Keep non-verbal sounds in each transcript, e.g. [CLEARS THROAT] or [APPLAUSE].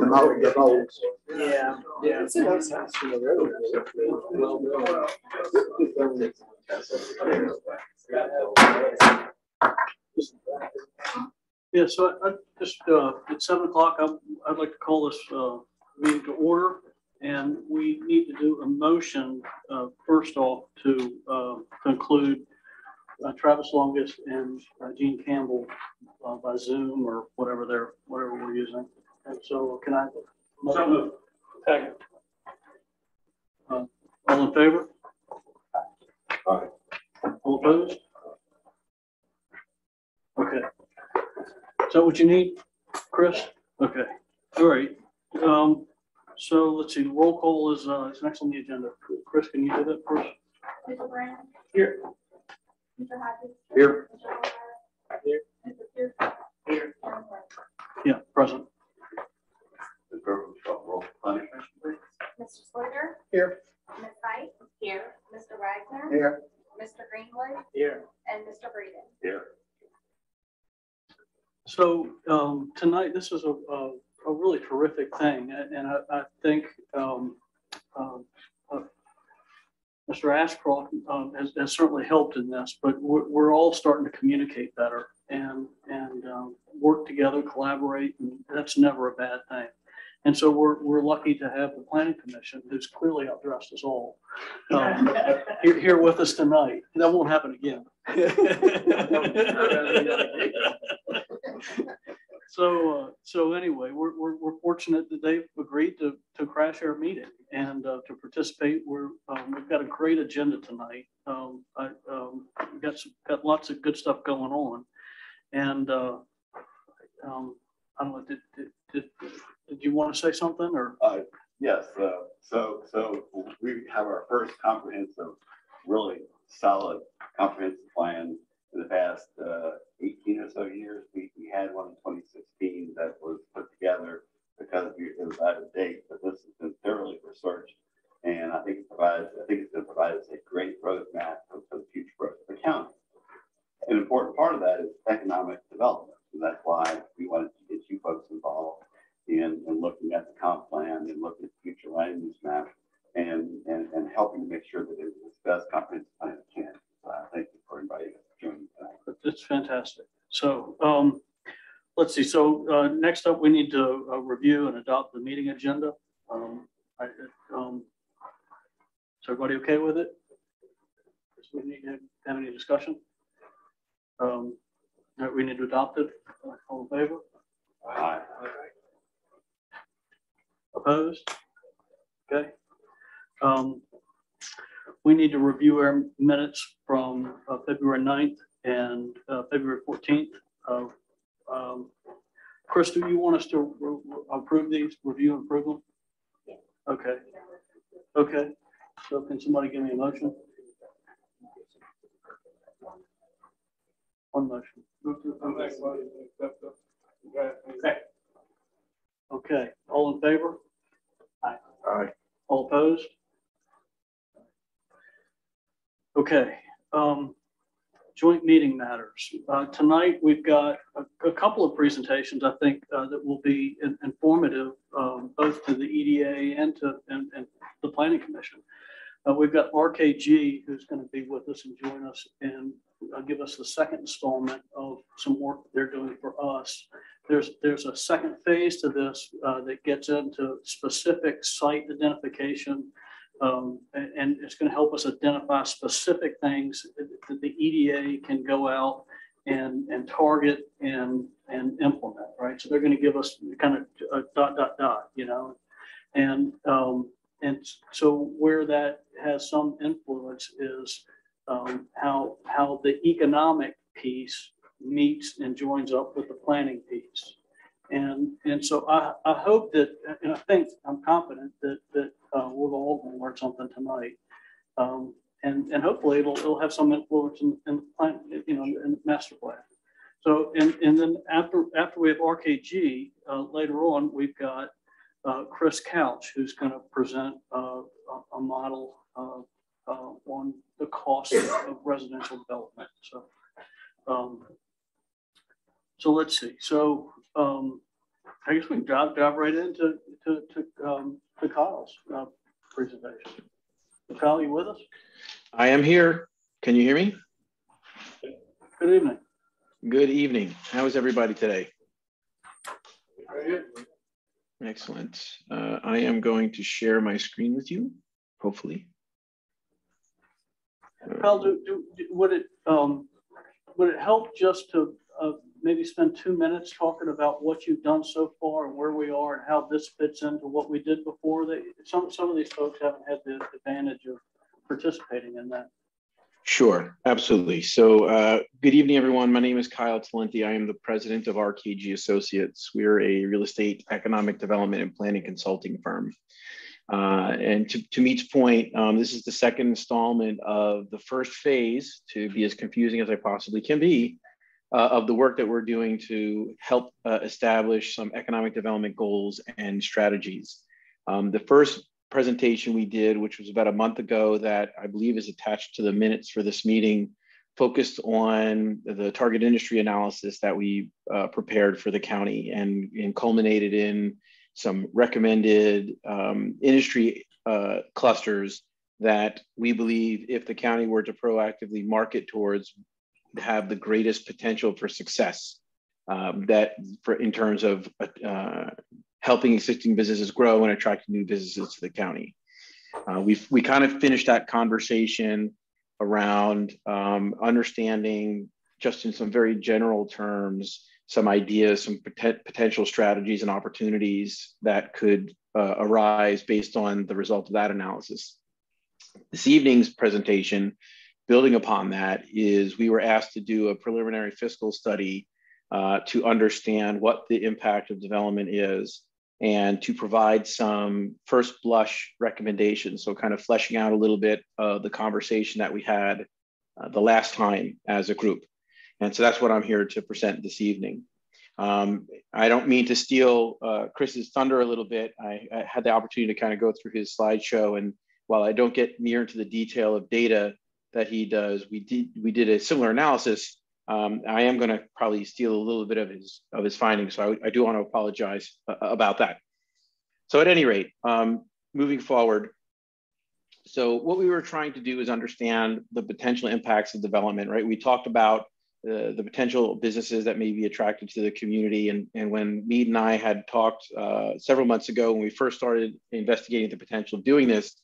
The the. Yeah, yeah. It's a nice house the road. Yeah, so I, I just, uh, at seven o'clock, I'd like to call this, uh, meeting to order. And we need to do a motion, uh, first off to, uh, conclude uh, Travis Longest and uh, Gene Campbell, uh, by Zoom or whatever they're, whatever we're using. And so can I? So moved. Second. Uh, All in favor? Aye. All opposed? Okay. Is that what you need, Chris? Okay, all right. Um, so let's see, roll call is, uh, is next on the agenda. Chris, can you do that first? Mr. Brown? Here. Mr. Hodges? Here. Mr. O'Hara? Here. Mr. Pearson? Here. Yeah, present. The purple shop roll punishment, please. Mr. Slater? Here. Ms. Knight? Here. Mr. Wagner? Here. Mr. Greenwood? Here. And Mr. Breeden? Here. So um, tonight, this is a, a, a really terrific thing, and and I, I think um, um, uh, Mr. Ashcroft um, has, has certainly helped in this, but we're, we're all starting to communicate better and, and um, work together, collaborate, and that's never a bad thing. And so we're, we're lucky to have the planning commission, who's clearly outdressed us all, um, [LAUGHS] here, here with us tonight. That won't happen again. [LAUGHS] So, uh, so anyway, we're, we're, we're fortunate that they've agreed to, to crash our meeting and, uh, to participate. We're, um, we've got a great agenda tonight. Um, I, um, got some, got lots of good stuff going on. And, uh, um, I don't know, did, did, did, did you want to say something or? Uh, Yes, uh, so, so we have our first comprehensive, really solid comprehensive plan in the past uh, eighteen or so years. We, we had one in twenty sixteen that was put together because it was out of date, but this has been thoroughly researched. And I think it provides, I think it's going to provide us a great roadmap for for the future growth of the county. An important part of that is economic development. And that's why we wanted to get you folks involved in, in looking at the comp plan and looking at future land use map and, and, and helping to make sure that it is the best comprehensive plan it can. So I thank you for inviting us join. It's fantastic. So, um, let's see, so, uh, next up, we need to, uh, review and adopt the meeting agenda. Um, I, um, is everybody okay with it? Does we need to have any discussion? Um, uh, we need to adopt it. All in favor? Aye. Opposed? Okay. Um, We need to review our minutes from uh, February 9th and uh, February 14th. Uh, um, Chris, do you want us to re- re- approve these, review and approve them? Okay, okay. So can somebody give me a motion? One motion. Okay, all in favor? Aye. All opposed? Okay, um, joint meeting matters. Uh, tonight, we've got a, a couple of presentations, I think, uh, that will be in- informative, um, both to the EDA and to, and, and the planning commission. Uh, we've got RKG who's gonna be with us and join us and uh, give us the second installment of some work they're doing for us. There's, there's a second phase to this uh, that gets into specific site identification. Um, And, it's going to help us identify specific things that the EDA can go out and, and target and, and implement, right? So they're going to give us kind of a dot, dot, dot, you know? And, um, and so where that has some influence is um, how, how the economic piece meets and joins up with the planning piece. And, and so I, I hope that, and I think, I'm confident that, that uh, we're all learn something tonight. Um, And, and hopefully it'll, it'll have some influence in, in the plan, you know, in the master plan. So, and, and then after, after we have RKG, uh, later on, we've got uh, Chris Couch, who's going to present uh, a, a model uh, on the cost of residential development. So, um, so let's see. So, um, I guess we can dive, dive right into, to, to, um, to Kyle's, uh, presentation. Kyle, you with us? I am here. Can you hear me? Good evening. Good evening. How is everybody today? Excellent. Uh, I am going to share my screen with you, hopefully. Kyle, do, do, do- would it, um, would it help just to, uh, maybe spend two minutes talking about what you've done so far and where we are and how this fits into what we did before? They, some, some of these folks haven't had the advantage of participating in that. Sure, absolutely. So, uh, good evening, everyone. My name is Kyle Talente. I am the president of RKG Associates. We're a real estate economic development and planning consulting firm. Uh, and to, to Mead's point, um, this is the second installment of the first phase, to be as confusing as I possibly can be, uh, of the work that we're doing to help uh, establish some economic development goals and strategies. Um, the first presentation we did, which was about a month ago, that I believe is attached to the minutes for this meeting, focused on the target industry analysis that we uh, prepared for the county and, and culminated in some recommended um, industry uh, clusters that we believe if the county were to proactively market towards have the greatest potential for success um, that for in terms of uh, helping existing businesses grow and attracting new businesses to the county. Uh, we we kind of finished that conversation around um, understanding just in some very general terms some ideas, some pot- potential strategies and opportunities that could uh, arise based on the result of that analysis. This evening's presentation, building upon that, is we were asked to do a preliminary fiscal study uh, to understand what the impact of development is and to provide some first blush recommendations. So, kind of fleshing out a little bit of the conversation that we had uh, the last time as a group. And so that's what I'm here to present this evening. Um, I don't mean to steal uh, Chris's thunder a little bit. I, I, had the opportunity to kind of go through his slideshow, and while I don't get near into the detail of data that he does, we did we did a similar analysis. Um, I am going to probably steal a little bit of his of his findings, so I, I do want to apologize uh, about that. So at any rate, um, moving forward, so what we were trying to do is understand the potential impacts of development, right? We talked about uh, the potential businesses that may be attracted to the community. And, and when Mead and I had talked uh, several months ago when we first started investigating the potential of doing this,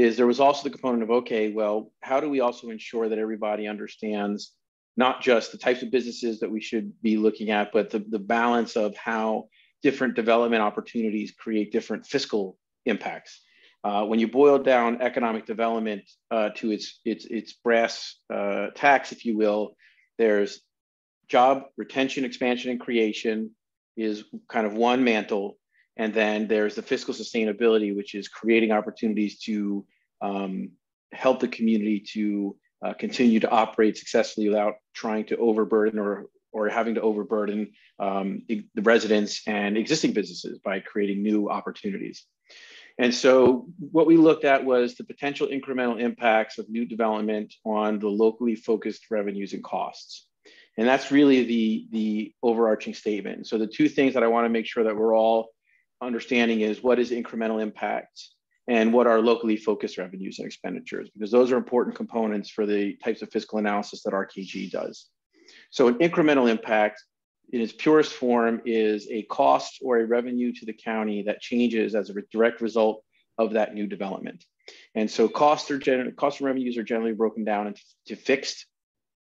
is there was also the component of, okay, well, how do we also ensure that everybody understands not just the types of businesses that we should be looking at, but the, the balance of how different development opportunities create different fiscal impacts. Uh, when you boil down economic development uh, to its, its, its brass uh, tacks, if you will, there's job retention, expansion, and creation is kind of one mantle. And then there's the fiscal sustainability, which is creating opportunities to um, help the community to uh, continue to operate successfully without trying to overburden or, or having to overburden um, the residents and existing businesses by creating new opportunities. And so what we looked at was the potential incremental impacts of new development on the locally focused revenues and costs. And that's really the, the overarching statement. So the two things that I wanna make sure that we're all understanding is what is incremental impact and what are locally focused revenues and expenditures, because those are important components for the types of fiscal analysis that RKG does. So an incremental impact in its purest form is a cost or a revenue to the county that changes as a direct result of that new development. And so costs are generally, costs and revenues are generally broken down into fixed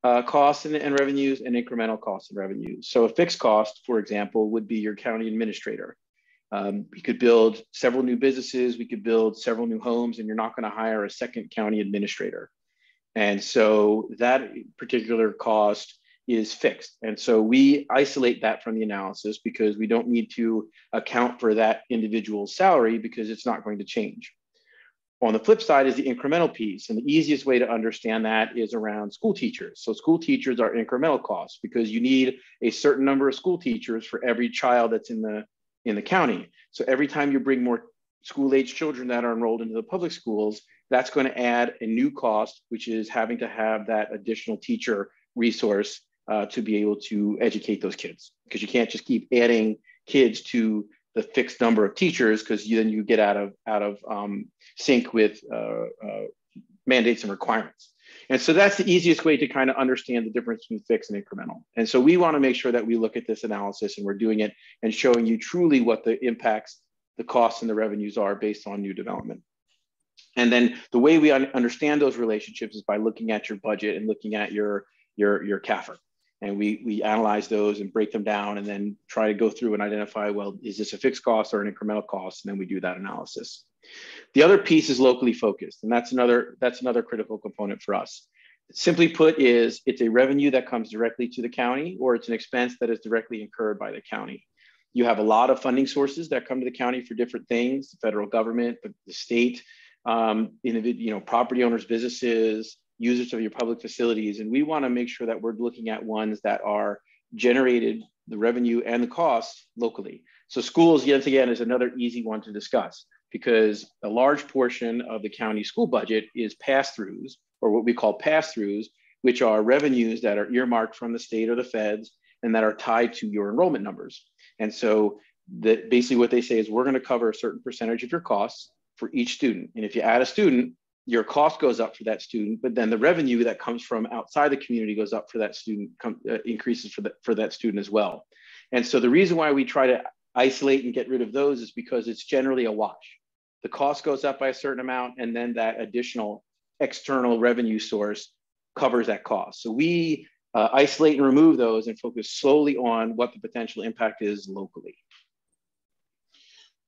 uh, costs and, and, revenues and incremental costs and revenues. So a fixed cost, for example, would be your county administrator. Um, we could build several new businesses, we could build several new homes, and you're not gonna hire a second county administrator. And so that particular cost is fixed. And so we isolate that from the analysis because we don't need to account for that individual's salary because it's not going to change. On the flip side is the incremental piece. And the easiest way to understand that is around school teachers. So school teachers are incremental costs because you need a certain number of school teachers for every child that's in the, in the county. So every time you bring more school age children that are enrolled into the public schools, That's going to add a new cost, which is having to have that additional teacher resource uh, to be able to educate those kids because you can't just keep adding kids to the fixed number of teachers because then you get out of out of um, sync with uh, uh, mandates and requirements. And so that's the easiest way to kind of understand the difference between fixed and incremental. And so we want to make sure that we look at this analysis and we're doing it and showing you truly what the impacts, the costs and the revenues are based on new development. And then the way we un understand those relationships is by looking at your budget and looking at your, your, your CAFR. And we, we analyze those and break them down and then try to go through and identify, well, is this a fixed cost or an incremental cost? And then we do that analysis. The other piece is locally focused, and that's another that's another critical component for us. Simply put, is it's a revenue that comes directly to the county, or it's an expense that is directly incurred by the county. You have a lot of funding sources that come to the county for different things: the federal government, the, the state, um, you know, property owners, businesses, users of your public facilities, and we want to make sure that we're looking at ones that are generated the revenue and the costs locally. So schools, yet again, is another easy one to discuss because a large portion of the county school budget is pass-throughs or what we call pass-throughs, which are revenues that are earmarked from the state or the feds and that are tied to your enrollment numbers. And so that basically what they say is we're going to cover a certain percentage of your costs for each student. And if you add a student, your cost goes up for that student, but then the revenue that comes from outside the community goes up for that student, uh, increases for, the, for that student as well. And so the reason why we try to isolate and get rid of those is because it's generally a wash. The cost goes up by a certain amount, and then that additional external revenue source covers that cost. So we uh, isolate and remove those and focus solely on what the potential impact is locally.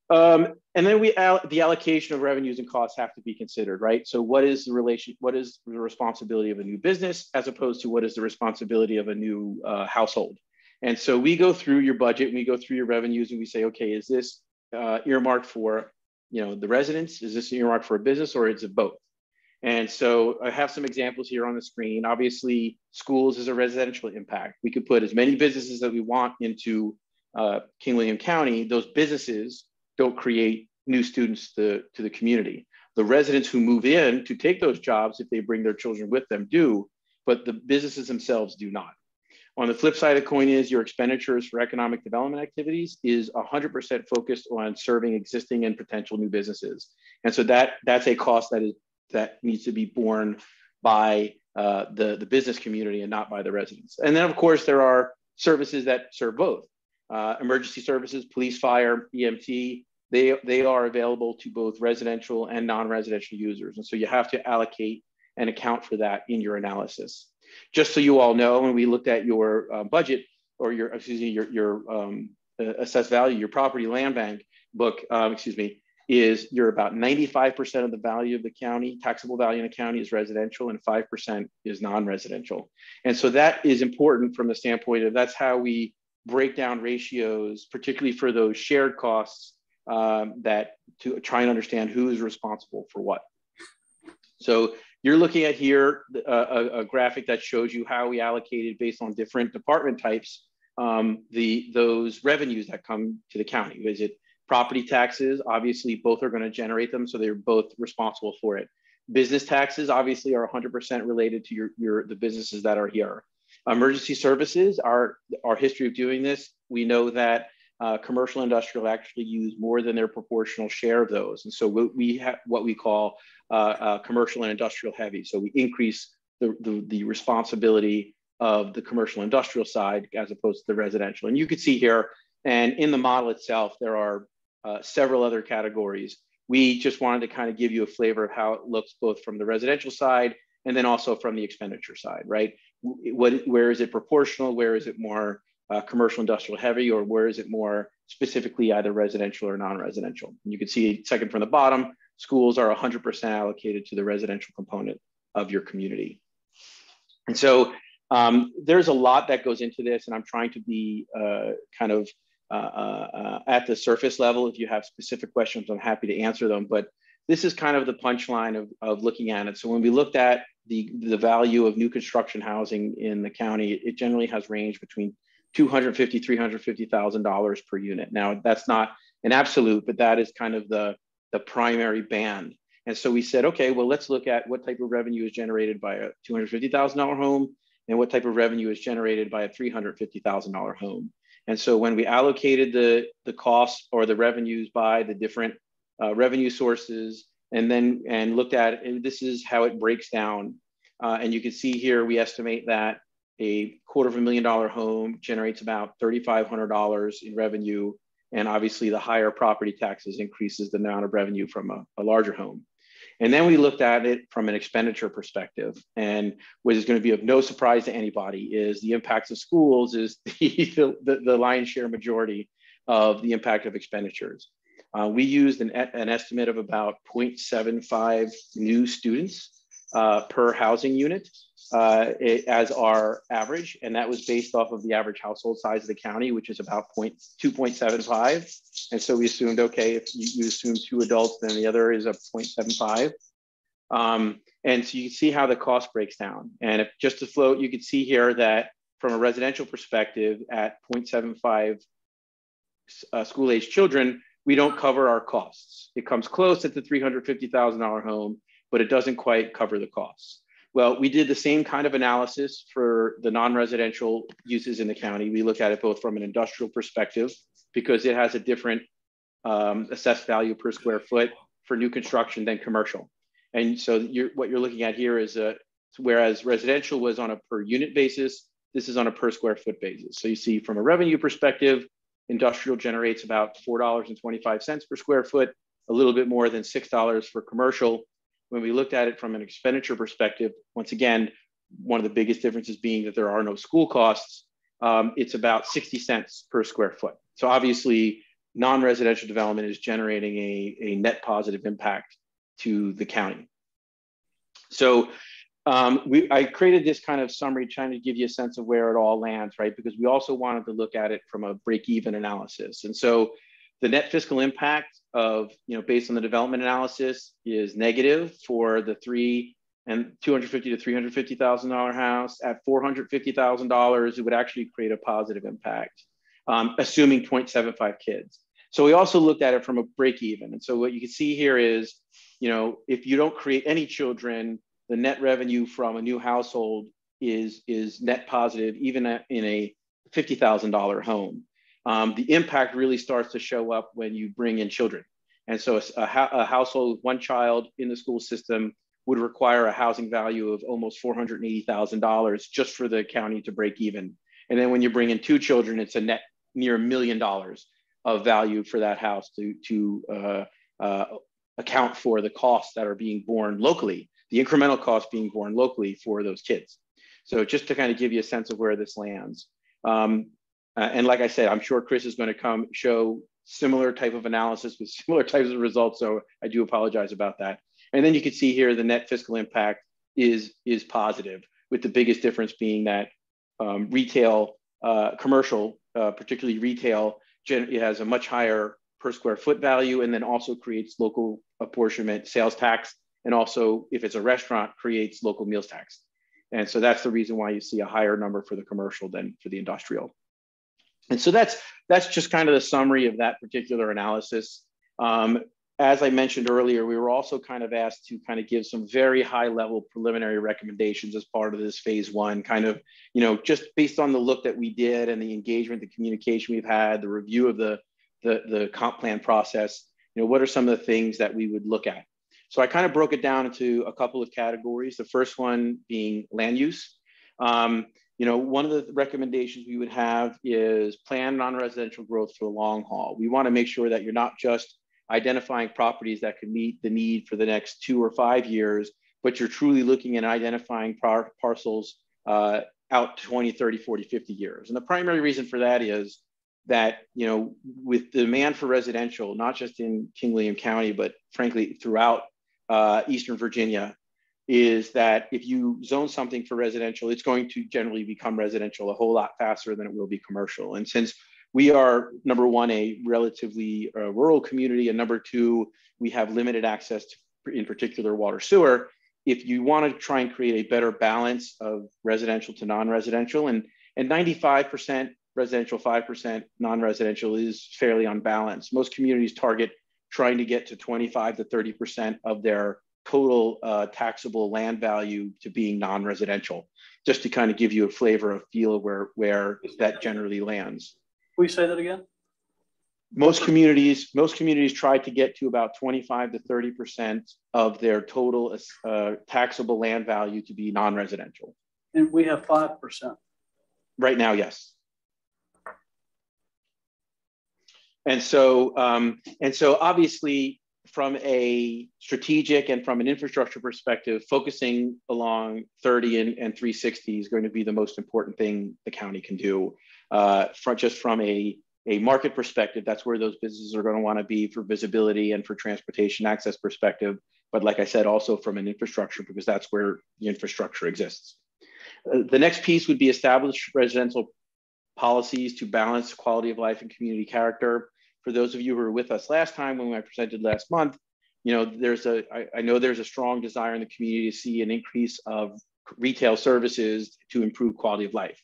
Um, and then we the allocation of revenues and costs have to be considered, right? So what is the relation? What is the responsibility of a new business as opposed to what is the responsibility of a new uh, household? And so we go through your budget, we go through your revenues, and we say, okay, is this uh, earmarked for, you know, the residents? Is this earmarked for a business, or is it both? And so I have some examples here on the screen. Obviously, schools is a residential impact. We could put as many businesses that we want into uh, King William County. Those businesses don't create new students to, to the community. The residents who move in to take those jobs, if they bring their children with them, do, but the businesses themselves do not. On the flip side of the coin is your expenditures for economic development activities is 100% focused on serving existing and potential new businesses. And so that that's a cost that is that needs to be borne by uh, the, the business community and not by the residents. And then of course there are services that serve both. Uh, emergency services, police, fire, EMT, they, they are available to both residential and non-residential users. And so you have to allocate and account for that in your analysis. Just so you all know, when we looked at your uh, budget or your, excuse me, your, your um, uh, assessed value, your property land bank book, um, excuse me, is you're about 95% of the value of the county, taxable value in the county is residential and 5% is non-residential. And so that is important from the standpoint of that's how we break down ratios, particularly for those shared costs um, that to try and understand who is responsible for what. So you're looking at here uh, a, a, graphic that shows you how we allocated based on different department types um, the those revenues that come to the county. Is it property taxes? Obviously, both are going to generate them, so they're both responsible for it. Business taxes obviously are 100% related to your, your the businesses that are here. Emergency services, our our history of doing this, we know that uh, commercial industrial actually use more than their proportional share of those. And so what we have what we call uh, uh, commercial and industrial heavy. So we increase the, the, the, responsibility of the commercial industrial side as opposed to the residential. And you can see here, and in the model itself, there are uh, several other categories. We just wanted to kind of give you a flavor of how it looks both from the residential side and then also from the expenditure side, right? What, where is it proportional? Where is it more uh, commercial industrial heavy or where is it more specifically either residential or non-residential? You can see second from the bottom, schools are 100% allocated to the residential component of your community. And so um, there's a lot that goes into this and I'm trying to be uh, kind of uh, uh, at the surface level. If you have specific questions, I'm happy to answer them. But this is kind of the punchline of, of looking at it. So when we looked at the, the value of new construction housing in the county, it generally has ranged between 250 350,000 dollars per unit. Now that's not an absolute, but that is kind of the the primary band. And so we said, okay, well, let's look at what type of revenue is generated by a $250,000 home and what type of revenue is generated by a $350,000 home. And so when we allocated the, the costs or the revenues by the different uh, revenue sources and then and looked at and this is how it breaks down. Uh, and you can see here, we estimate that a quarter of a million dollar home generates about $3,500 in revenue. And obviously the higher property taxes increases the amount of revenue from a, a larger home. And then we looked at it from an expenditure perspective. And what is going to be of no surprise to anybody is the impacts of schools is [LAUGHS] the, the, the lion's share majority of the impact of expenditures. Uh, we used an, an estimate of about 0.75 new students uh, per housing unit uh, it, as our average. And that was based off of the average household size of the county, which is about 2.75. And so we assumed, okay, if you, you, assume two adults, then the other is a 0.75. Um, and so you can see how the cost breaks down. And if just to float, you can see here that from a residential perspective at 0.75 uh, school age children, we don't cover our costs. It comes close at the $350,000 home, but it doesn't quite cover the costs. Well, we did the same kind of analysis for the non-residential uses in the county. We look at it both from an industrial perspective because it has a different um, assessed value per square foot for new construction than commercial. And so you're, what you're looking at here is a, whereas residential was on a per unit basis, this is on a per square foot basis. So you see from a revenue perspective, industrial generates about $4.25 per square foot, a little bit more than $6 for commercial. When we looked at it from an expenditure perspective, once again, one of the biggest differences being that there are no school costs, um, it's about 60 cents per square foot. So obviously, non-residential development is generating a, a net positive impact to the county. So um, we, I created this kind of summary trying to give you a sense of where it all lands, right? Because we also wanted to look at it from a break-even analysis. And so the net fiscal impact of, you know, based on the development analysis is negative for the three and 250 to $350,000 house. At $450,000, it would actually create a positive impact, um, assuming 0.75 kids. So we also looked at it from a break even. And so what you can see here is, you know, if you don't create any children, the net revenue from a new household is, is net positive, even in a $50,000 home. Um, the impact really starts to show up when you bring in children. And so a, a, household with one child in the school system would require a housing value of almost $480,000 just for the county to break even. And then when you bring in two children, it's a net near a million dollars of value for that house to, to uh, uh, account for the costs that are being borne locally, the incremental costs being borne locally for those kids. So just to kind of give you a sense of where this lands. Um, uh, and like I said, I'm sure Chris is going to come show similar type of analysis with [LAUGHS] similar types of results. So I do apologize about that. And then you can see here the net fiscal impact is, is positive, with the biggest difference being that um, retail, uh, commercial, uh, particularly retail, it has a much higher per square foot value and then also creates local apportionment sales tax. And also, if it's a restaurant, creates local meals tax. And so that's the reason why you see a higher number for the commercial than for the industrial. And so that's that's just kind of the summary of that particular analysis. Um, as I mentioned earlier, we were also kind of asked to kind of give some very high level preliminary recommendations as part of this phase one, kind of, you know, just based on the look that we did and the engagement, the communication we've had, the review of the, the, the comp plan process, you know, what are some of the things that we would look at? So I kind of broke it down into a couple of categories. The first one being land use. Um, you know, one of the recommendations we would have is plan non-residential growth for the long haul. We want to make sure that you're not just identifying properties that could meet the need for the next two or five years, but you're truly looking at identifying par parcels uh, out 20, 30, 40, 50 years. And the primary reason for that is that, you know, with the demand for residential, not just in King William County, but frankly, throughout uh, Eastern Virginia, is that if you zone something for residential, it's going to generally become residential a whole lot faster than it will be commercial. And since we are number one a relatively uh, rural community and number two we have limited access to in particular water sewer if you want to try and create a better balance of residential to non-residential and and 95% residential 5% non-residential is fairly unbalanced most communities target trying to get to 25 to 30% of their total uh, taxable land value to being non-residential, just to kind of give you a flavor of feel of where, where that generally lands. Will you say that again? Most communities, most communities try to get to about 25 to 30% of their total uh, taxable land value to be non-residential. And we have 5%. Right now, yes. And so, um, and so obviously from a strategic and from an infrastructure perspective, focusing along 30 and, and 360 is going to be the most important thing the county can do. Uh, from, just from a, a market perspective, that's where those businesses are going to want to be for visibility and for transportation access perspective. But like I said, also from an infrastructure, because that's where the infrastructure exists. Uh, the next piece would be established residential policies to balance quality of life and community character. For those of you who were with us last time when I presented last month, you know, there's a, I, I know there's a strong desire in the community to see an increase of retail services to improve quality of life.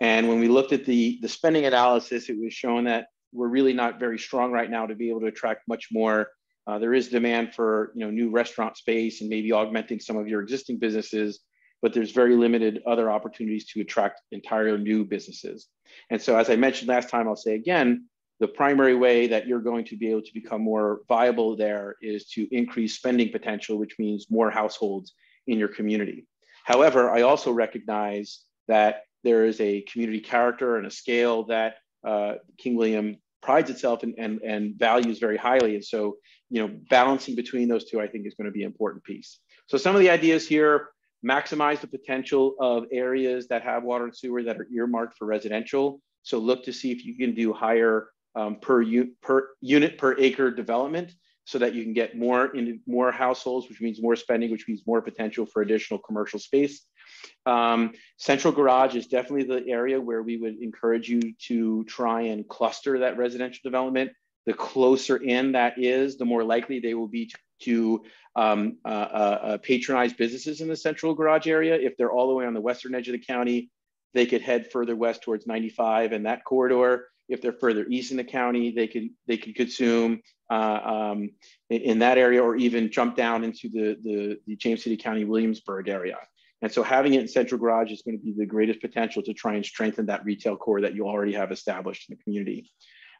And when we looked at the, the spending analysis, it was shown that we're really not very strong right now to be able to attract much more. Uh, there is demand for you know new restaurant space and maybe augmenting some of your existing businesses, but there's very limited other opportunities to attract entirely new businesses. And so, as I mentioned last time, I'll say again, the primary way that you're going to be able to become more viable there is to increase spending potential, which means more households in your community. However, I also recognize that there is a community character and a scale that uh, King William prides itself in, and, and values very highly. And so, you know, balancing between those two, I think is going to be an important piece. So some of the ideas here, maximize the potential of areas that have water and sewer that are earmarked for residential. So look to see if you can do higher um, per, per unit per acre development so that you can get more into more households, which means more spending, which means more potential for additional commercial space. Um, central garage is definitely the area where we would encourage you to try and cluster that residential development. The closer in that is, the more likely they will be to, to um, uh, uh, patronize businesses in the central garage area. If they're all the way on the western edge of the county, they could head further west towards 95 and that corridor. If they're further east in the county, they could they could consume uh, um, in, that area, or even jump down into the, the the James City County Williamsburg area. And so having it in Central Garage is going to be the greatest potential to try and strengthen that retail core that you already have established in the community.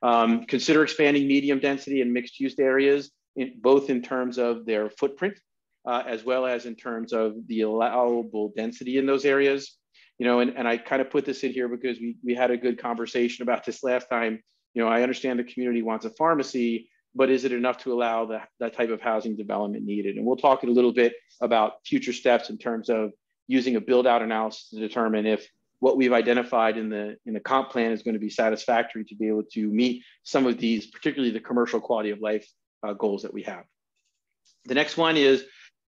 Um, consider expanding medium density and mixed use areas, in, both in terms of their footprint, uh, as well as in terms of the allowable density in those areas you know, and, and I kind of put this in here because we, we had a good conversation about this last time. You know, I understand the community wants a pharmacy, but is it enough to allow the, that type of housing development needed? And we'll talk a little bit about future steps in terms of using a build out analysis to determine if what we've identified in the in the comp plan is going to be satisfactory to be able to meet some of these, particularly the commercial quality of life uh, goals that we have. The next one is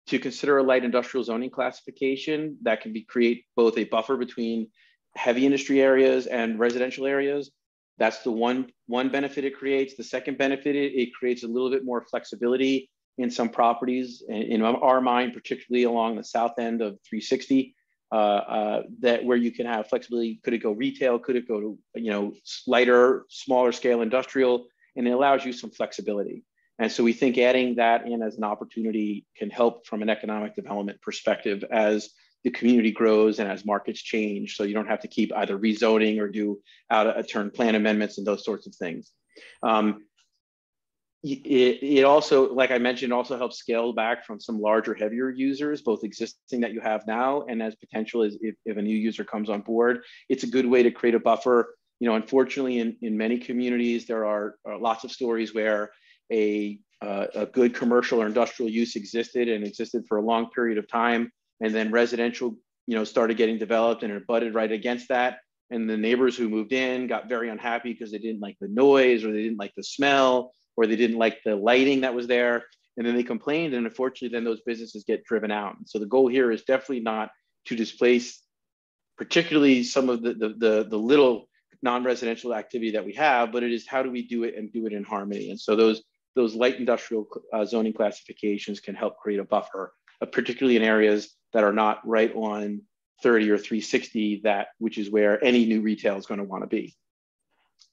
to consider a light industrial zoning classification that can be create both a buffer between heavy industry areas and residential areas. That's the one, one benefit it creates. The second benefit, it, it creates a little bit more flexibility in some properties, in, in our mind, particularly along the south end of 360, uh, uh, that where you can have flexibility. Could it go retail? Could it go to you know lighter, smaller scale industrial? And it allows you some flexibility. And so we think adding that in as an opportunity can help from an economic development perspective as the community grows and as markets change. So you don't have to keep either rezoning or do out of turn plan amendments and those sorts of things. Um, it, it also, like I mentioned, also helps scale back from some larger, heavier users, both existing that you have now and as potential as if, if a new user comes on board. It's a good way to create a buffer. You know, unfortunately, in, in many communities, there are, are lots of stories where a, uh, a good commercial or industrial use existed and existed for a long period of time. And then residential, you know, started getting developed and it butted right against that. And the neighbors who moved in got very unhappy because they didn't like the noise or they didn't like the smell or they didn't like the lighting that was there. And then they complained. And unfortunately, then those businesses get driven out. And so the goal here is definitely not to displace particularly some of the, the, the, the little non-residential activity that we have, but it is how do we do it and do it in harmony. And so those those light industrial uh, zoning classifications can help create a buffer, uh, particularly in areas that are not right on 30 or 360, that which is where any new retail is going to want to be.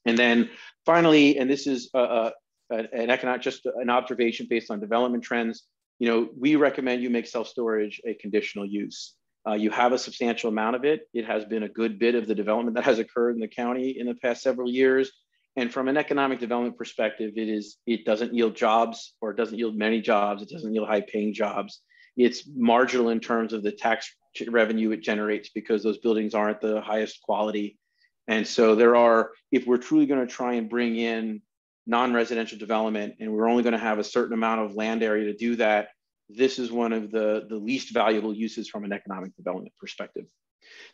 And then finally, and this is uh, uh, an, economic, just an observation based on development trends, you know, we recommend you make self-storage a conditional use. Uh, you have a substantial amount of it. It has been a good bit of the development that has occurred in the county in the past several years. And from an economic development perspective, it is it doesn't yield jobs or it doesn't yield many jobs. It doesn't yield high paying jobs. It's marginal in terms of the tax revenue it generates because those buildings aren't the highest quality. And so there are, if we're truly going to try and bring in non-residential development and we're only going to have a certain amount of land area to do that, this is one of the, the least valuable uses from an economic development perspective.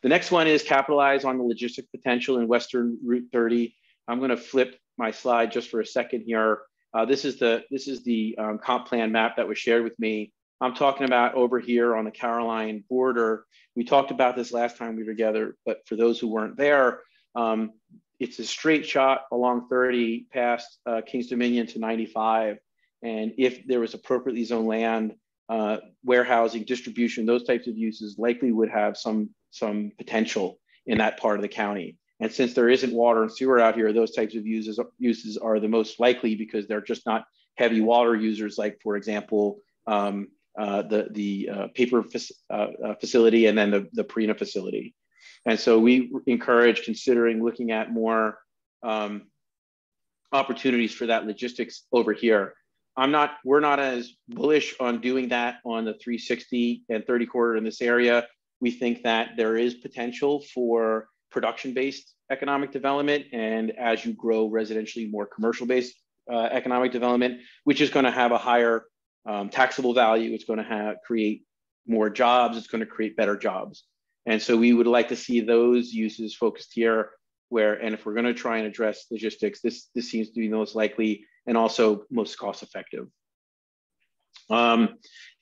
The next one is capitalize on the logistic potential in Western Route 30. I'm going to flip my slide just for a second here. Uh, this is the this is the um, comp plan map that was shared with me. I'm talking about over here on the Caroline border. We talked about this last time we were together, but for those who weren't there, um, it's a straight shot along 30 past uh, Kings Dominion to 95. And if there was appropriately zoned land, uh, warehousing, distribution, those types of uses likely would have some, some potential in that part of the county. And since there isn't water and sewer out here, those types of uses, uses are the most likely because they're just not heavy water users, like, for example, um, uh, the, the uh, paper uh, uh, facility and then the, the Purina facility. And so we encourage considering looking at more um, opportunities for that logistics over here. I'm not, we're not as bullish on doing that on the 360 and 30 quarter in this area. We think that there is potential for production-based economic development. And as you grow residentially, more commercial-based uh, economic development, which is gonna have a higher um, taxable value. It's gonna have, create more jobs. It's gonna create better jobs. And so we would like to see those uses focused here where, and if we're gonna try and address logistics, this, this seems to be the most likely and also most cost effective. Um,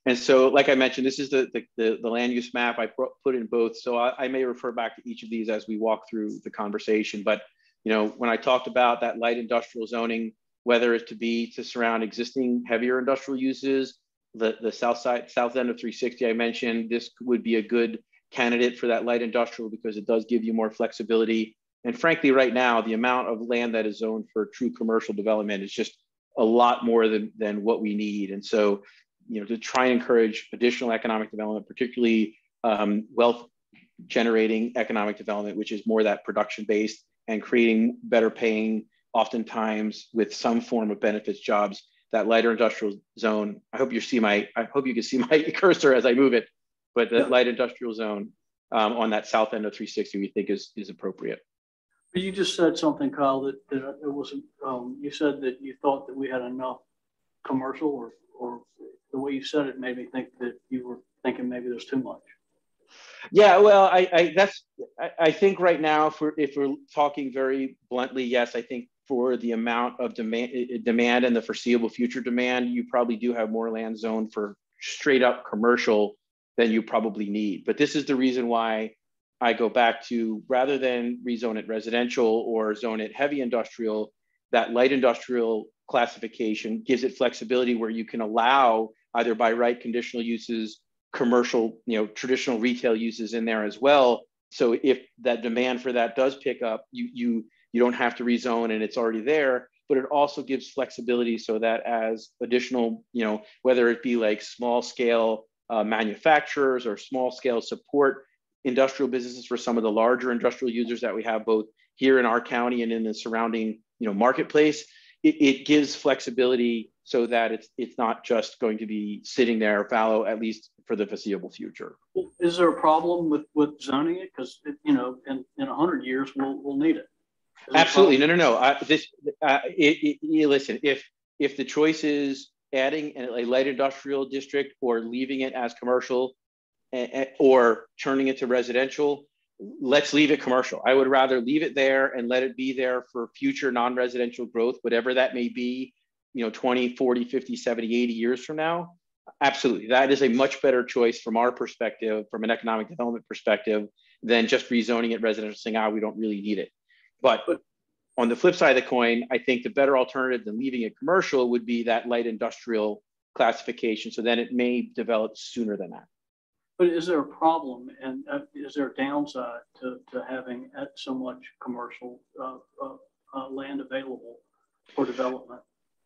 and so, like I mentioned, this is the, the, the, the land use map I put in both. So I, I, may refer back to each of these as we walk through the conversation. But, you know, when I talked about that light industrial zoning, whether it to be to surround existing heavier industrial uses, the, the south side, south end of 360 I mentioned, this would be a good candidate for that light industrial because it does give you more flexibility. And frankly, right now, the amount of land that is zoned for true commercial development is just a lot more than, than what we need. And so you know, to try and encourage additional economic development, particularly um, wealth generating economic development, which is more that production based and creating better paying, oftentimes with some form of benefits jobs. That lighter industrial zone. I hope you see my. I hope you can see [LAUGHS] my cursor as I move it, but the light industrial zone um, on that south end of 360 we think is is appropriate. You just said something, Kyle, that, that it wasn't. Um, you said that you thought that we had enough commercial or or the way you said it made me think that you were thinking maybe there's too much. Yeah, well, I, I that's I, I think right now, if we're if we're talking very bluntly, yes, I think for the amount of demand demand and the foreseeable future demand, you probably do have more land zone for straight up commercial than you probably need. But this is the reason why I go back to rather than rezone it residential or zone it heavy industrial, that light industrial classification gives it flexibility where you can allow either by right conditional uses, commercial, you know, traditional retail uses in there as well. So if that demand for that does pick up, you you you don't have to rezone and it's already there. But it also gives flexibility so that as additional, you know, whether it be like small scale uh, manufacturers or small scale support industrial businesses for some of the larger industrial users that we have both here in our county and in the surrounding, you know, marketplace, it, it gives flexibility so that it's it's not just going to be sitting there fallow at least for the foreseeable future. Is there a problem with with zoning it? Because you know, in in a hundred years, we'll we'll need it. Absolutely, no, no, no. I, this, uh, it, it, listen. If if the choice is adding a light industrial district or leaving it as commercial, or turning it to residential, let's leave it commercial. I would rather leave it there and let it be there for future non-residential growth, whatever that may be, you know, 20, 40, 50, 70, 80 years from now. Absolutely. That is a much better choice from our perspective, from an economic development perspective, than just rezoning it residential, saying, ah, we don't really need it. But on the flip side of the coin, I think the better alternative than leaving it commercial would be that light industrial classification. So then it may develop sooner than that. But is there a problem and uh, is there a downside to, to having so much commercial uh, uh, uh, land available for development?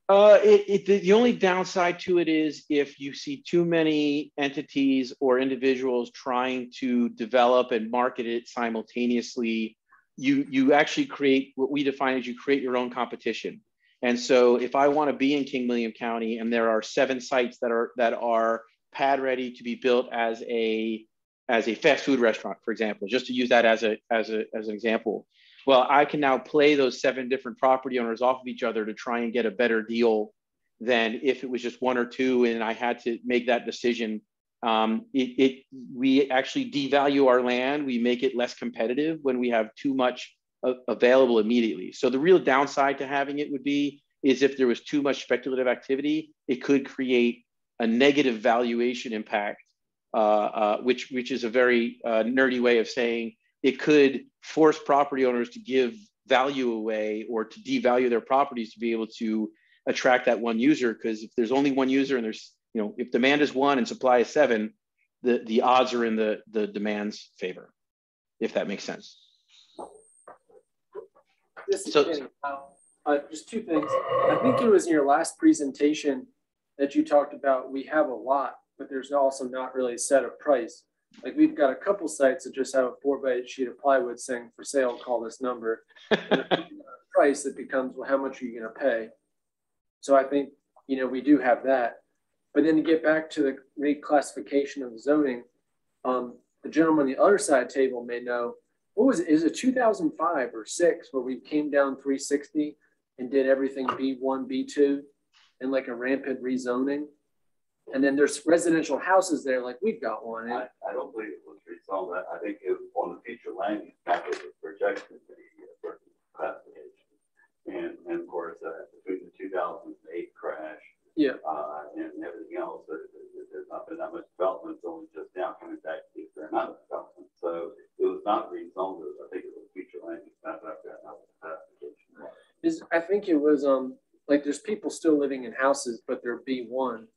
Uh, it, it, the, the only downside to it is if you see too many entities or individuals trying to develop and market it simultaneously, you, you actually create what we define as you create your own competition. And so if I want to be in King William County and there are seven sites that are, that are pad ready to be built as a, as a fast food restaurant, for example, just to use that as a, as a, as an example. Well, I can now play those seven different property owners off of each other to try and get a better deal than if it was just one or two and I had to make that decision. Um, it, it we actually devalue our land. We make it less competitive when we have too much available immediately. So the real downside to having it would be is if there was too much speculative activity, it could create a negative valuation impact, uh, uh, which which is a very uh, nerdy way of saying it could force property owners to give value away or to devalue their properties to be able to attract that one user. Because if there's only one user and there's, you know, if demand is one and supply is seven, the, the odds are in the, the demand's favor, if that makes sense. This So- Kenny. Uh, just two things. I think it was in your last presentation that you talked about, we have a lot, but there's also not really a set of price. Like we've got a couple sites that just have a four by eight sheet of plywood saying for sale, call this number. [LAUGHS] A Price it becomes, well, how much are you gonna pay? So I think, you know, we do have that. But then to get back to the reclassification of zoning, um, the gentleman on the other side the table may know, what was it, is it two thousand five or six where we came down three sixty and did everything B one, B two, and like a rampant rezoning? And then there's residential houses there, like we've got one, I, I don't believe it was rezoned, I, I think it was on the future land use map, it was projected to be a certain classification. And, and of course, uh, between the two thousand and eight crash. Yeah. Uh, and everything else, there, there- there's not been that much development, it's only just now coming back to the fair amount of development. So it was not rezoned, I think it was future land use map, I've got another classification. is, I think it was, um, like there's people still living in houses, but they're B one.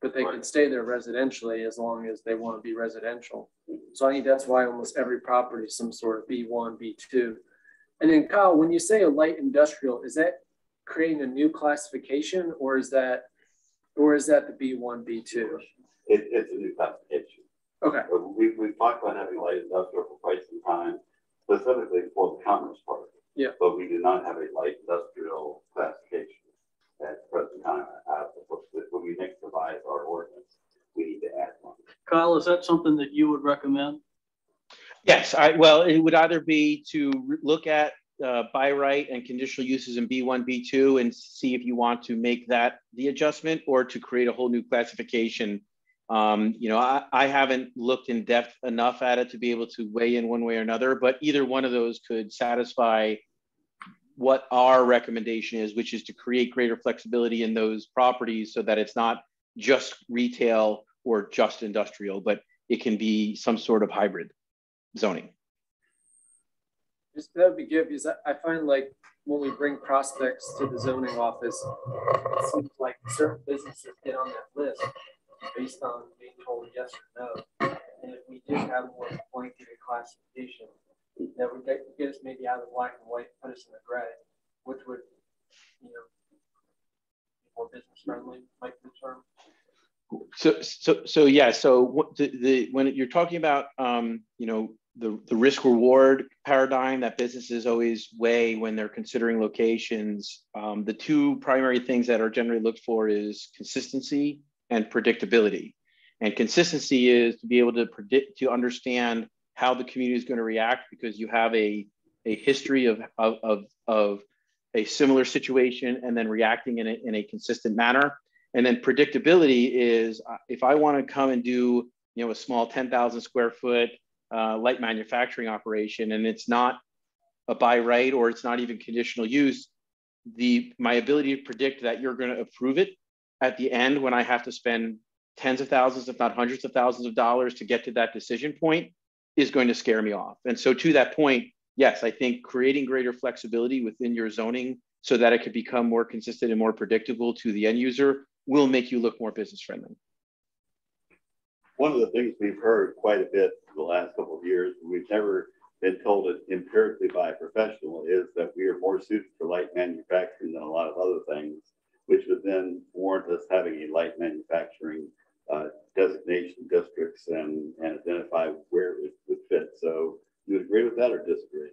But they can stay there residentially as long as they want to be residential. So I think that's why almost every property is some sort of B one, B two. And then Kyle, when you say a light industrial, is that creating a new classification or is that, or is that the B one, B two? It, it's a new classification. Okay, We, we've talked about having light industrial for quite some time, specifically for the commerce part. Yeah. But we do not have a light industrial classification at the present time. Uh, When we next revise our ordinance, we need to add one. Kyle, is that something that you would recommend? Yes, I, well, it would either be to re- look at uh, by right and conditional uses in B1, B2 and see if you want to make that the adjustment or to create a whole new classification. Um, you know, I, I haven't looked in depth enough at it to be able to weigh in one way or another, but either one of those could satisfy what our recommendation is, which is to create greater flexibility in those properties so that it's not just retail or just industrial, but it can be some sort of hybrid zoning. just, that would be good because I, find like when we bring prospects to the zoning office, it seems like certain businesses get on that list based on being told yes or no. And if we did have more blanketed classification, that would get, get us maybe out of the black and white, put us in the gray, which would, you know, be more business friendly, be the term. So, so, so yeah, so the, the, when you're talking about, um, you know, the, the risk reward paradigm that businesses always weigh when they're considering locations, um, the two primary things that are generally looked for is consistency and predictability. And consistency is to be able to predict, to understand how the community is going to react because you have a, a history of, of, of, a similar situation and then reacting in a, in a consistent manner. And then predictability is uh, if I want to come and do, you know, a small 10,000 square foot uh, light manufacturing operation, and it's not a by right or it's not even conditional use, the my ability to predict that you're going to approve it at the end when I have to spend tens of thousands, if not hundreds of thousands of dollars to get to that decision point is going to scare me off. And so to that point, yes, I think creating greater flexibility within your zoning so that it could become more consistent and more predictable to the end user will make you look more business friendly. One of the things we've heard quite a bit in the last couple of years, we've never been told it empirically by a professional, is that we are more suited for light manufacturing than a lot of other things. which would then warrant us having a light manufacturing uh, designation districts and, and identify where it would fit. So you would agree with that or disagree?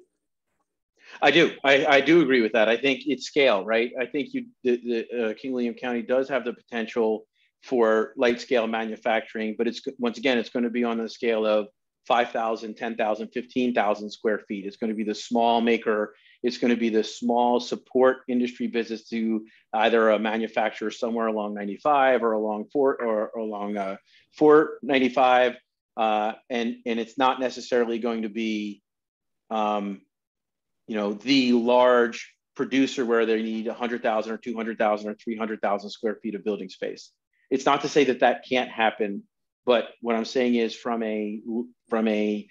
I do. I, I do agree with that. I think it's scale, right? I think you the, the uh, King William County does have the potential for light scale manufacturing, but it's once again, it's going to be on the scale of 5,000, 10,000, 15,000 square feet. It's going to be the small maker. It's going to be the small support industry business to either a manufacturer somewhere along 95 or along Fort or, or along uh, Fort 95. Uh, and, and it's not necessarily going to be, um, you know, the large producer where they need 100,000 or 200,000 or 300,000 square feet of building space. It's not to say that that can't happen, but what I'm saying is from a from a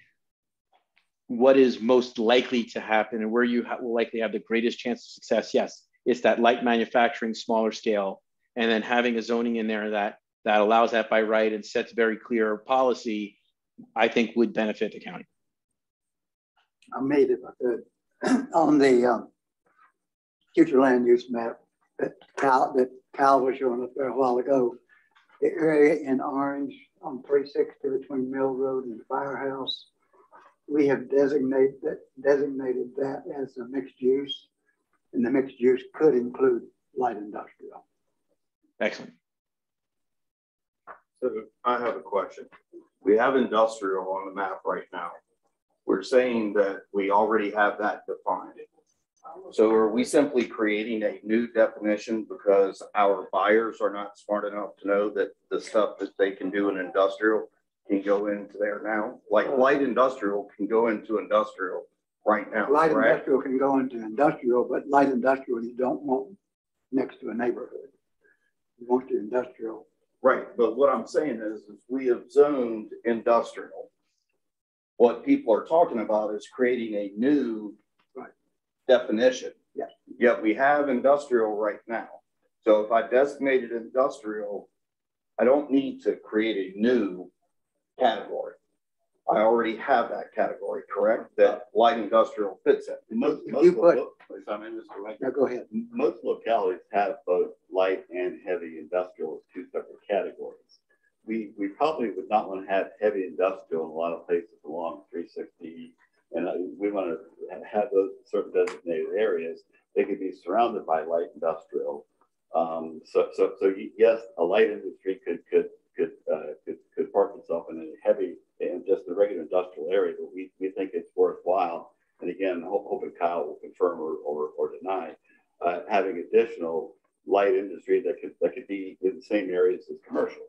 what is most likely to happen and where you ha- will likely have the greatest chance of success. Yes, it's that light manufacturing, smaller scale, and then having a zoning in there that that allows that by right and sets very clear policy. I think would benefit the county. I made if I could, [CLEARS THROAT] on the um, future land use map that Cal, that Cal was showing us there a while ago. The area in orange on three sixty between Mill Road and Firehouse. We have designated that, designated that as a mixed use. And the mixed use could include light industrial. Excellent. So I have a question. We have industrial on the map right now. We're saying that we already have that defined. So are we simply creating a new definition because our buyers are not smart enough to know that the stuff that they can do in industrial can go into there now? Like oh. light industrial can go into industrial right now, Light correct? industrial can go into industrial, but light industrial you don't want next to a neighborhood. You want your industrial. Right, but what I'm saying is, is we have zoned industrial. What people are talking about is creating a new Right. definition. Yeah. Yet we have industrial right now. So if I designated industrial, I don't need to create a new category. I already have that category, correct? That light industrial fits in. Most, most, you put- lo- if I'm in this correct, Now go ahead. most localities have both light and heavy industrial as two separate categories. We, we probably would not want to have heavy industrial in a lot of places along three sixty. And we want to have those certain designated areas. They could be surrounded by light industrial. Um, so, so, so yes, a light industry could, could, could, uh, could, could park itself in a heavy and just a regular industrial area, but we, we think it's worthwhile. And again, hope, hoping Kyle will confirm or, or, or deny, uh, having additional light industry that could, that could be in the same areas as commercial.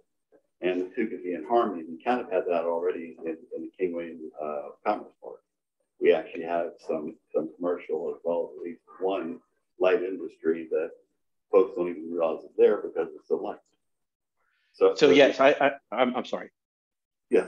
And the two could be in harmony. We kind of had that already in, in the King William, uh, Commerce Park. We actually have some, some commercial as well at least one light industry that folks don't even realize is there because it's so light. So, So yes, I, I I'm, I'm sorry. Yeah.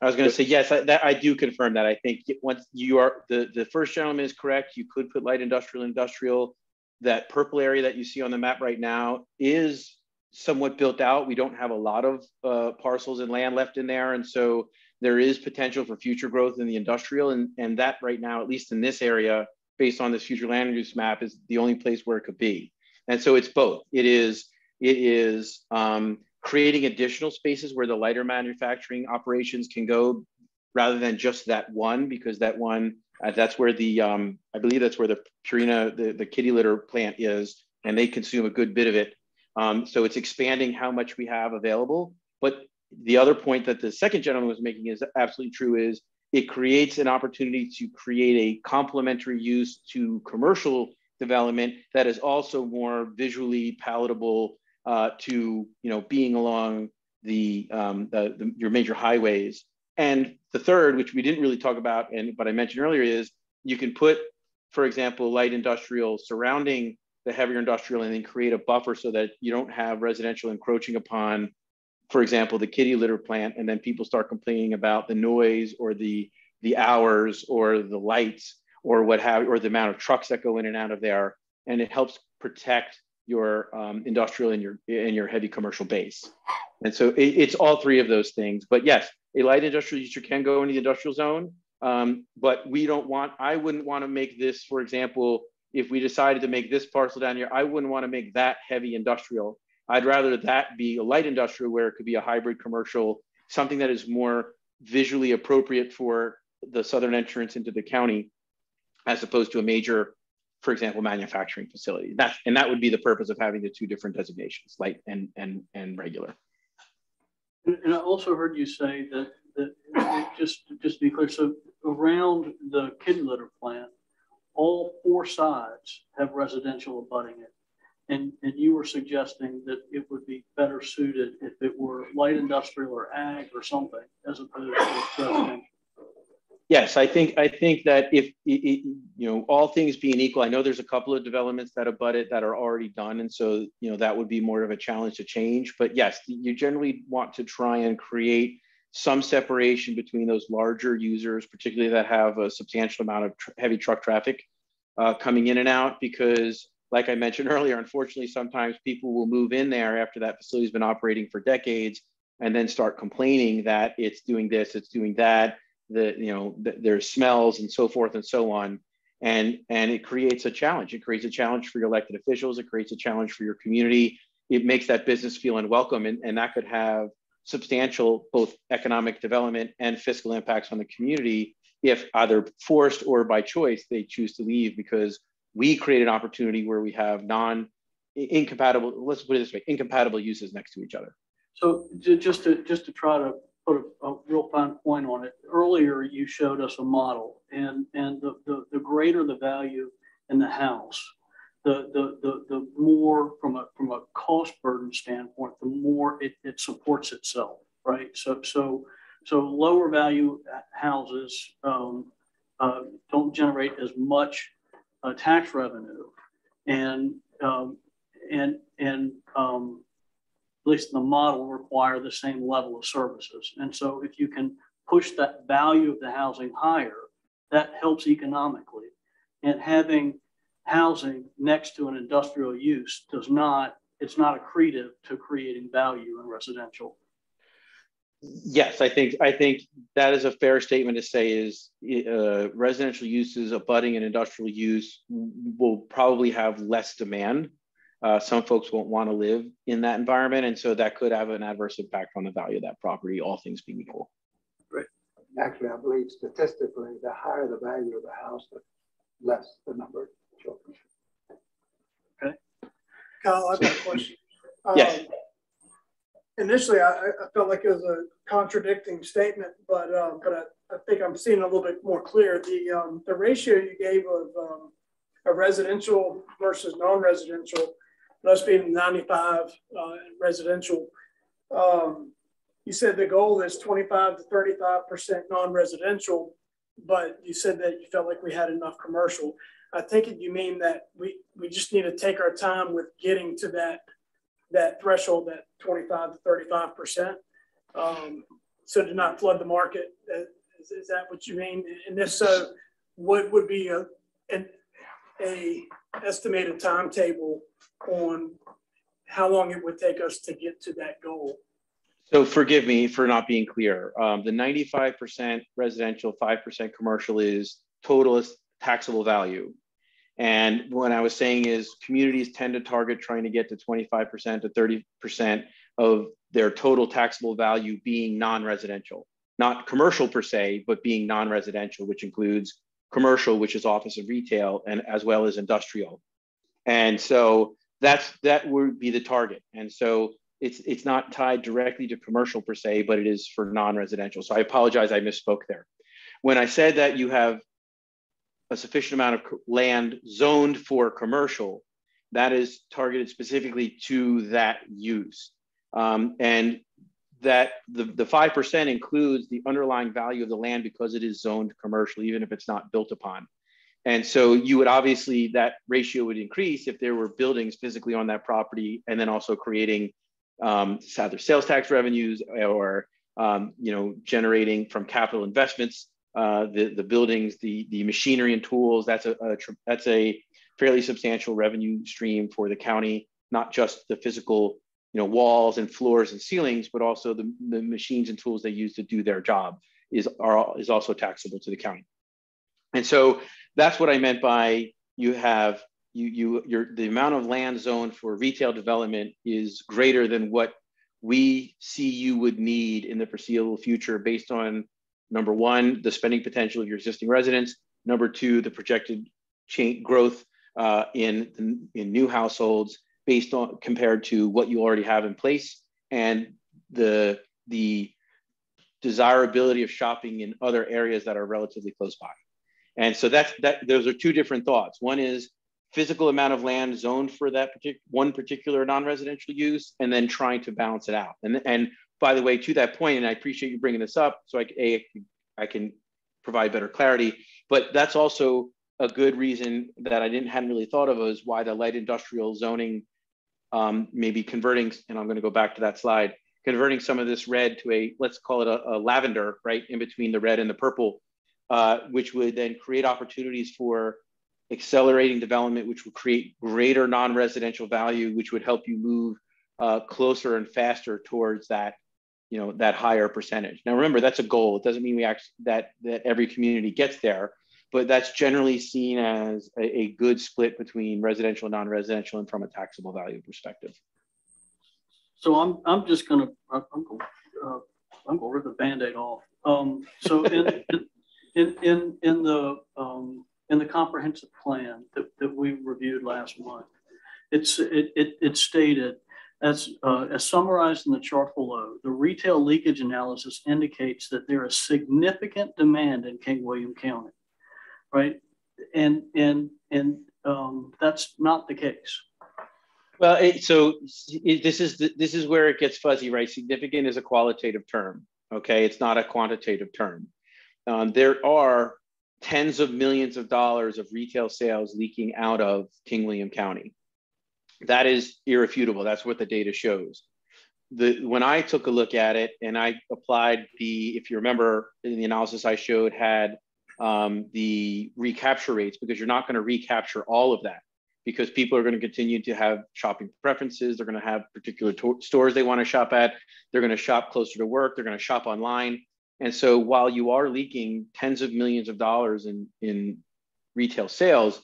I was going to say yes. I, that I do confirm that. I think once you are the the first gentleman is correct. You could put light industrial, industrial. That purple area that you see on the map right now is somewhat built out. We don't have a lot of uh, parcels and land left in there, and so there is potential for future growth in the industrial. And and that right now, at least in this area, based on this future land use map, is the only place where it could be. And so it's both. It is it is um, creating additional spaces where the lighter manufacturing operations can go rather than just that one, because that one, uh, that's where the, um, I believe that's where the Purina, the, the kitty litter plant is, and they consume a good bit of it. Um, so it's expanding how much we have available. But the other point that the second gentleman was making is absolutely true is it creates an opportunity to create a complementary use to commercial development that is also more visually palatable uh, to you know being along the, um, the, the, your major highways. And the third, which we didn't really talk about, and but I mentioned earlier, is you can put, for example, light industrial surrounding the heavier industrial, and then create a buffer so that you don't have residential encroaching upon, for example, the kitty litter plant, and then people start complaining about the noise or the the hours or the lights or what have or the amount of trucks that go in and out of there, and it helps protect your um, industrial and your and your heavy commercial base. And so it, it's all three of those things. But yes, a light industrial user can go into the industrial zone, um, but we don't want. I wouldn't want to make this, for example, if we decided to make this parcel down here, I wouldn't want to make that heavy industrial. I'd rather that be a light industrial where it could be a hybrid commercial, something that is more visually appropriate for the southern entrance into the county, as opposed to a major, for example, manufacturing facility. That and that would be the purpose of having the two different designations, light and and and regular. And and I also heard you say that, that, just, just to be clear, so around the kitty litter plant, all four sides have residential abutting it. And, and you were suggesting that it would be better suited if it were light industrial or ag or something, as opposed to residential. Yes, I think I think that if you know all things being equal, I know there's a couple of developments that abut it that are already done, and so you know that would be more of a challenge to change. But yes, you generally want to try and create some separation between those larger users, particularly that have a substantial amount of tr heavy truck traffic uh, coming in and out, because like I mentioned [LAUGHS] earlier, unfortunately, sometimes people will move in there after that facility's been operating for decades and then start complaining that it's doing this, it's doing that the you know the, there's smells and so forth and so on. And and it creates a challenge. It creates a challenge for your elected officials. It creates a challenge for your community. It makes that business feel unwelcome and, and that could have substantial both economic development and fiscal impacts on the community if either forced or by choice they choose to leave because we create an opportunity where we have non incompatible let's put it this way incompatible uses next to each other. So just to just to try to put a, a, real fine point on it. Earlier, you showed us a model, and and the the, the greater the value in the house, the, the the the more from a from a cost burden standpoint, the more it, it supports itself, right? So so so lower value houses um, uh, don't generate as much uh, tax revenue, and um, and and um, at least the model, require the same level of services. And so if you can push that value of the housing higher, that helps economically. And having housing next to an industrial use does not, it's not accretive to creating value in residential. Yes, I think I think that is a fair statement to say. Is uh, residential uses abutting an industrial use will probably have less demand uh, some folks won't want to live in that environment. And so that could have an adverse impact on the value of that property, all things being equal. Right. Actually, I believe statistically, the higher the value of the house, the less the number of children. Okay. Kyle, I've got a question. [LAUGHS] Yes. Um, initially, I, I, felt like it was a contradicting statement, but um, but I, I, think I'm seeing a little bit more clear. The um, the ratio you gave of um, a residential versus non-residential us being 95 uh, residential. Um, you said the goal is 25 to 35% non-residential, but you said that you felt like we had enough commercial. I think you mean that we, we just need to take our time with getting to that that threshold, that 25 to 35%. Um, so to not flood the market. Uh, is, is, that what you mean? And if so, what would be a, an, a estimated timetable on how long it would take us to get to that goal. So forgive me for not being clear. Um, the 95% residential, 5% commercial is total taxable value. And what I was saying is communities tend to target trying to get to 25% to 30% of their total taxable value being non-residential, not commercial per se, but being non-residential, which includes commercial, which is office and retail, and as well as industrial. And so that's that would be the target. And so it's it's not tied directly to commercial per se, but it is for non-residential. So I apologize, I misspoke there. When I said that you have a sufficient amount of land zoned for commercial, that is targeted specifically to that use. Um, and that the, the 5% includes the underlying value of the land because it is zoned commercial, even if it's not built upon. And so you would obviously, that ratio would increase if there were buildings physically on that property and then also creating um, either sales tax revenues or, um, you know, generating from capital investments, uh, the, the buildings, the, the machinery and tools, that's a, a that's a fairly substantial revenue stream for the county, not just the physical you know, walls and floors and ceilings, but also the, the machines and tools they use to do their job is, are, is also taxable to the county. And so that's what I meant by, you have you you your the amount of land zoned for retail development is greater than what we see you would need in the foreseeable future based on number one, the spending potential of your existing residents. Number two, the projected change growth uh, in in new households based on compared to what you already have in place, and the the desirability of shopping in other areas that are relatively close by. And so that's that. Those are two different thoughts. One is physical amount of land zoned for that particular one particular non-residential use, and then trying to balance it out. And and by the way, to that point, and I appreciate you bringing this up, so I, a, I can provide better clarity. But that's also a good reason that I didn't hadn't really thought of is why the light industrial zoning um, maybe converting, and I'm going to go back to that slide, converting some of this red to a let's call it a, a lavender, right, in between the red and the purple, uh, which would then create opportunities for accelerating development, which would create greater non-residential value, which would help you move uh, closer and faster towards that you know that higher percentage. Now remember that's a goal. It doesn't mean we actually that that every community gets there but that's generally seen as a, a good split between residential and non-residential and from a taxable value perspective. So i'm i'm just gonna i'm gonna uh, i'm gonna rip the band-aid off. Um, so in, in in in in the um, in the comprehensive plan that, that we reviewed last month it's it, it, it stated as, uh, as summarized in the chart below, the retail leakage analysis indicates that there is significant demand in King William County, right? And and and um, that's not the case. Well, it, so it, this is the, this is where it gets fuzzy, right? Significant is a qualitative term. Okay, it's not a quantitative term. Um, there are tens of millions of dollars of retail sales leaking out of King William County that is irrefutable. That's what the data shows. The, when I took a look at it and I applied the, if you remember in the analysis I showed had um, the recapture rates because you're not going to recapture all of that because people are going to continue to have shopping preferences. They're going to have particular stores they want to shop at. They're going to shop closer to work. They're going to shop online. And so while you are leaking tens of millions of dollars in, in retail sales,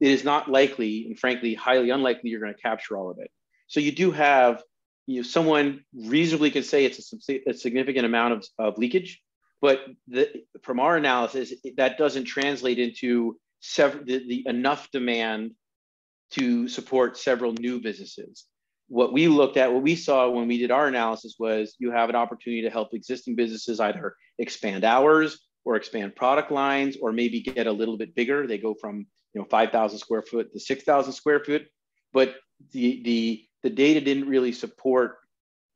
it is not likely, and frankly, highly unlikely you're going to capture all of it. So you do have, you know, someone reasonably could say it's a, a significant amount of, of leakage, but the, from our analysis, that doesn't translate into several, the, the enough demand to support several new businesses. What we looked at, what we saw when we did our analysis was you have an opportunity to help existing businesses either expand hours or expand product lines or maybe get a little bit bigger. They go from you know 5,000 square foot to 6,000 square foot, but the the the data didn't really support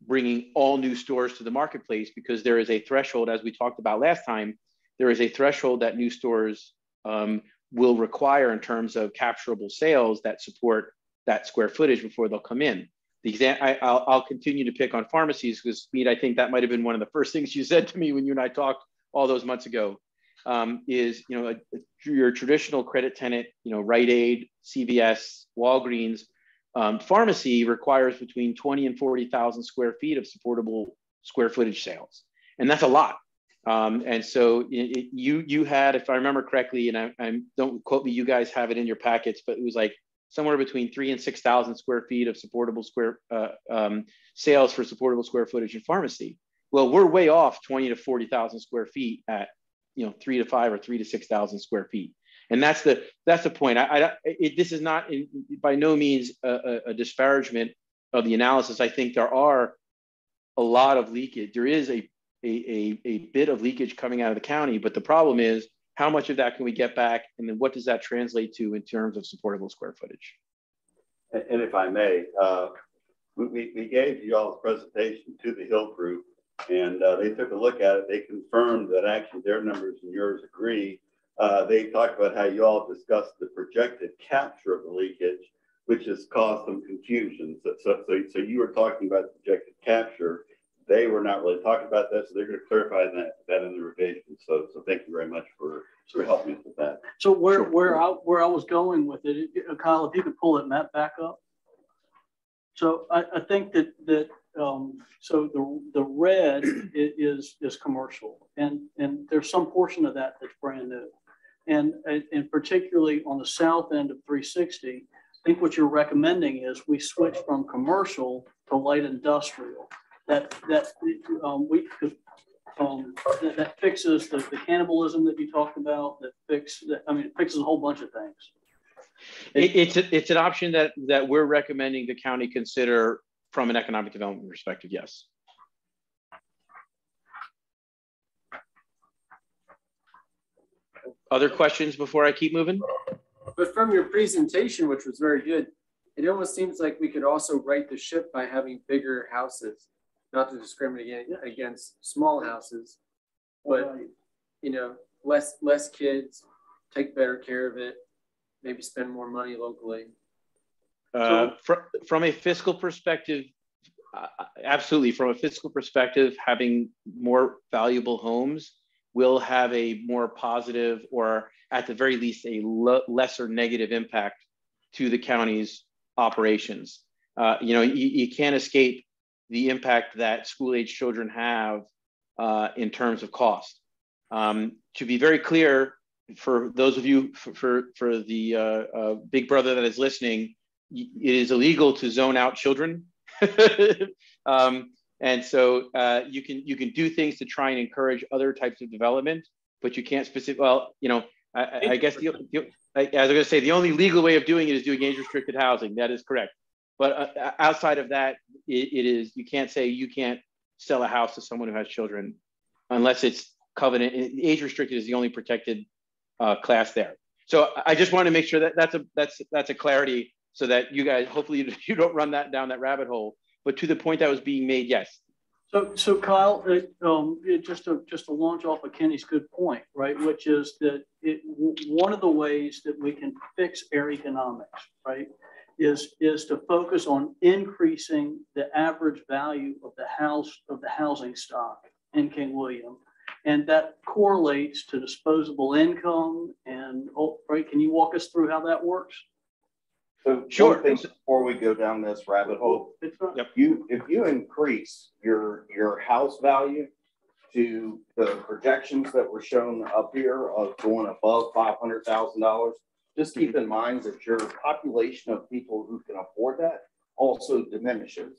bringing all new stores to the marketplace because there is a threshold, as we talked about last time, there is a threshold that new stores um, will require in terms of capturable sales that support that square footage before they'll come in. The exam, I, will I'll continue to pick on pharmacies because, Mead, I think that might have been one of the first things you said to me when you and I talked all those months ago um, is you know a, a, your traditional credit tenant, you know Rite Aid, CVS, Walgreens, um, pharmacy requires between 20 and 40,000 square feet of supportable square footage sales, and that's a lot. Um, and so it, it, you you had, if I remember correctly, and I, I, don't quote me, you guys have it in your packets, but it was like somewhere between three and six thousand square feet of supportable square uh, um, sales for supportable square footage in pharmacy. Well, we're way off 20 to 40,000 square feet at you know three to five or three to six thousand square feet. And that's the that's the point. I, I it, this is not in, by no means a, a, disparagement of the analysis. I think there are a lot of leakage. There is a, a, a, a bit of leakage coming out of the county but the problem is how much of that can we get back and then what does that translate to in terms of supportable square footage and if i may uh, we, we gave you all the presentation to the hill group and uh, they took a look at it. They confirmed that actually their numbers and yours agree. Uh, they talked about how you all discussed the projected capture of the leakage, which has caused some confusion. So, so, so, so you were talking about projected capture. They were not really talking about that, so they're going to clarify that, that in the revision. So, so thank you very much for, for helping us with that. So where, sure. where, I, where I was going with it, Kyle, if you could pull that map back up. So I, I think that, that um, so the the red is is commercial, and and there's some portion of that that's brand new. And, and particularly on the south end of three sixty, I think what you're recommending is we switch from commercial to light industrial. That, that, um, we could, um, that, that fixes the the cannibalism that you talked about, that fix, that, I mean, it fixes a whole bunch of things. It, it's, a- it's an option that, that we're recommending the county consider from an economic development perspective, yes. Other questions before I keep moving? But from your presentation, which was very good, it almost seems like we could also right the ship by having bigger houses, not to discriminate against- against small houses, but you know, less less kids, take better care of it, maybe spend more money locally. Uh, from, from a fiscal perspective, uh, absolutely. From a fiscal perspective, having more valuable homes will have a more positive or at the very least a le- lesser negative impact to the county's operations. Uh, you know, you, you can't escape the impact that school age children have uh, in terms of cost. Um, to be very clear, for those of you, for, for, for the uh, uh, big brother that is listening, it is illegal to zone out children. [LAUGHS] um, and so uh, you can you can do things to try and encourage other types of development, but you can't specific. Well, you know, I, I- guess the, the as I was going to say, the only legal way of doing it is doing age restricted housing. That is correct. But uh, outside of that, it, it is you can't say you can't sell a house to someone who has children unless it's covenant. Age restricted is the only protected uh, class there. So I just want to make sure that that's a that's that's a clarity so that you guys hopefully [LAUGHS] you, don't run that down that rabbit hole. But to the point that was being made, yes, So, so Kyle, it, um, it, just to, just to launch off of Kenny's good point, right, which is that it, one of the ways that we can fix air economics, right, is, is to focus on increasing the average value of the house, of the housing stock in King William. And that correlates to disposable income and, oh, right, can you walk us through how that works? So Sure. one thing before we go down this rabbit hole, It's not- Yep. you, if you increase your, your house value to the projections that were shown up here of going above five hundred thousand dollars, just keep in mind that your population of people who can afford that also diminishes.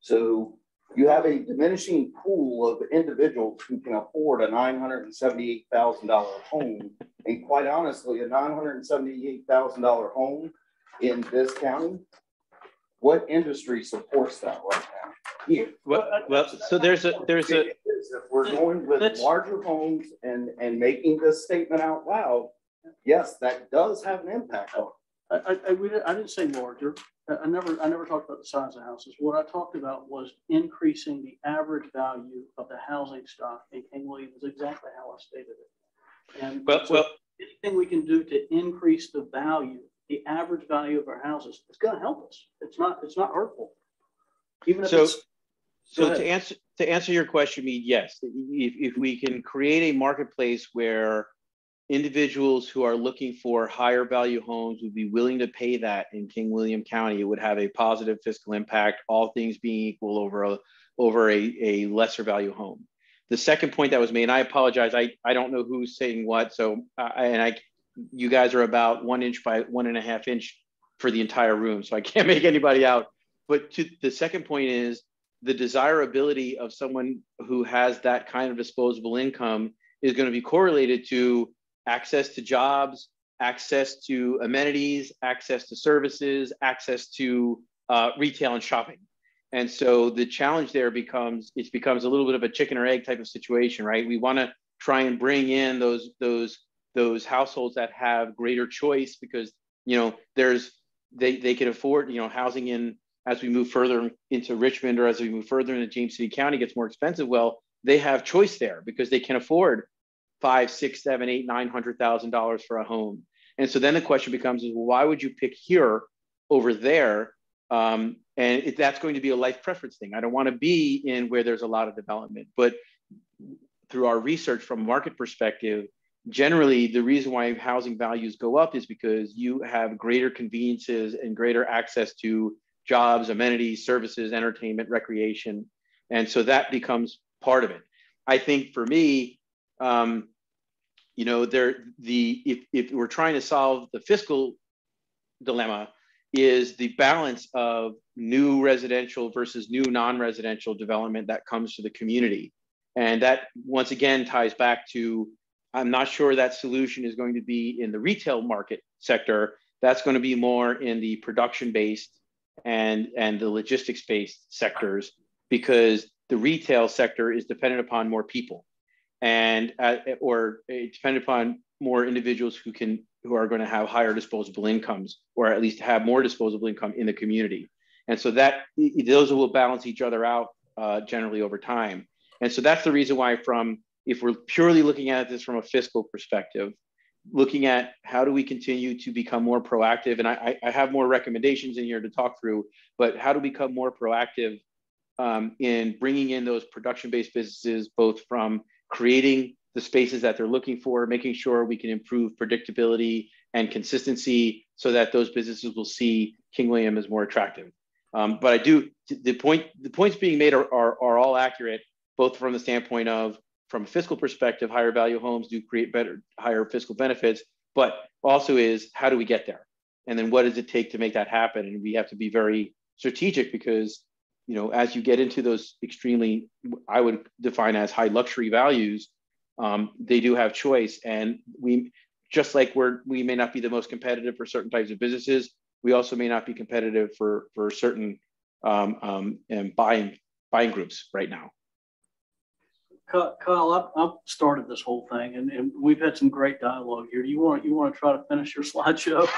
So you have a diminishing pool of individuals who can afford a nine hundred and seventy-eight thousand dollar home. And quite honestly, a nine hundred and seventy-eight thousand dollar home in this county, what industry supports that right now? Here. well, uh, well so there's a there's a If we're going with larger homes and, and making this statement out loud, yes, that does have an impact on. I, I, I, didn't- I didn't say larger. I, I never, I never talked about the size of houses. What I talked about was increasing the average value of the housing stock in King William is exactly how I stated it. And well so well anything we can do to increase the value, the average value of our houses, it's gonna help us. It's not, it's not hurtful. Even if So- it's, So Go to answer to answer your question, me yes, if if we can create a marketplace where individuals who are looking for higher value homes would be willing to pay that in King William County, it would have a positive fiscal impact, all things being equal over a over a, a lesser value home. The second point that was made, and I apologize, I, I don't know who's saying what. So and I you guys are about one inch by one and a half inch for the entire room. So I can't [LAUGHS] make anybody out. But to the second point is the desirability of someone who has that kind of disposable income is going to be correlated to access to jobs, access to amenities, access to services, access to uh, retail and shopping. And so the challenge there becomes it becomes a little bit of a chicken or egg type of situation, right? We want to try and bring in those those those households that have greater choice because you know there's they they can afford you know housing in as we move further into Richmond or as we move further into James City County gets more expensive, well, they have choice there because they can afford five, six, seven, eight, nine hundred thousand dollars for a home. And so then the question becomes is why would you pick here over there? Um, and that's going to be a life preference thing. I don't want to be in where there's a lot of development, but through our research from market perspective, generally the reason why housing values go up is because you have greater conveniences and greater access to jobs, amenities, services, entertainment, recreation. And so that becomes part of it. I think for me, um, you know, there the if if we're trying to solve the fiscal dilemma, is the balance of new residential versus new non-residential development that comes to the community. And that once again ties back to I'm not sure that solution is going to be in the retail market sector. That's going to be more in the production based and, and the logistics based sectors because the retail sector is dependent upon more people and uh, or dependent upon more individuals who can who are going to have higher disposable incomes or at least have more disposable income in the community. And so that those will balance each other out uh, generally over time. And so that's the reason why from if we're purely looking at this from a fiscal perspective looking at how do we continue to become more proactive and i, I have more recommendations in here to talk through but how to become more proactive um, in bringing in those production-based businesses both from creating the spaces that they're looking for, making sure we can improve predictability and consistency so that those businesses will see King William as more attractive. Um, but I do the point the points being made are, are, are all accurate, both from the standpoint of from a fiscal perspective, higher value homes do create better, higher fiscal benefits, but also is how do we get there? And then what does it take to make that happen? And we have to be very strategic because you know, as you get into those extremely, I would define as high luxury values, um, they do have choice. And we, just like we're, we may not be the most competitive for certain types of businesses, we also may not be competitive for, for certain um, um, and buying, buying groups right now. Kyle, I've, I've started this whole thing and, and we've had some great dialogue here. Do you want, you want to try to finish your slideshow?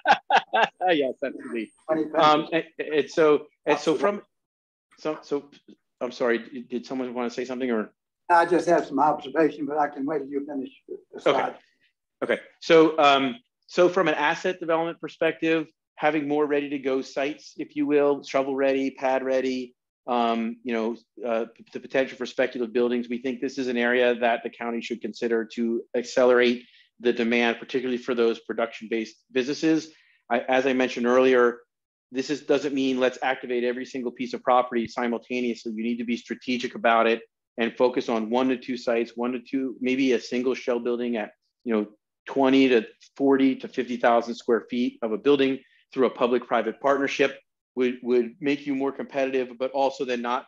[LAUGHS] [LAUGHS] [LAUGHS] yes, absolutely. Um, and, and so, and so from, so, so, I'm sorry, did someone want to say something or? I just have some observation, but I can wait till you finish the slide. Okay. Okay. So, um, so from an asset development perspective, having more ready to go sites, if you will, shovel ready, pad ready, um, you know, uh, the potential for speculative buildings. We think this is an area that the county should consider to accelerate the demand, particularly for those production-based businesses. I, as I mentioned earlier, this is, doesn't mean let's activate every single piece of property simultaneously. You need to be strategic about it and focus on one to two sites, one to two, maybe a single shell building at, you know, 20 to 40 to 50,000 square feet of a building through a public-private partnership would, would make you more competitive, but also then not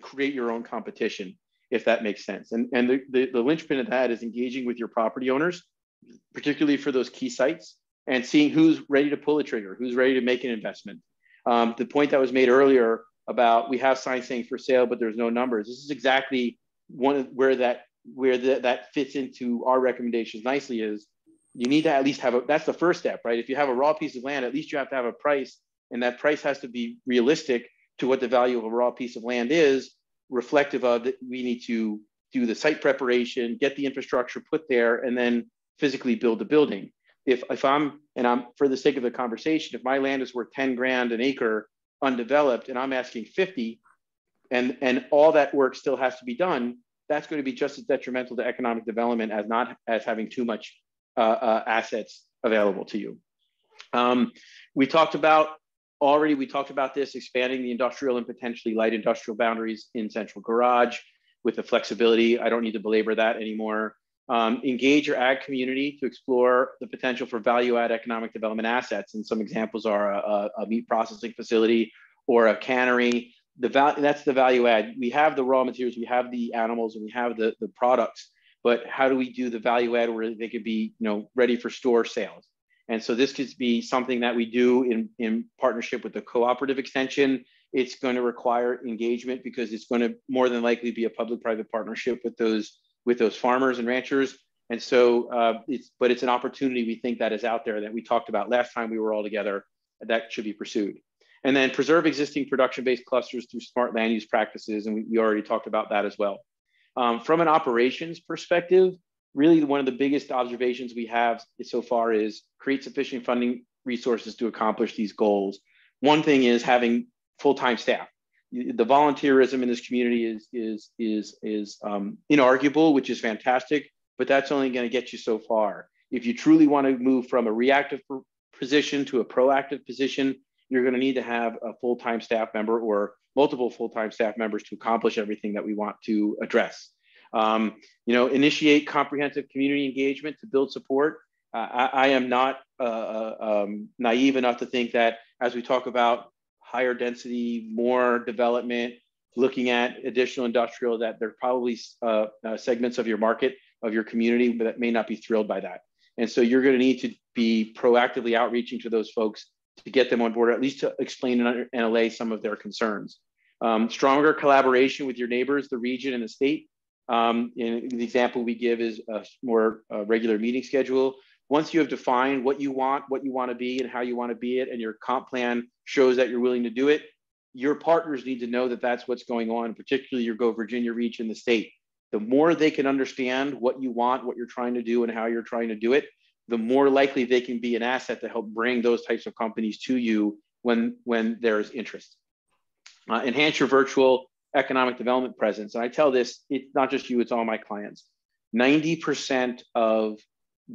create your own competition, if that makes sense. And, and the, the, the linchpin of that is engaging with your property owners, particularly for those key sites, and seeing who's ready to pull the trigger, who's ready to make an investment. Um, the point that was made earlier about we have signs saying for sale, but there's no numbers. This is exactly one of where that where the, that fits into our recommendations nicely is you need to at least have a that's the first step, right? If you have a raw piece of land, at least you have to have a price and that price has to be realistic to what the value of a raw piece of land is, reflective of that we need to do the site preparation, get the infrastructure put there, and then physically build the building. If, if I'm, and I'm for the sake of the conversation, if my land is worth 10 grand an acre undeveloped and I'm asking 50, and, and all that work still has to be done, that's going to be just as detrimental to economic development as not as having too much uh, uh, assets available to you. Um, we talked about already we talked about this, expanding the industrial and potentially light industrial boundaries in Central Garage with the flexibility. I don't need to belabor that anymore. Um, engage your ag community to explore the potential for value add economic development assets. And some examples are a, a meat processing facility or a cannery. The val- that's the value add. We have the raw materials, we have the animals, and we have the, the products. But how do we do the value add where they could be, you know, ready for store sales? And so this could be something that we do in, in partnership with the cooperative extension. It's going to require engagement because it's going to more than likely be a public-private partnership with those with those farmers and ranchers. And so uh, it's but it's an opportunity we think that is out there that we talked about last time we were all together that should be pursued. And then preserve existing production-based clusters through smart land use practices. And we, we already talked about that as well. Um, from an operations perspective, really one of the biggest observations we have so far is create sufficient funding resources to accomplish these goals. One thing is having full-time staff. The volunteerism in this community is is is is um, inarguable, which is fantastic, but that's only going to get you so far. If you truly want to move from a reactive position to a proactive position, you're going to need to have a full-time staff member or multiple full-time staff members to accomplish everything that we want to address. Um, you know, initiate comprehensive community engagement to build support. Uh, I, I, am not uh, uh, um, naive enough to think that as we talk about higher density, more development, looking at additional industrial, that there are probably uh, uh, segments of your market, of your community that may not be thrilled by that. And so you're going to need to be proactively outreaching to those folks to get them on board, at least to explain and, and allay some of their concerns. Um, stronger collaboration with your neighbors, the region, and the state. Um, and the example we give is a more uh, regular meeting schedule. Once you have defined what you want, what you want to be, and how you want to be it, and your comp plan shows that you're willing to do it, your partners need to know that that's what's going on, particularly your Go Virginia reach in the state. The more they can understand what you want, what you're trying to do, and how you're trying to do it, the more likely they can be an asset to help bring those types of companies to you when, when there's interest. Uh, enhance your virtual economic development presence. And I tell this, it's not just you, it's all my clients. 90% of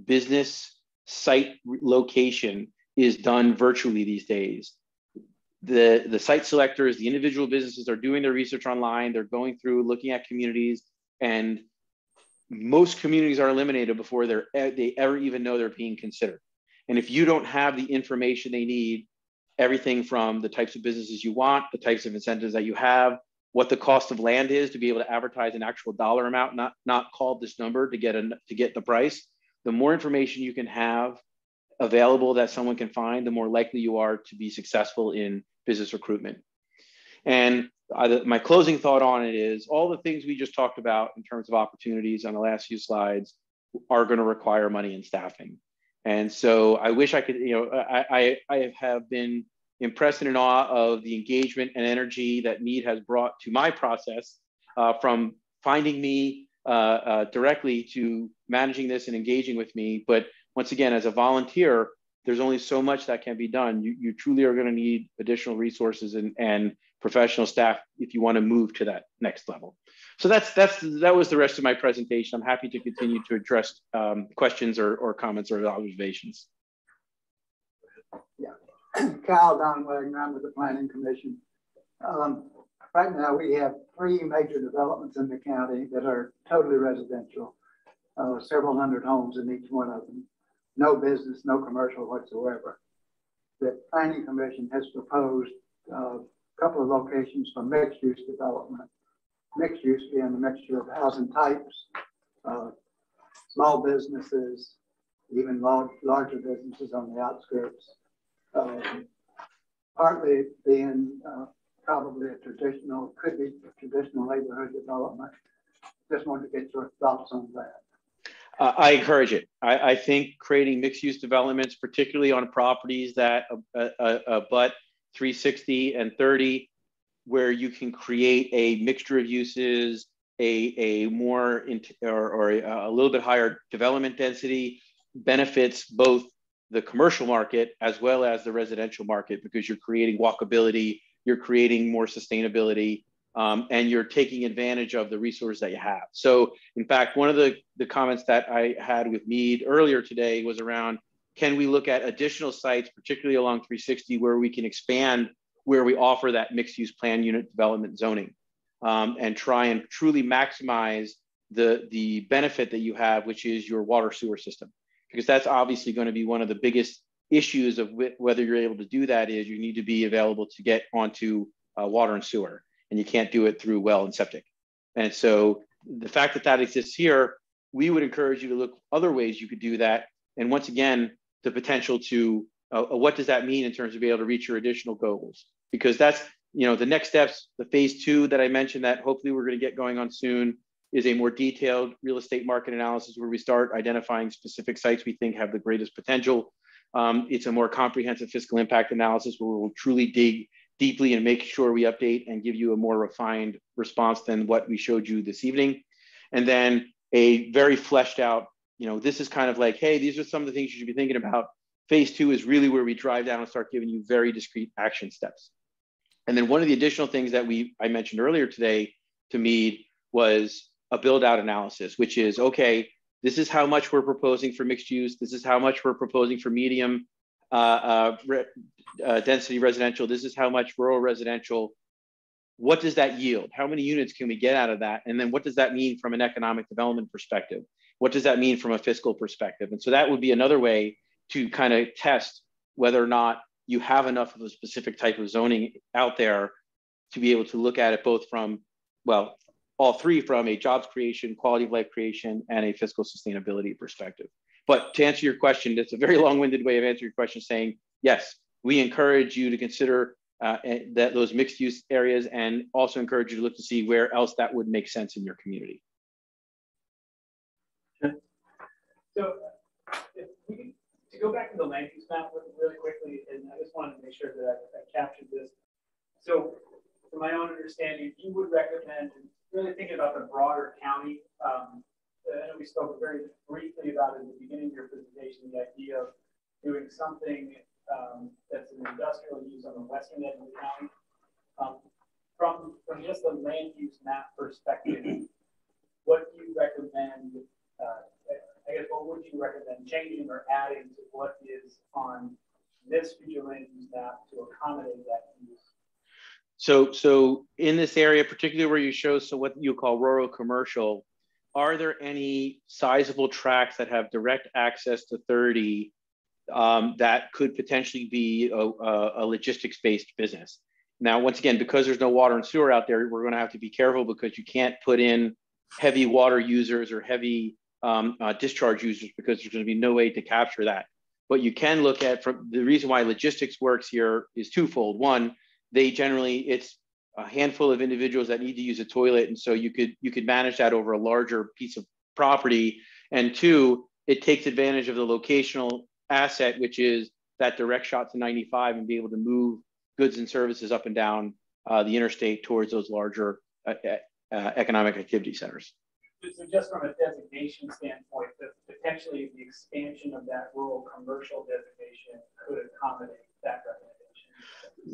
business site location is done virtually these days. The, the site selectors, the individual businesses are doing their research online, they're going through, looking at communities, and most communities are eliminated before they're, they ever even know they're being considered. And if you don't have the information they need, everything from the types of businesses you want, the types of incentives that you have, what the cost of land is to be able to advertise an actual dollar amount, not, not call this number to get, a, to get the price, the more information you can have available that someone can find, the more likely you are to be successful in business recruitment. And I, my closing thought on it is all the things we just talked about in terms of opportunities on the last few slides are going to require money and staffing. And so I wish I could, you know, I, I, I have been impressed and in awe of the engagement and energy that Mead has brought to my process uh, from finding me directly to managing this and engaging with me. But once again, as a volunteer, there's only so much that can be done. You, you truly are going to need additional resources and, and professional staff if you want to move to that next level. So that's that's that was the rest of my presentation. I'm happy to continue to address um, questions or, or comments or observations. Yeah, [CLEARS THROAT] Kyle Don Wagner, I'm with the Planning Commission. Um, right now, we have three major developments in the county that are totally residential. Uh, several hundred homes in each one of them no business, no commercial whatsoever. The Planning Commission has proposed uh, a couple of locations for mixed use development. Mixed use being a mixture of housing types, uh, small businesses, even large, larger businesses on the outskirts. Um, partly being uh, probably a traditional, could be traditional neighborhood development. Just wanted to get your thoughts on that. Uh, I encourage it. I, I, think creating mixed use developments, particularly on properties that uh, uh, abut 360 and 30, where you can create a mixture of uses, a, a more or, or a, a little bit higher development density, benefits both the commercial market as well as the residential market because you're creating walkability, you're creating more sustainability, um, and you're taking advantage of the resources that you have. So, in fact, one of the, the comments that I had with Mead earlier today was around can we look at additional sites, particularly along 360, where we can expand where we offer that mixed use plan unit development zoning um, and try and truly maximize the, the benefit that you have, which is your water sewer system. Because that's obviously going to be one of the biggest issues of whether you're able to do that is you need to be available to get onto uh, water and sewer and you can't do it through well and septic. And so the fact that that exists here, we would encourage you to look other ways you could do that. And once again, the potential to uh, uh, what does that mean in terms of being able to reach your additional goals? Because that's you know the next steps. The phase two that I mentioned that hopefully we're going to get going on soon is a more detailed real estate market analysis where we start identifying specific sites we think have the greatest potential. Um, it's a more comprehensive fiscal impact analysis where we'll truly dig deeply and make sure we update and give you a more refined response than what we showed you this evening. And then a very fleshed out, you know, this is kind of like, hey, these are some of the things you should be thinking about. Phase two is really where we drive down and start giving you very discrete action steps. And then one of the additional things that we I mentioned earlier today to Mead was a build out analysis, which is okay, this is how much we're proposing for mixed use. This is how much we're proposing for medium uh, uh, re, uh, density residential. This is how much rural residential. what does that yield? How many units can we get out of that? And then what does that mean from an economic development perspective? What does that mean from a fiscal perspective? And so that would be another way to kind of test whether or not you have enough of a specific type of zoning out there to be able to look at it both from, well, all three from a jobs creation, quality of life creation, and a fiscal sustainability perspective. But to answer your question, it's a very [LAUGHS] long-winded way of answering your question, saying yes, we encourage you to consider uh, that those mixed use areas and also encourage you to look to see where else that would make sense in your community. So if we, to go back to the land use map really quickly, and I just wanted to make sure that I, I captured this. So from my own understanding, you would recommend really thinking about the broader county. Um, we spoke very briefly about in the beginning of your presentation, the idea of doing something um, that's an industrial use on the western edge of the county. Um, from, from just the land use map perspective, what do you recommend, uh, I guess, what would you recommend changing or adding to what is on this future land use map to accommodate that use? So, so in this area, particularly where you show, so what you call rural commercial, are there any sizable tracks that have direct access to 30 um, that could potentially be a, a, a logistics-based business. Now, once again, because there's no water and sewer out there, we're going to have to be careful because you can't put in heavy water users or heavy um, uh, discharge users because there's going to be no way to capture that. But you can look at from the reason why logistics works here is twofold. One, they generally it's a handful of individuals that need to use a toilet, and so you could you could manage that over a larger piece of property. And two, it takes advantage of the locational asset, which is that direct shot to 95 and be able to move goods and services up and down uh, the interstate towards those larger uh, uh, economic activity centers. So just from a designation standpoint, the, potentially the expansion of that rural commercial designation could accommodate that recommendation.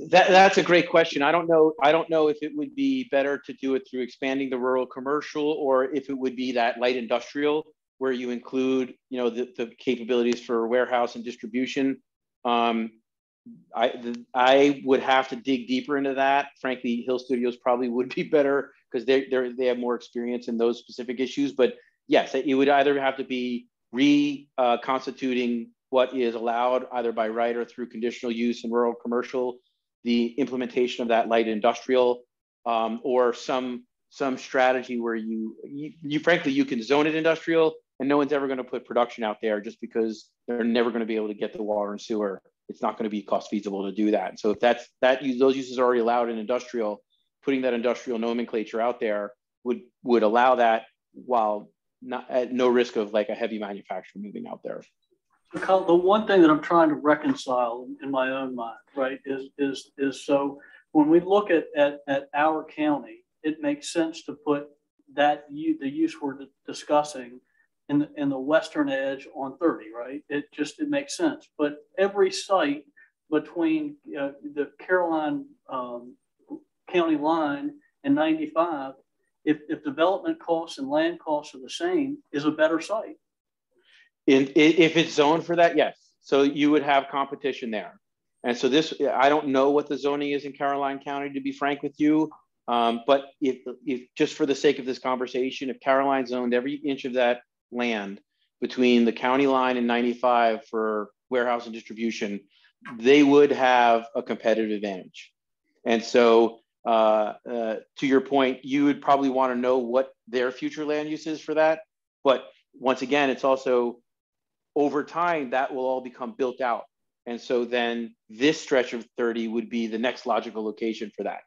That, that's a great question. I don't know. I don't know if it would be better to do it through expanding the rural commercial or if it would be that light industrial where you include, you know, the, the capabilities for warehouse and distribution. Um, I, the, I would have to dig deeper into that. Frankly, Hill Studios probably would be better because they they they have more experience in those specific issues. But yes, it would either have to be reconstituting uh, what is allowed either by right or through conditional use in rural commercial, the implementation of that light industrial, um, or some some strategy where you, you you frankly you can zone it industrial and no one's ever going to put production out there just because they're never going to be able to get the water and sewer. It's not going to be cost feasible to do that. So if that's that those uses are already allowed in industrial, putting that industrial nomenclature out there would would allow that while not at no risk of like a heavy manufacturer moving out there. So the one thing that I'm trying to reconcile in my own mind, right, is is is so when we look at at, at our county, it makes sense to put that the use we're discussing in the, in the western edge on 30, right? It just it makes sense. But every site between uh, the Caroline um, County line and 95, if, if development costs and land costs are the same, is a better site. In, if it's zoned for that, yes. So you would have competition there. And so this, I don't know what the zoning is in Caroline County, to be frank with you. Um, but if, if just for the sake of this conversation, if Caroline zoned every inch of that land between the county line and 95 for warehouse and distribution, they would have a competitive advantage. And so, uh, uh, to your point, you would probably want to know what their future land use is for that. But once again, it's also over time that will all become built out. And so then this stretch of 30 would be the next logical location for that.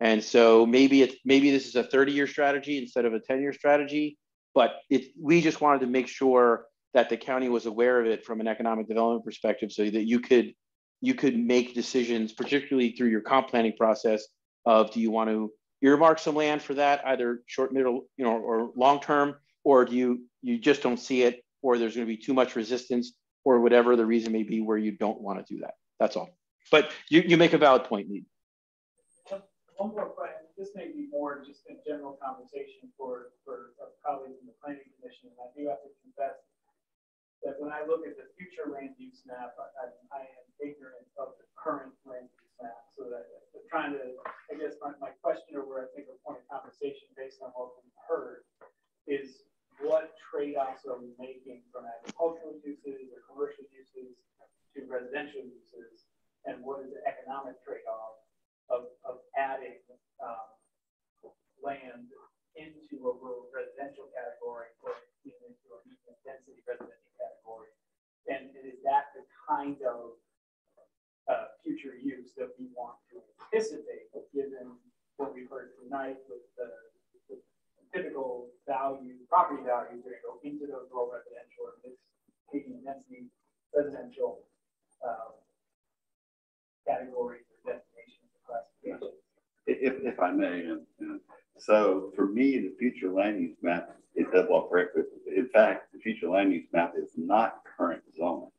And so maybe it's maybe this is a 30 year strategy instead of a 10 year strategy. But it, we just wanted to make sure that the county was aware of it from an economic development perspective so that you could you could make decisions, particularly through your comp planning process of do you want to earmark some land for that, either short, middle, you know, or long term, or do you you just don't see it, or there's going to be too much resistance, or whatever the reason may be where you don't want to do that. That's all. But you, you make a valid point, Mead. One more question this may be more just a general conversation for, for colleagues in the planning commission. And I do have to confess that when I look at the future land use map, I, I, I am ignorant of the current land use map. So that I'm trying to, I guess my, my question or where I think a point of conversation based on what we've heard, is what trade-offs are we making from agricultural uses or commercial uses to residential uses? And what is the economic trade-off of, of adding, um, land into a rural residential category or into a medium density residential category? And is that the kind of uh, future use that we want to anticipate, given what we've heard tonight with the, the typical value, property values that go into those rural residential or mixed density residential um, categories or destinations or classifications. If, if I may, and, and so for me, the future land use map, is does, well, correct, in fact, the future land use map is not current zoning.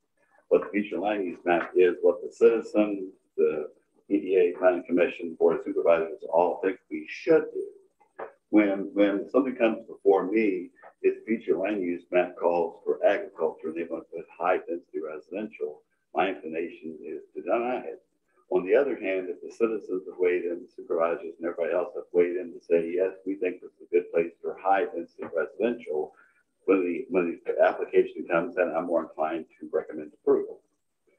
What the future land use map is what the citizens, the EDA, planning commission, board of supervisors all think we should do. When, when something comes before me, its future land use map calls for agriculture and they want to put high density residential, my inclination is to deny it. On the other hand, if the citizens have weighed in, the supervisors and everybody else have weighed in to say, yes, we think this is a good place for high density residential, when the, when the application comes in, I'm more inclined to recommend approval.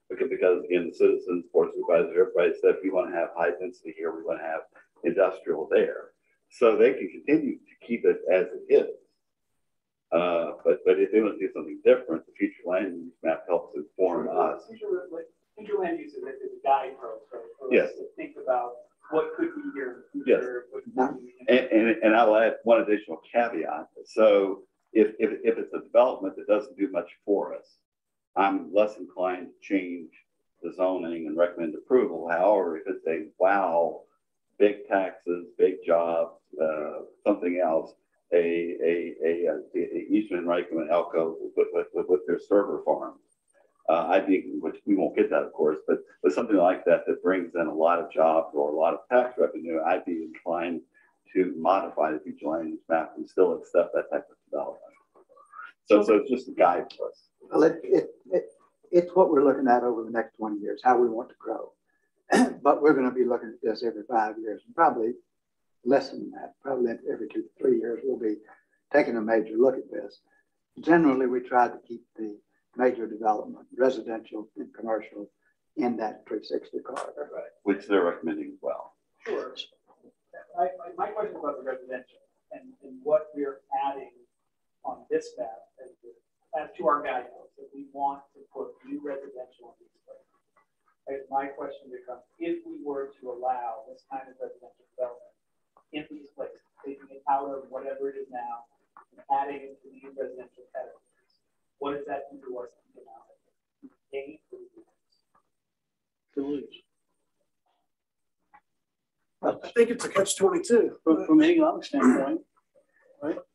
Because, because again, the citizens, board supervisors, everybody said, we want to have high density here, we want to have industrial there. So they can continue to keep it as it is. Uh, but, but if they want to do something different, the future land use map helps inform us. Future, like, future land use is a is a guidepost, right? for us Yes. to Think about what could be here in the Yes. future. what could be in- And, and, and I'll add one additional caveat. So if, if, if it's a development that doesn't do much for us, I'm less inclined to change the zoning and recommend approval. However, if it's a wow, big taxes, big jobs, uh, something else, a, a, a, a Eastman Reichman and Elko with, with, with, their server farm. Uh, I think, which we won't get that, of course, but, but something like that that brings in a lot of jobs or a lot of tax revenue, I'd be inclined to modify the future land use map and still accept that type of development. So, so it's just a guide for us. Well, it, it, it, it's what we're looking at over the next twenty years, how we want to grow. [CLEARS THROAT] But we're gonna be looking at this every five years, and probably less than that, probably every two, three years, we'll be taking a major look at this. Generally, we try to keep the major development, residential and commercial, in that three sixty corridor. Right, Which they're recommending as well. Sure. I, I- my question is about the residential and, and what we're adding on this map as, as to our guidelines, that we want to put new residential in these places. I guess my question becomes, if we were to allow this kind of residential development in these places, taking it out of whatever it is now, and adding it to these residential categories, what does that do to us economically? Gain or lose? to. I think it's a catch twenty-two. From, from an economic standpoint,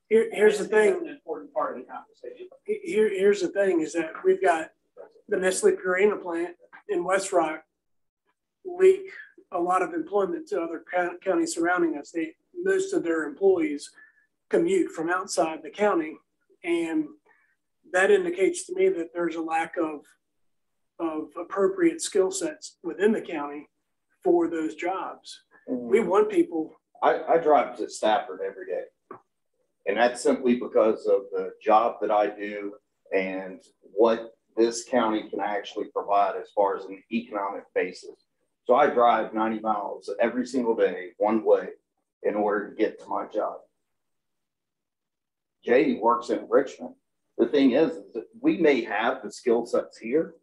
Here, here's the thing. An important part of the conversation. Here, here's the thing is that we've got the Nestle Purina plant in West Rock leak a lot of employment to other counties surrounding us. They, most of their employees commute from outside the county. And that indicates to me that there's a lack of, of appropriate skill sets within the county for those jobs. We mm-hmm. want people, I, I drive to Stafford every day. And that's simply because of the job that I do and what this county can actually provide as far as an economic basis. So I drive ninety miles every single day, one way, in order to get to my job. Jay works in Richmond. The thing is, is we may have the skill sets here,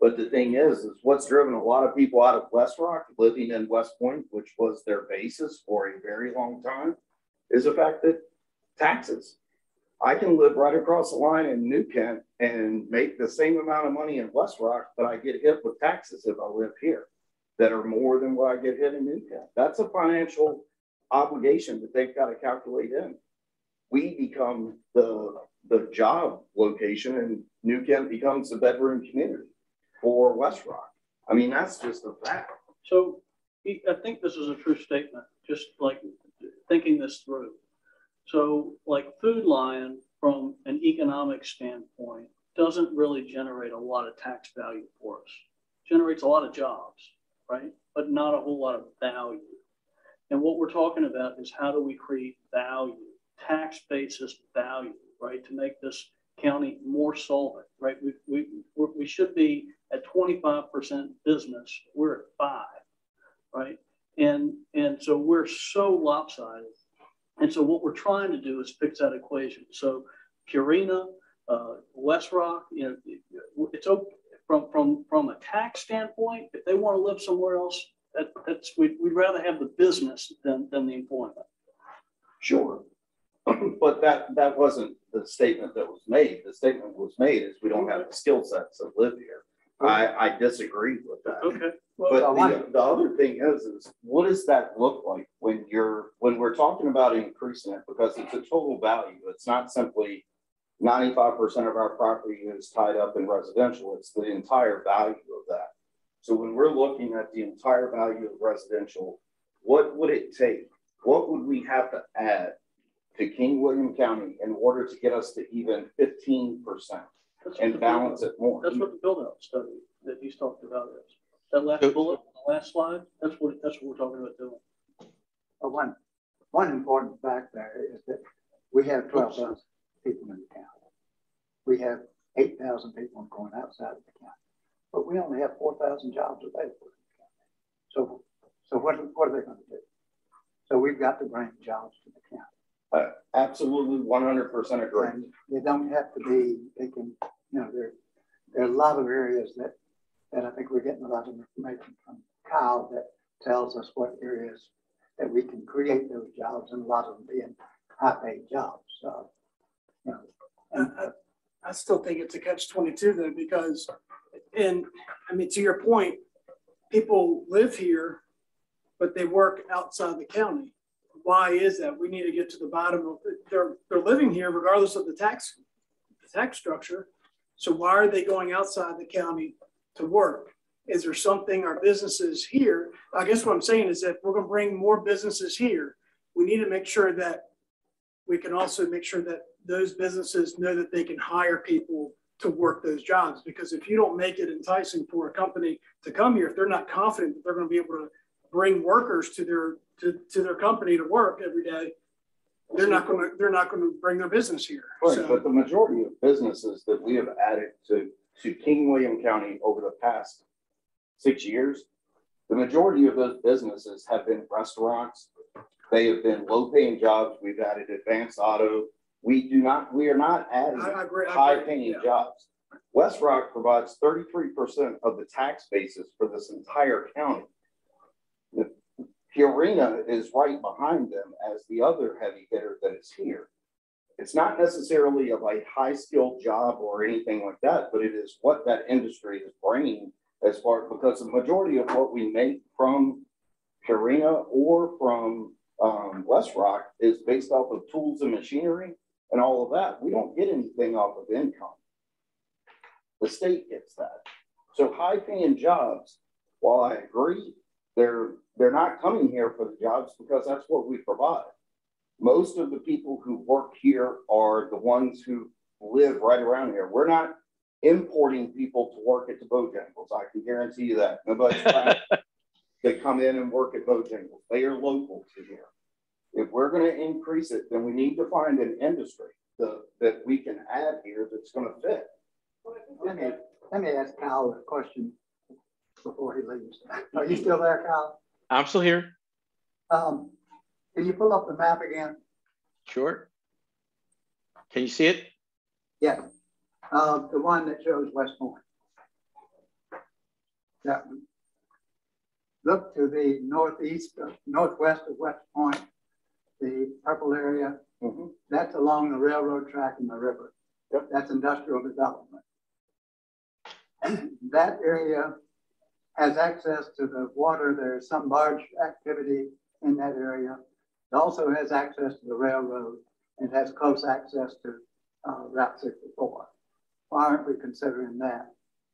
but the thing is, is what's driven a lot of people out of West Rock, living in West Point, which was their basis for a very long time, is the fact that taxes. I can live right across the line in New Kent and make the same amount of money in West Rock, but I get hit with taxes if I live here that are more than what I get hit in New Kent. That's a financial obligation that they've got to calculate in. We become the, the job location and New Kent becomes the bedroom community for West Rock. I mean, that's just a fact. So I think this is a true statement, just like thinking this through. So like Food Lion, from an economic standpoint, doesn't really generate a lot of tax value for us. Generates a lot of jobs, right? But not a whole lot of value. And what we're talking about is how do we create value, tax basis value, right? To make this county more solvent, right? We, we, we should be at twenty-five percent business. We're at five, right? And, and so we're so lopsided. And so what we're trying to do is fix that equation. So Purina, uh, West Rock, you know, it's open from, from, from a tax standpoint, if they want to live somewhere else, that, that's, we'd, we'd rather have the business than, than the employment. Sure. [CLEARS THROAT] But that, that wasn't the statement that was made. The statement was made is we don't have the skill sets that live here. I, I disagree with that. Okay. But the, the other thing is, is what does that look like when you're, when we're talking about increasing it? Because it's a total value. It's not simply ninety-five percent of our property is tied up in residential. It's the entire value of that. So when we're looking at the entire value of residential, what would it take? What would we have to add to King William County in order to get us to even fifteen percent That's what the and balance it more? That's what the build out study that he's talked about is. That last So- bullet, the last slide, that's what, that's what we're talking about doing. But one, one important fact there is that we have twelve thousand people in the county. We have eight thousand people going outside of the county, but we only have four thousand jobs available. in the county. So, so what, what are they gonna do? So we've got to bring jobs to the county. Uh, Absolutely, one hundred percent agree. And they don't have to be, they can, you know, there, there are a lot of areas that, that I think we're getting a lot of information from Kyle that tells us what areas that we can create those jobs and a lot of them being high paid jobs, so. You know, and, I, I- I still think it's a catch twenty-two though, because, and, I mean, to your point, people live here, but they work outside the county. Why is that? We need to get to the bottom of, it. they're, they're living here regardless of the tax, the tax structure. So why are they going outside the county to work? Is there something our businesses here? I guess what I'm saying is that we're gonna bring more businesses here. We need to make sure that we can also make sure that those businesses know that they can hire people to work those jobs. Because if you don't make it enticing for a company to come here, if they're not confident that they're going to be able to bring workers to their to, to their company to work every day, they're not going to they're not going to bring their business here. Right, So- but the majority of businesses that we have added to, to King William County over the past six years, the majority of those businesses have been restaurants. They have been low-paying jobs. We've added advanced auto. We do not, we are not adding I, I agree. I agree. high-paying Yeah. jobs. West Rock provides thirty-three percent of the tax basis for this entire county. The Purina is right behind them as the other heavy hitter that is here. It's not necessarily of a high-skilled job or anything like that, but it is what that industry is bringing as far, because the majority of what we make from Purina or from um, West Rock is based off of tools and machinery and all of that. We don't get anything off of income. The state gets that. So high-paying jobs, while I agree, they're, they're not coming here for the jobs because that's what we provide. Most of the people who work here are the ones who live right around here. We're not importing people to work at the Bojangles. I can guarantee you that. Nobody's [LAUGHS] trying to come in and work at Bojangles. They are local to here. If we're gonna increase it, then we need to find an industry the, that we can add here that's gonna fit. Let me, let me ask Kyle a question before he leaves. Are you still there, Kyle? I'm still here. Um, can you pull up the map again? Sure. Can you see it? Yeah, uh, the one that shows West Point. That one. Look to the northeast, of- northwest of West Point, the purple area, Mhm. that's along the railroad track and the river. Yep. That's industrial development. [CLEARS THROAT] That area has access to the water. There's some barge activity in that area. It also has access to the railroad and has close access to uh, Route 64. Why aren't we considering that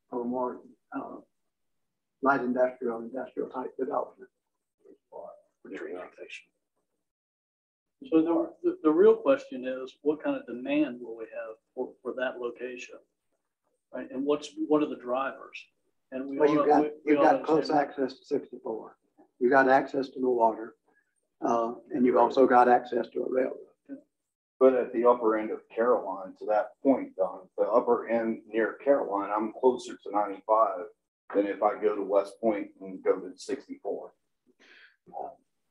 for more uh, light industrial, industrial type development? So the, the, the real question is, what kind of demand will we have for, for that location? Right, and what's, what are the drivers? And we. Well, you've got, we- we you've all got close access to 64. You've got access to the water. Uh, and you've also got access to a railroad. But at the upper end of Caroline, to that point, Don, the upper end near Caroline, I'm closer to ninety-five than if I go to West Point and go to sixty-four.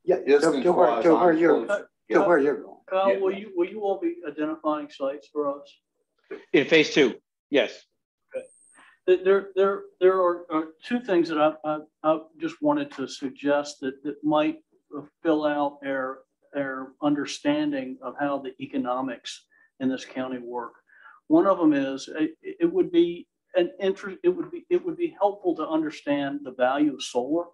Yeah, to, to where, Distance-wise, to where you're, closer. to where you're going. Kyle, will you, will you all be identifying sites for us? In phase two, yes. There- There, there, are, are two things that I, I, I just wanted to suggest that, that might fill out their, their understanding of how the economics in this county work. One of them is, uh, it, it would be an interest, it would be, it would be helpful to understand the value of solar.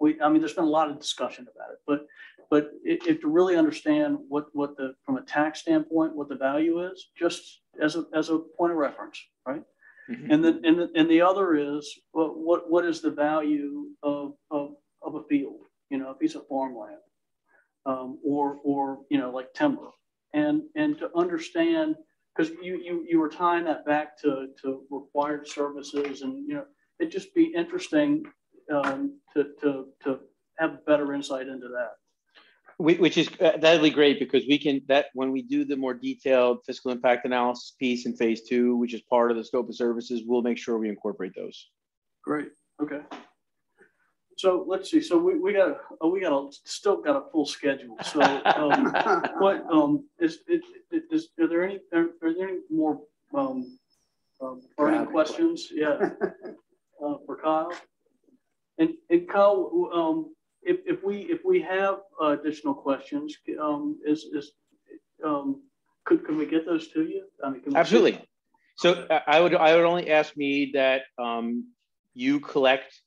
We, I mean, there's been a lot of discussion about it, but, but if, if to really understand what, what the, from a tax standpoint, what the value is, just as a, as a point of reference, right? And then, and the, and the other is, what, what, what is the value of, of, of a field, you know, a piece of farmland? Um, or, or, you know, like timber. And, and to understand, because you, you, you were tying that back to, to required services and, you know, it'd just be interesting, um, to, to, to have better insight into that. Whi- Which is, uh, that'd be great because we can, that, when we do the more detailed fiscal impact analysis piece in phase two, which is part of the scope of services, we'll make sure we incorporate those. Great, okay. So let's see, so we, we got, oh, we got a, still got a full schedule, so, um, [LAUGHS] what, um, is, is, is, are there any, are, are there any more, um, um, burning Driving questions? Yeah. Uh, for Kyle? And, and Kyle, um, if, if we, if we have uh, additional questions, um, is, is, um, could, could we get those to you? I mean, can we- Absolutely. So I- I would, I would only ask me that um, you collect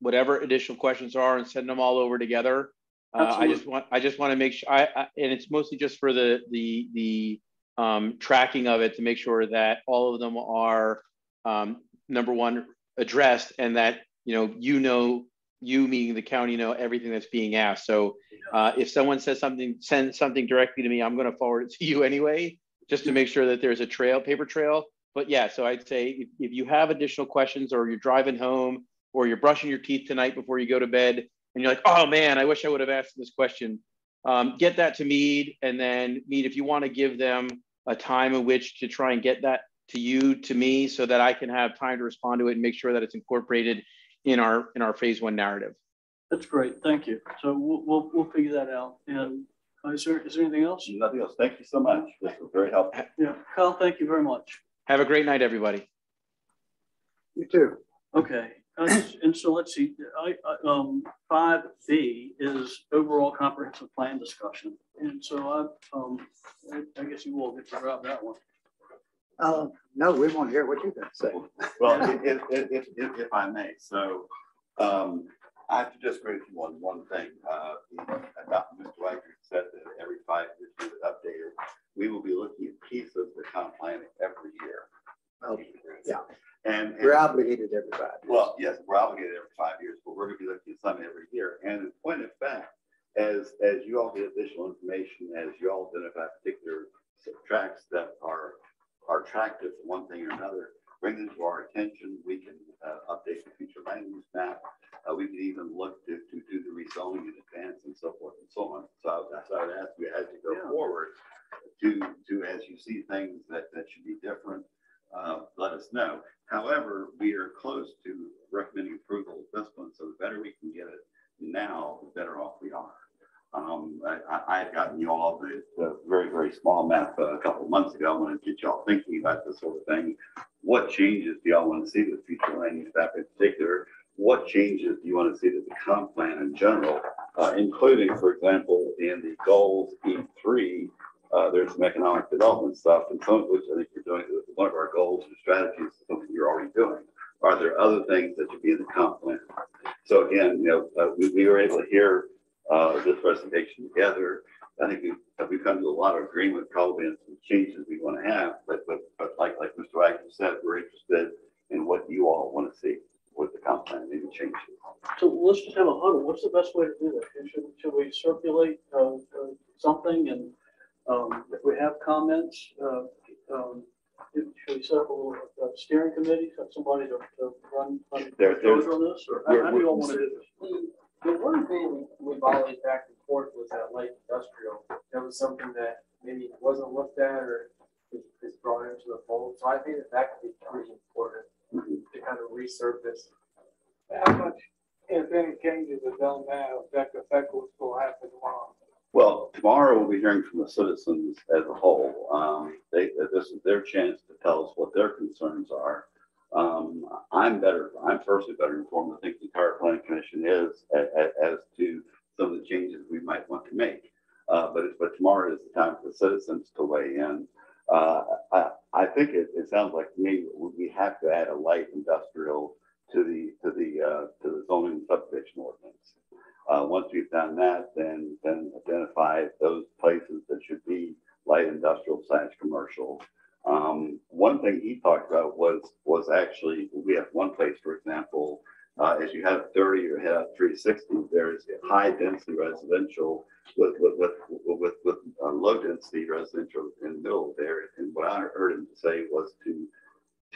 whatever additional questions are and send them all over together. Uh, I just want, I just want to make sure, I, I, and it's mostly just for the, the, the um, tracking of it to make sure that all of them are, um, number one, addressed and that, you know, you know, you meaning the county know everything that's being asked. So uh, if someone says something, send something directly to me, I'm going to forward it to you anyway, just to make sure that there's a trail, paper trail. But yeah, so I'd say if, if you have additional questions or you're driving home or you're brushing your teeth tonight before you go to bed and you're like, oh man, I wish I would have asked this question. Um, get that to Mead and then Mead, if you want to give them a time in which to try and get that to you, to me, so that I can have time to respond to it and make sure that it's incorporated in our, in our phase one narrative. That's great, thank you. So we'll, we'll, we'll figure that out. And uh, is there, is there anything else? Nothing else. Thank you so much. This was very helpful. Yeah, Kyle, thank you very much. Have a great night, everybody. You too. Okay, uh, and so let's see, I, I, um, five B is overall comprehensive plan discussion. And so I, um, I, I guess you all get to grab that one. Uh, no, we want to hear what you got to say. [LAUGHS] Well, if, if, if, if, I may, so, um, I have to just agree with you on one thing, uh, about Mr. Wagner said that every five years we would update it. We will be looking at pieces of the comp plan every year. Oh, yeah. And. and- We're obligated to everybody. Well, yes, we're obligated every five years, but we're gonna be looking at some every year. And in point of fact, as, as you all get additional information, as you all identify particular tracks that are, are attractive to one thing or another, bring them to our attention. We can, uh, update the future land use map. Uh, we can even look to, to do the rezoning in advance and so forth and so on. So that's I would ask you as you go Yeah. forward to, to, as you see things that, that should be different, uh, let us know. However, we are close to recommending approval of this one, so the better we can get it now, the better off we are. Um, I, I, had gotten you all the, the very, very small map uh, a couple of months ago. I want to get y'all thinking about this sort of thing. What changes do y'all want to see with future land use map in particular? What changes do you want to see to the comp plan in general, uh, including, for example, in the goals E three, uh, there's some economic development stuff, and some of which I think you're doing, one of our goals and strategies, is something you're already doing. Are there other things that should be in the comp plan? So again, you know, uh, we, we were able to hear, uh, this presentation together. I think we've, uh, we've come to a lot of agreement, probably in some changes we want to have, but, but, but like, like Mr. Wagner said, we're interested in what you all want to see with the comp plan, maybe changes. So let's just have a huddle. What's the best way to do that? Should, should we circulate, uh, uh, something and, um, if we have comments, uh, um, should we set up a little uh, steering committee, have somebody to, to run, run There- on this, or how how do you all want to do this? The, the one thing we've always back and forth was that light industrial. That was something that maybe wasn't looked at or is, is brought into the fold. So I think that that could be pretty important to kind of resurface. How much, if any, changes are done now that could affect what's going to happen tomorrow? Well, tomorrow we'll be hearing from the citizens as a whole. Um, they, this is their chance to tell us what their concerns are. Um, I'm better, I'm personally better informed, I think the entire planning commission is, as, as to some of the changes we might want to make. Uh, but, but tomorrow is the time for the citizens to weigh in. Uh, I, I think it, it sounds like to me, we we have to add a light industrial to the, to the, uh, to the zoning subdivision ordinance. Uh, once we've done that, then, then identify those places that should be light industrial slash commercial. Um, one thing he talked about was, was actually, we have one place, for example, uh, as you have thirty or head up three sixty, there's a high density residential with, with, with, with, with, uh, low density residential in the middle there. And what I heard him say was to,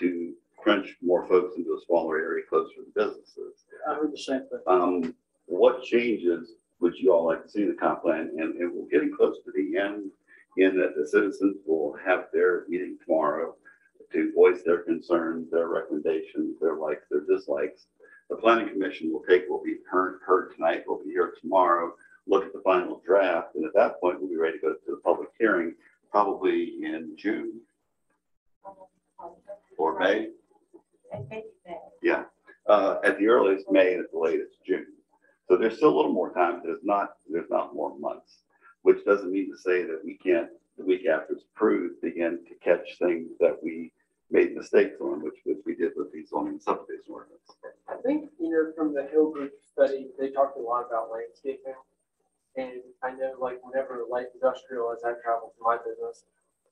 to crunch more folks into a smaller area closer to businesses. I heard the same thing. Um, what changes would you all like to see in the comp plan? And, and we're getting close to the end in that the citizens will have their meeting tomorrow to voice their concerns, their recommendations, their likes, their dislikes. The planning commission will take what we've heard, heard tonight, will be here tomorrow, look at the final draft, and at that point, we'll be ready to go to the public hearing, probably in June or May. Yeah, uh, at the earliest May and at the latest June. So there's still a little more time. There's not, there's not more months, which doesn't mean to say that we can't, the week after it's approved, begin to catch things that we made mistakes on, which, which we did with the zoning subdivision ordinance. I think, you know, from the Hill Group study, they talked a lot about landscaping. And I know like whenever light industrial, as I travel for my business,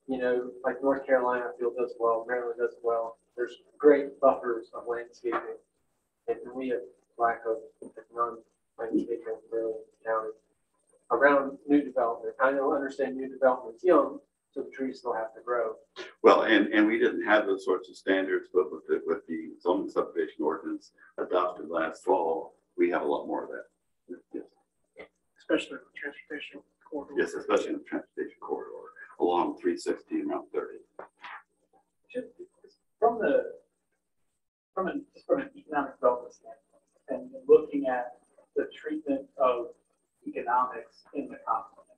you know, like North Carolina, feel does well, Maryland does well. There's great buffers of landscaping. And we have lack of none landscaping really in the county. Around new development, I don't understand new development's young, so the trees still have to grow. Well, and, and we didn't have those sorts of standards, but with the, with the zoning subdivision ordinance adopted last fall, we have a lot more of that. Yes. Especially for transportation corridor. Yes, especially in the transportation corridor along three sixty and Route thirty. Just From the, from an, just from an economic development standpoint, and looking at the treatment of economics in the comp plan.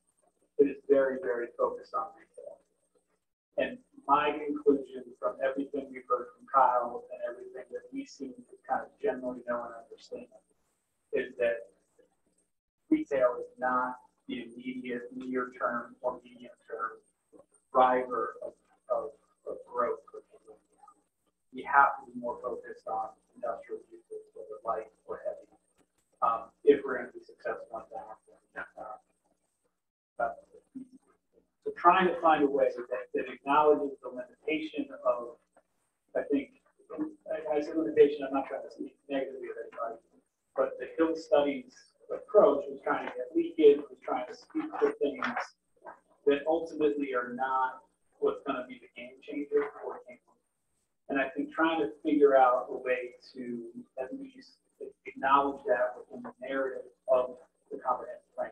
it is very, very focused on retail. And my conclusion from everything we've heard from Kyle and everything that we seem to kind of generally know and understand is that retail is not the immediate near-term or medium-term driver of, of, of growth. Pennsylvania. Have to be more focused on industrial uses, whether light or heavy, um, if we're gonna be successful on that. So trying to find a way that, that acknowledges the limitation of, I think, I, say limitation, I'm not trying to speak negatively of anybody, but the Hill Studios approach was trying to get leakage, was trying to speak to things that ultimately are not what's gonna be the game changer for King William. And I think trying to figure out a way to at least acknowledge that within the narrative of the comprehensive plan.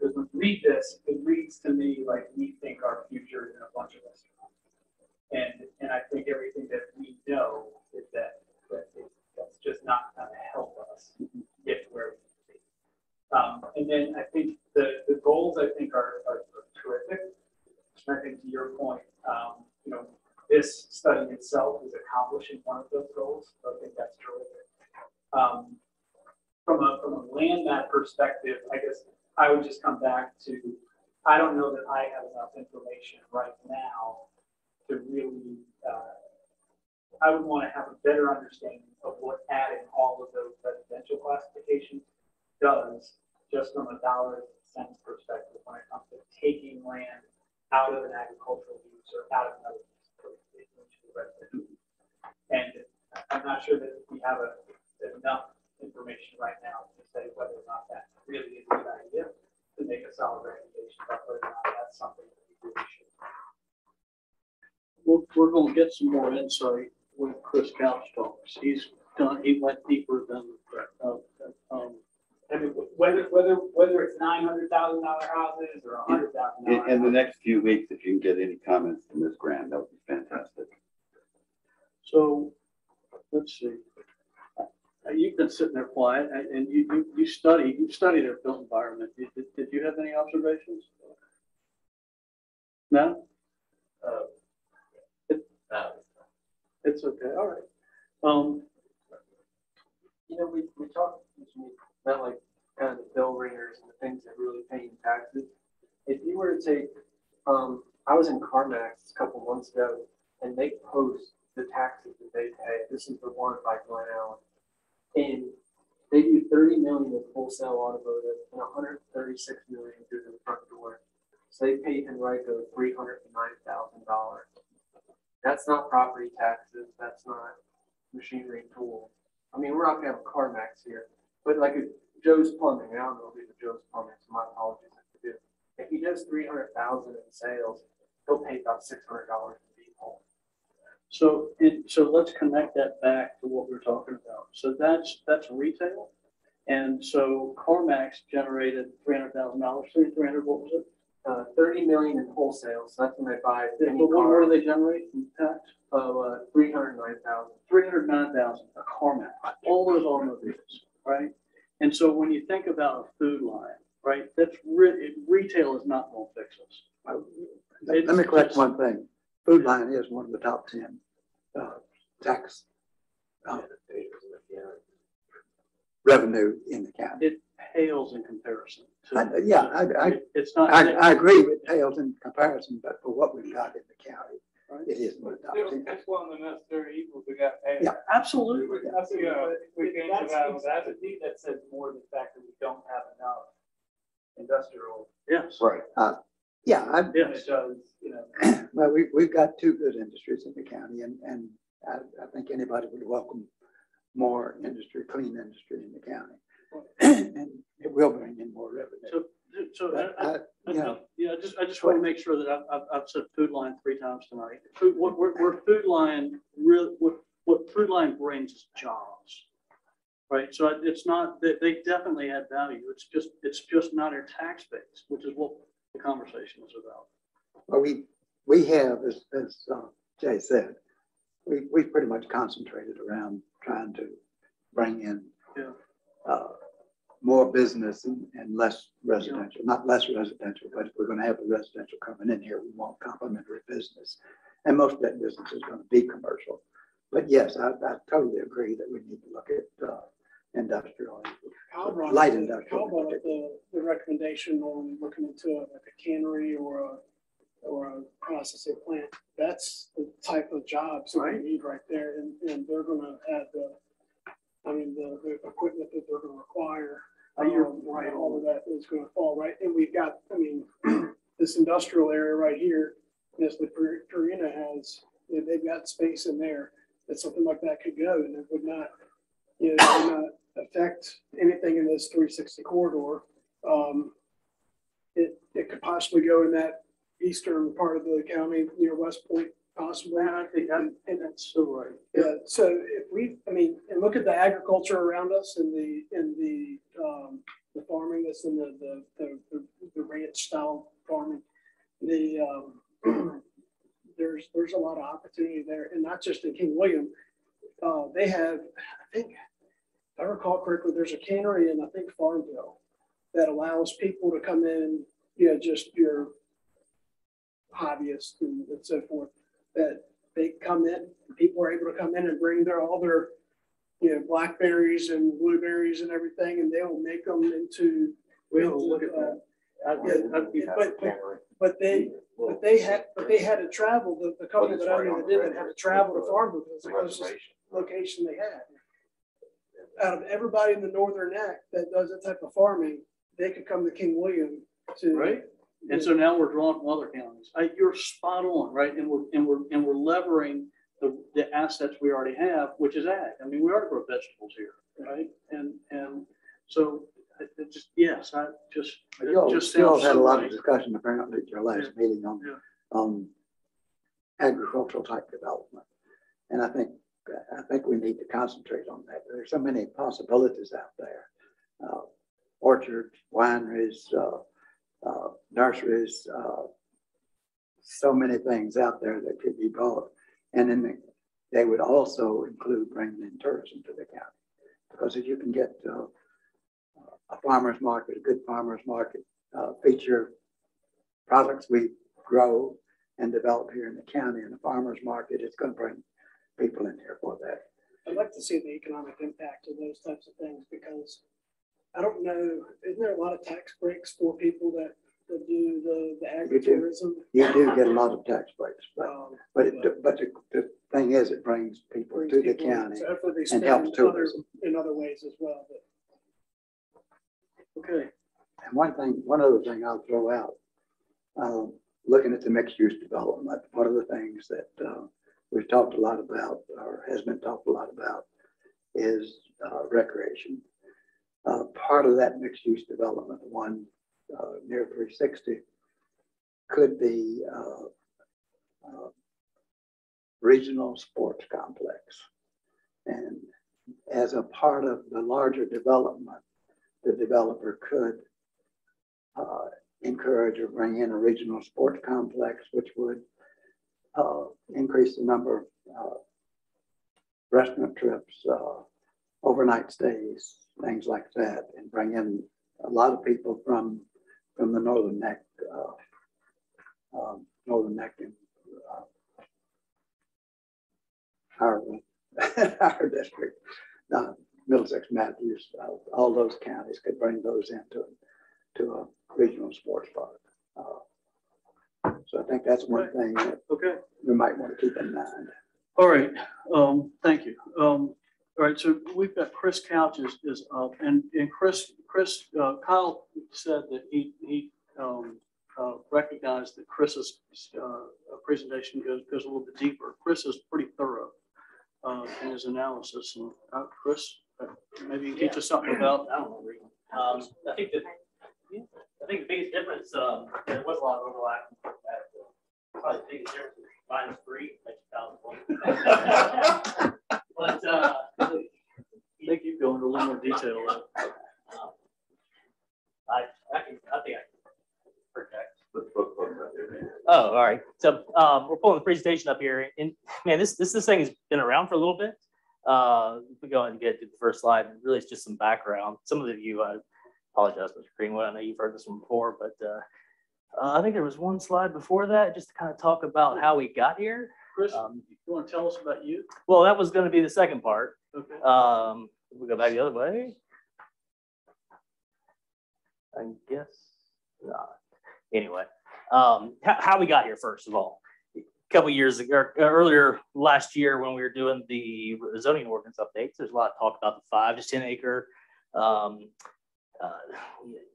Because when you read this, it reads to me like we think our future is in a bunch of restaurants. And, and I think everything that we know is that, that it- that's just not gonna help us get to where we need to be. Um, and then I think the, the goals I think are, are are terrific. And I think to your point, um, you know, this study itself is accomplishing one of those goals, so I think that's terrific. Um, from a, from a land map perspective, I guess I would just come back to, I don't know that I have enough information right now to really, uh, I would want to have a better understanding of what adding all of those residential classifications does, just from a dollar cents perspective, when it comes to taking land out of an agricultural use or out of another use. And I'm not sure that we have a- enough information right now to say whether or not that really is a good idea to make a solid recommendation about whether or not that's something that we really should. We're, we're gonna get some more insight when Chris Couch talks. He's done, he went deeper than, uh, um, I mean, whether, whether, whether it's nine hundred thousand dollar houses or a hundred thousand In, in the next few weeks, if you can get any comments from Ms. grant, that would be fantastic. So, let's see. Uh, You've been sitting there quiet and, and you, you, you study, you studied our built environment. Did, did- did you have any observations? No? Uh, It- It's okay, all right. Um, You know, we, we talked, about like kind of the bill ringers and the things that really pay you taxes. If you were to take, um, I was in CarMax a couple months ago and they post the taxes that they pay. This is the one by Glen Allen. And they do thirty million of wholesale automotive and hundred thirty-six million through the front door. So they pay Henrico three hundred and nine thousand dollars. That's not property taxes, that's not machinery and tools. I mean, we're not gonna have a CarMax here, but like a Joe's Plumbing, I don't know if it's Joe's Plumbing, so my apologies if you do. If he does three hundred thousand in sales, he'll pay about six hundred dollars in vehicle. So it, so let's connect that back to what we're talking about. So that's, that's retail. And so CarMax generated three hundred thousand dollars, three, three hundred, what was it? Uh, thirty million in wholesale, so that's when they buy any But what, what car, do they generate in tax? of, uh, three hundred nine thousand. three hundred nine thousand, a CarMax, all those automobiles, right? And so when you think about a Food Lion, right, that's re- retail is not gonna fix us. Let let me correct one thing. Food Lion is one of the top ten, uh, tax, uh, revenue in the county. It pales in comparison. to- I- yeah, I- I- It's not. I, I agree with Hales in comparison, but for what we've got in the county, it is one of the top ten. That's one of the necessary evils we got. paid. Yeah. Absolutely. That's, uh, we came to That's, that, that's that's a need that says more than the fact that we don't have enough industrial. Yes, Right. Yeah, I, it does, you know, [CLEARS THROAT] well, we, we've got two good industries in the county and, and I, I think anybody would welcome more industry, clean industry in the county. [CLEARS THROAT] And it will bring in more revenue. So, so But I, I, I, I- you yeah, I just, I just want to make sure that I've, I've, I've said Food Lion three times tonight. Food, what, where Food Lion real, what, what Food Lion brings is jobs. Right, so it's not, they, they definitely add value. It's just, it's just not our tax base, which is what the conversation is about. Well, we, we have, as, as uh, Jay said, we, we pretty much concentrated around trying to bring in Yeah. uh, more business and, and less residential, not less residential, but if we're gonna have the residential coming in here, we want complementary business. And most of that business is gonna be commercial. But yes, I, I totally agree that we need to look at uh, industrial. Light industrial. Kyle brought the, the recommendation on looking into a- like a cannery or a, or a processing plant. That's the type of jobs that we need right there, and, and they're gonna have the, I mean, the, the equipment that they're gonna require. Uh, you're um, right. All of that is gonna fall right, and we've got, I mean, [CLEARS THROAT] this industrial area right here, this, the Pur- Purina has, you know, they've got space in there, that something like that could go, and it would not, you know, it would not affect anything in this three sixty corridor. Um, it, it could possibly go in that eastern part of the county near West Point possibly. I think that, And, that's so right. yeah, so if we, I mean, and look at the agriculture around us and the, and the, um, the farming that's in the, the, the, the- the ranch style farming. The, um, [CLEARS THROAT] there's, there's a lot of opportunity there and not just in King William. Uh, they have, I think, I recall correctly, there's a cannery in, I think, Farmville that allows people to come in, you know, just your hobbyists and and so forth, that they come in, people are able to come in and bring their, all their, you know, blackberries and blueberries and everything, and they will make them into. We'll look at that. I'd- Yeah, I'd be- but, but, but they, but they had, but they had to travel, the, the couple that I knew that did it had to travel to Farmville, because it was the location they had. Out of everybody in the northern neck that does that type of farming, they could come to King William to. Right. And so now we're drawing from other counties. Uh, you're spot on, right? And we're, and we're, and we're levering the, the assets we already have, which is ag. I mean, we already grow vegetables here, right? And, and so it, it just, yes, I just, it You all, just you all sounds had a so lot of discussion apparently at your last meeting on, Yeah. on agricultural type development. And I think, I think we need to concentrate on that. There's so many possibilities out there. Uh, orchards, wineries, uh, uh, nurseries, uh, so many things out there that could be bought. And then they- would also include bringing in tourism to the county. Because if you can get uh, a farmer's market, a good farmer's market, feature products we grow and develop here in the county in the farmer's market, it's going to bring people in here for that. I'd like to see the economic impact of those types of things because I don't know, isn't there a lot of tax breaks for people that, that do the, the You do. You do get a lot of tax breaks, but, Um, but it, but the, the thing is, it brings people brings to the people in. county. So and helps tourism. in other ways as well, but. Okay, And one thing, one other thing I'll throw out, um, looking at the mixed use development, one of the things that, uh, we've talked a lot about, or has been talked a lot about, is, uh, recreation. Uh, part of that mixed use development, one, uh, near three sixty, could be, uh, uh, regional sports complex. And as a part of the larger development, the developer could uh, encourage or bring in a regional sports complex, which would uh, increase the number of uh, restaurant trips, uh, overnight stays, things like that, and bring in a lot of people from, from the Northern Neck, uh, um, Northern Neck and uh, our, [LAUGHS] our district, uh, Middlesex Mathews, all those counties could bring those into, to a regional sports park. So I think that's one thing that okay. we might want to keep in mind. All right, um, thank you. Um, all right, so we've got Chris Couch is, is up and, and Chris, Chris, uh, Kyle said that he, he, um, uh, recognized that Chris's, uh, presentation goes, goes a little bit deeper. Chris is pretty thorough, uh, in his analysis and, uh, Chris, uh, maybe you can teach us something about, I don't know. Um, I think that, I think the biggest difference, um, there was a lot of overlap. Probably the biggest difference is minus three, like thousand. [LAUGHS] But, uh, I think you go into a little more detail. um, I, I can, I think I can project. Let's put, put that there. Oh, all right. So um, we're pulling the presentation up here, and man, this this this thing has been around for a little bit. Uh, if we go ahead and get to the first slide. Really, it's just some background. Some of you, I apologize, Mr. Greenwood. I know you've heard this one before, but uh, uh, I think there was one slide before that, just to kind of talk about how we got here. Chris, Um, you want to tell us about you? well, that was going to be the second part. Okay. Um, we go back the other way. I guess not. Anyway, um, how, how we got here, first of all. A couple years ago, earlier last year, when we were doing the zoning ordinance updates, there's a lot of talk about the five to 10 acre um, uh,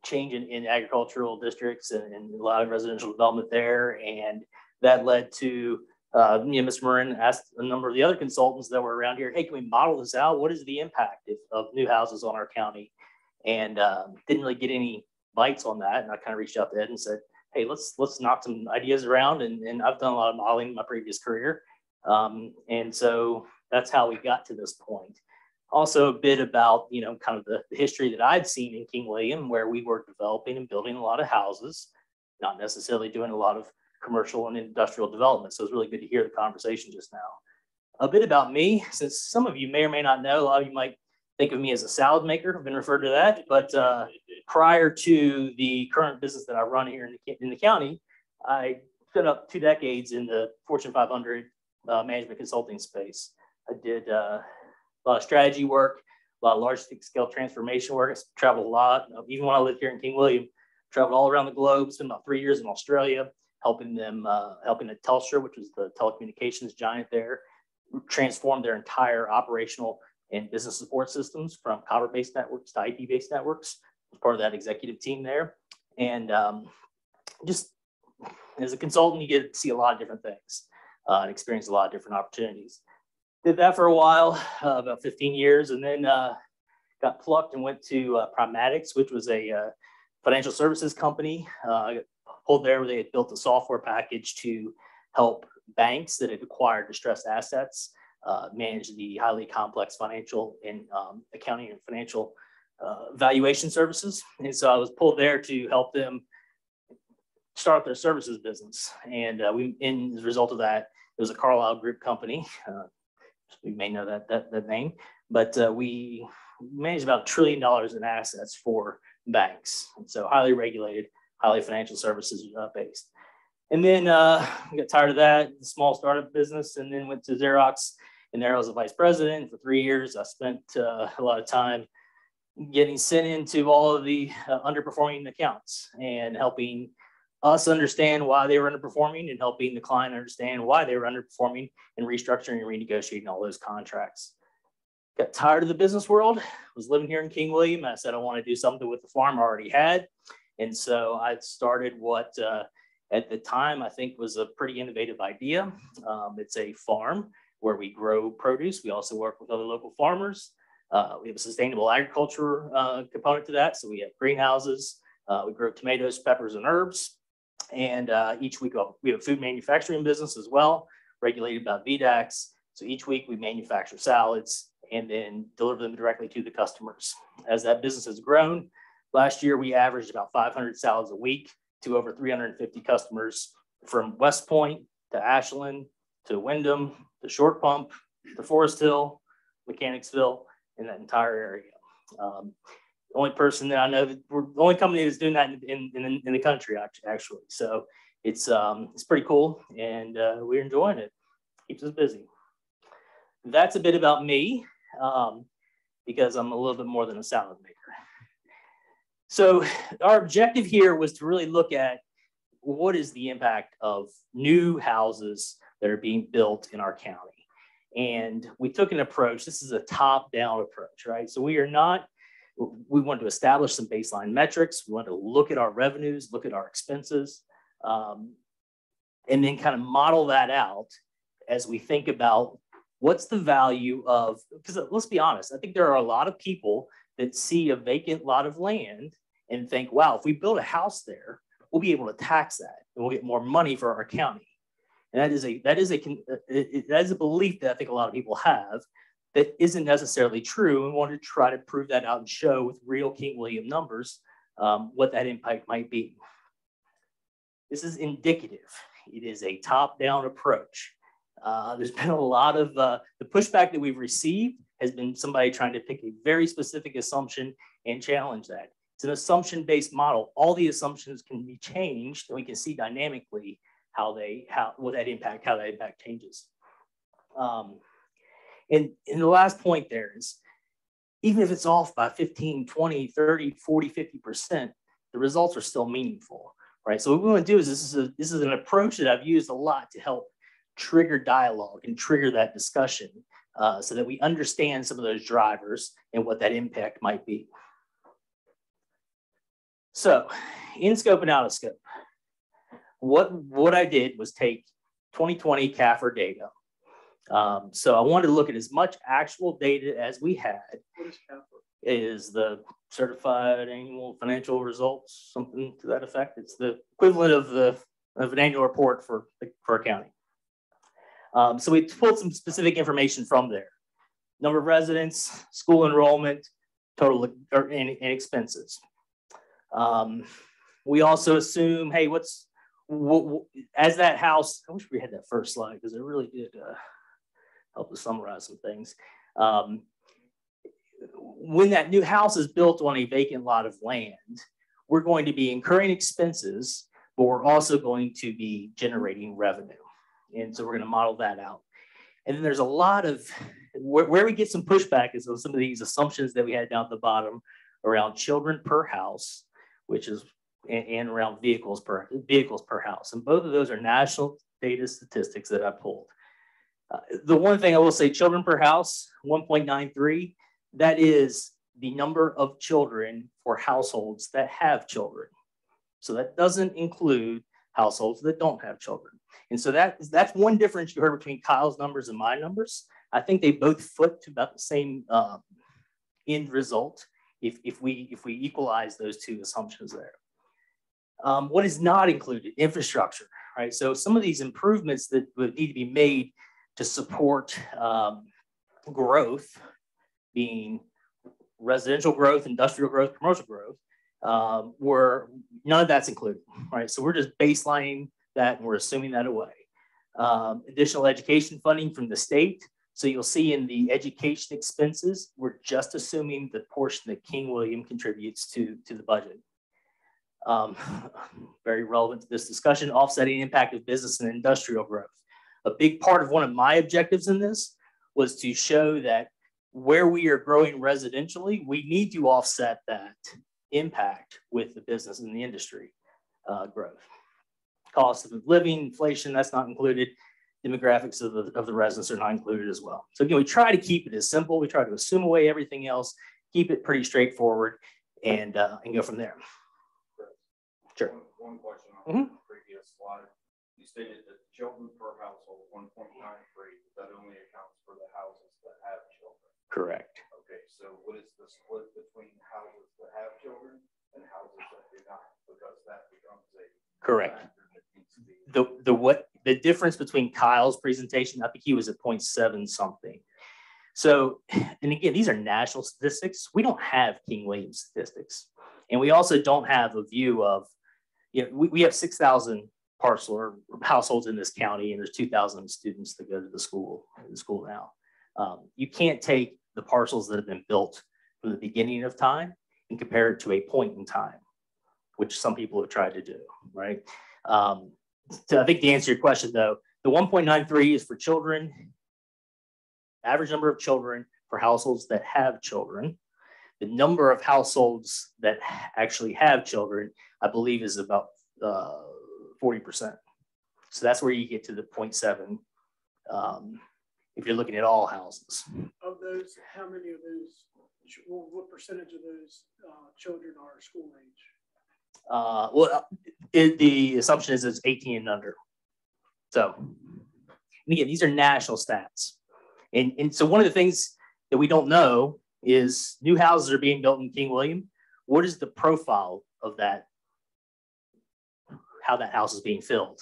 change in, in agricultural districts and, and a lot of residential development there. And that led to uh, me and Mr. Marin asked a number of the other consultants that were around here, hey, can we model this out? What is the impact of, of new houses on our county? And um, didn't really get any bites on that. And I kind of reached out to Ed and said, hey, let's let's knock some ideas around. And, and I've done a lot of modeling in my previous career. Um, and so that's how we got to this point. Also a bit about, you know, kind of the, the history that I'd seen in King William, where we were developing and building a lot of houses, not necessarily doing a lot of commercial and industrial development. So it's really good to hear the conversation just now. A bit about me, since some of you may or may not know, a lot of you might think of me as a salad maker. I've been referred to that, but uh, prior to the current business that I run here in the, in the county, I spent up two decades in the Fortune 500 uh, management consulting space. I did uh, a lot of strategy work, a lot of large scale transformation work. I traveled a lot. Even when I lived here in King William, traveled all around the globe, spent about three years in Australia, helping them, uh, helping at Telstra, which was the telecommunications giant there, transform their entire operational and business support systems from copper-based networks to IP-based networks. Was part of that executive team there, and um, just as a consultant, you get to see a lot of different things uh, and experience a lot of different opportunities. Did that for a while, uh, about 15 years, and then uh, got plucked and went to uh, Primatics, which was a uh, financial services company. Uh, I got pulled there where they had built a software package to help banks that had acquired distressed assets uh, manage the highly complex financial and um, accounting and financial uh, valuation services. And so I was pulled there to help them start their services business. And uh, we, in as a result of that, it was a Carlyle Group company. Uh, you may know that that, that name, but uh, we manage about a trillion dollars in assets for banks. And so highly regulated, highly financial services uh, based. And then uh, I got tired of that, small startup business, and then went to Xerox. And there I was a vice president for three years. I spent uh, a lot of time getting sent into all of the uh, underperforming accounts and helping us understand why they were underperforming and helping the client understand why they were underperforming and restructuring and renegotiating all those contracts. Got tired of the business world, was living here in King William. I said I want to do something with the farm I already had. And so I started what uh, at the time I think was a pretty innovative idea. Um, it's a farm where we grow produce. We also work with other local farmers. Uh, we have a sustainable agriculture uh, component to that. So we have greenhouses. Uh, we grow tomatoes, peppers, and herbs. And uh, each week we have a food manufacturing business as well, regulated by VDACS. So each week we manufacture salads and then deliver them directly to the customers. As that business has grown, last year we averaged about 500 salads a week to over 350 customers from West Point to Ashland to Wyndham to Short Pump to Forest Hill, Mechanicsville, in that entire area. Um, the only person that I know that we're the only company that's doing that in, in, in the country actually. So it's um, it's pretty cool and uh, we're enjoying it. Keeps us busy. That's a bit about me um, because I'm a little bit more than a salad maker. So our objective here was to really look at what is the impact of new houses that are being built in our county. And we took an approach, this is a top down approach, right? So we are not, we want to establish some baseline metrics. We want to look at our revenues, look at our expenses, um, and then kind of model that out as we think about what's the value of, because let's be honest, I think there are a lot of people that see a vacant lot of land and think, wow, if we build a house there, we'll be able to tax that and we'll get more money for our county. And that is a that is a that is a belief that I think a lot of people have that isn't necessarily true. And want to try to prove that out and show with real King William numbers um, what that impact might be. This is indicative. It is a top-down approach. Uh, there's been a lot of uh, the pushback that we've received has been somebody trying to pick a very specific assumption and challenge that. It's an assumption-based model. All the assumptions can be changed, and we can see dynamically how they, how, what that impact, how that impact changes. Um, and, and the last point there is, even if it's off by 15, 20, 30, 40, 50%, the results are still meaningful, right? So what we want to do is this is, a, this is an approach that I've used a lot to help trigger dialogue and trigger that discussion uh, so that we understand some of those drivers and what that impact might be. So in scope and out of scope, what, what I did was take 2020 CAFR data. Um, so I wanted to look at as much actual data as we had. What is Is the certified annual financial results, something to that effect. It's the equivalent of the of an annual report for, for a county. Um, so we pulled some specific information from there. Number of residents, school enrollment, total or, and, and expenses. Um, we also assume, hey, what's as that house, I wish we had that first slide because it really did uh, help us summarize some things. Um, when that new house is built on a vacant lot of land, we're going to be incurring expenses, but we're also going to be generating revenue. And so we're going to model that out. And then there's a lot of where, where we get some pushback is on some of these assumptions that we had down at the bottom around children per house, which is and, and around vehicles per vehicles per house. And both of those are national data statistics that I pulled. Uh, the one thing I will say, children per house, 1.93, that is the number of children for households that have children. So that doesn't include households that don't have children. And so that, that's one difference you heard between Kyle's numbers and my numbers. I think they both foot to about the same um, end result if, if, we, if we equalize those two assumptions there. Um, what is not included? Infrastructure, right? So some of these improvements that would need to be made to support um, growth being residential growth, industrial growth, commercial growth, um, were none of that's included, right? So we're just baselining that and we're assuming that away. Um, additional education funding from the state. So you'll see in the education expenses, we're just assuming the portion that King William contributes to, to the budget. Um, [LAUGHS] very relevant to this discussion, offsetting impact of business and industrial growth. A big part of one of my objectives in this was to show that where we are growing residentially, we need to offset that impact with the business and the industry uh, growth. Cost of living, inflation, that's not included. Demographics of the, of the residents are not included as well. So again, we try to keep it as simple. We try to assume away everything else, keep it pretty straightforward and, uh, and go from there. Sure. One question on Mhm. the previous slide. You stated that children per household, one point nine three, that only accounts for the houses that have children. Correct. Okay, so what is the split between houses that have children and houses that do not? Because that becomes a. Correct. factor that needs to be- The, the what, the difference between Kyle's presentation, I think he was at 0.7 something. So, and again, these are national statistics. We don't have King William statistics. And we also don't have a view of, you know, we, we have 6,000 parcel or households in this county and there's 2,000 students that go to the school, the school now. Um, you can't take the parcels that have been built from the beginning of time and compare it to a point in time, which some people have tried to do, right? Um, so I think to answer your question though, the 1.93 is for children. Average number of children for households that have children. The number of households that actually have children, I believe, is about uh, 40%. So that's where you get to the 0.7 um, if you're looking at all houses. Of those, how many of those, well, what percentage of those uh, children are school age? Uh, well, it, the assumption is it's 18 and under. So, and again, these are national stats. And, and so one of the things that we don't know is new houses are being built in King William. What is the profile of that? How that house is being filled?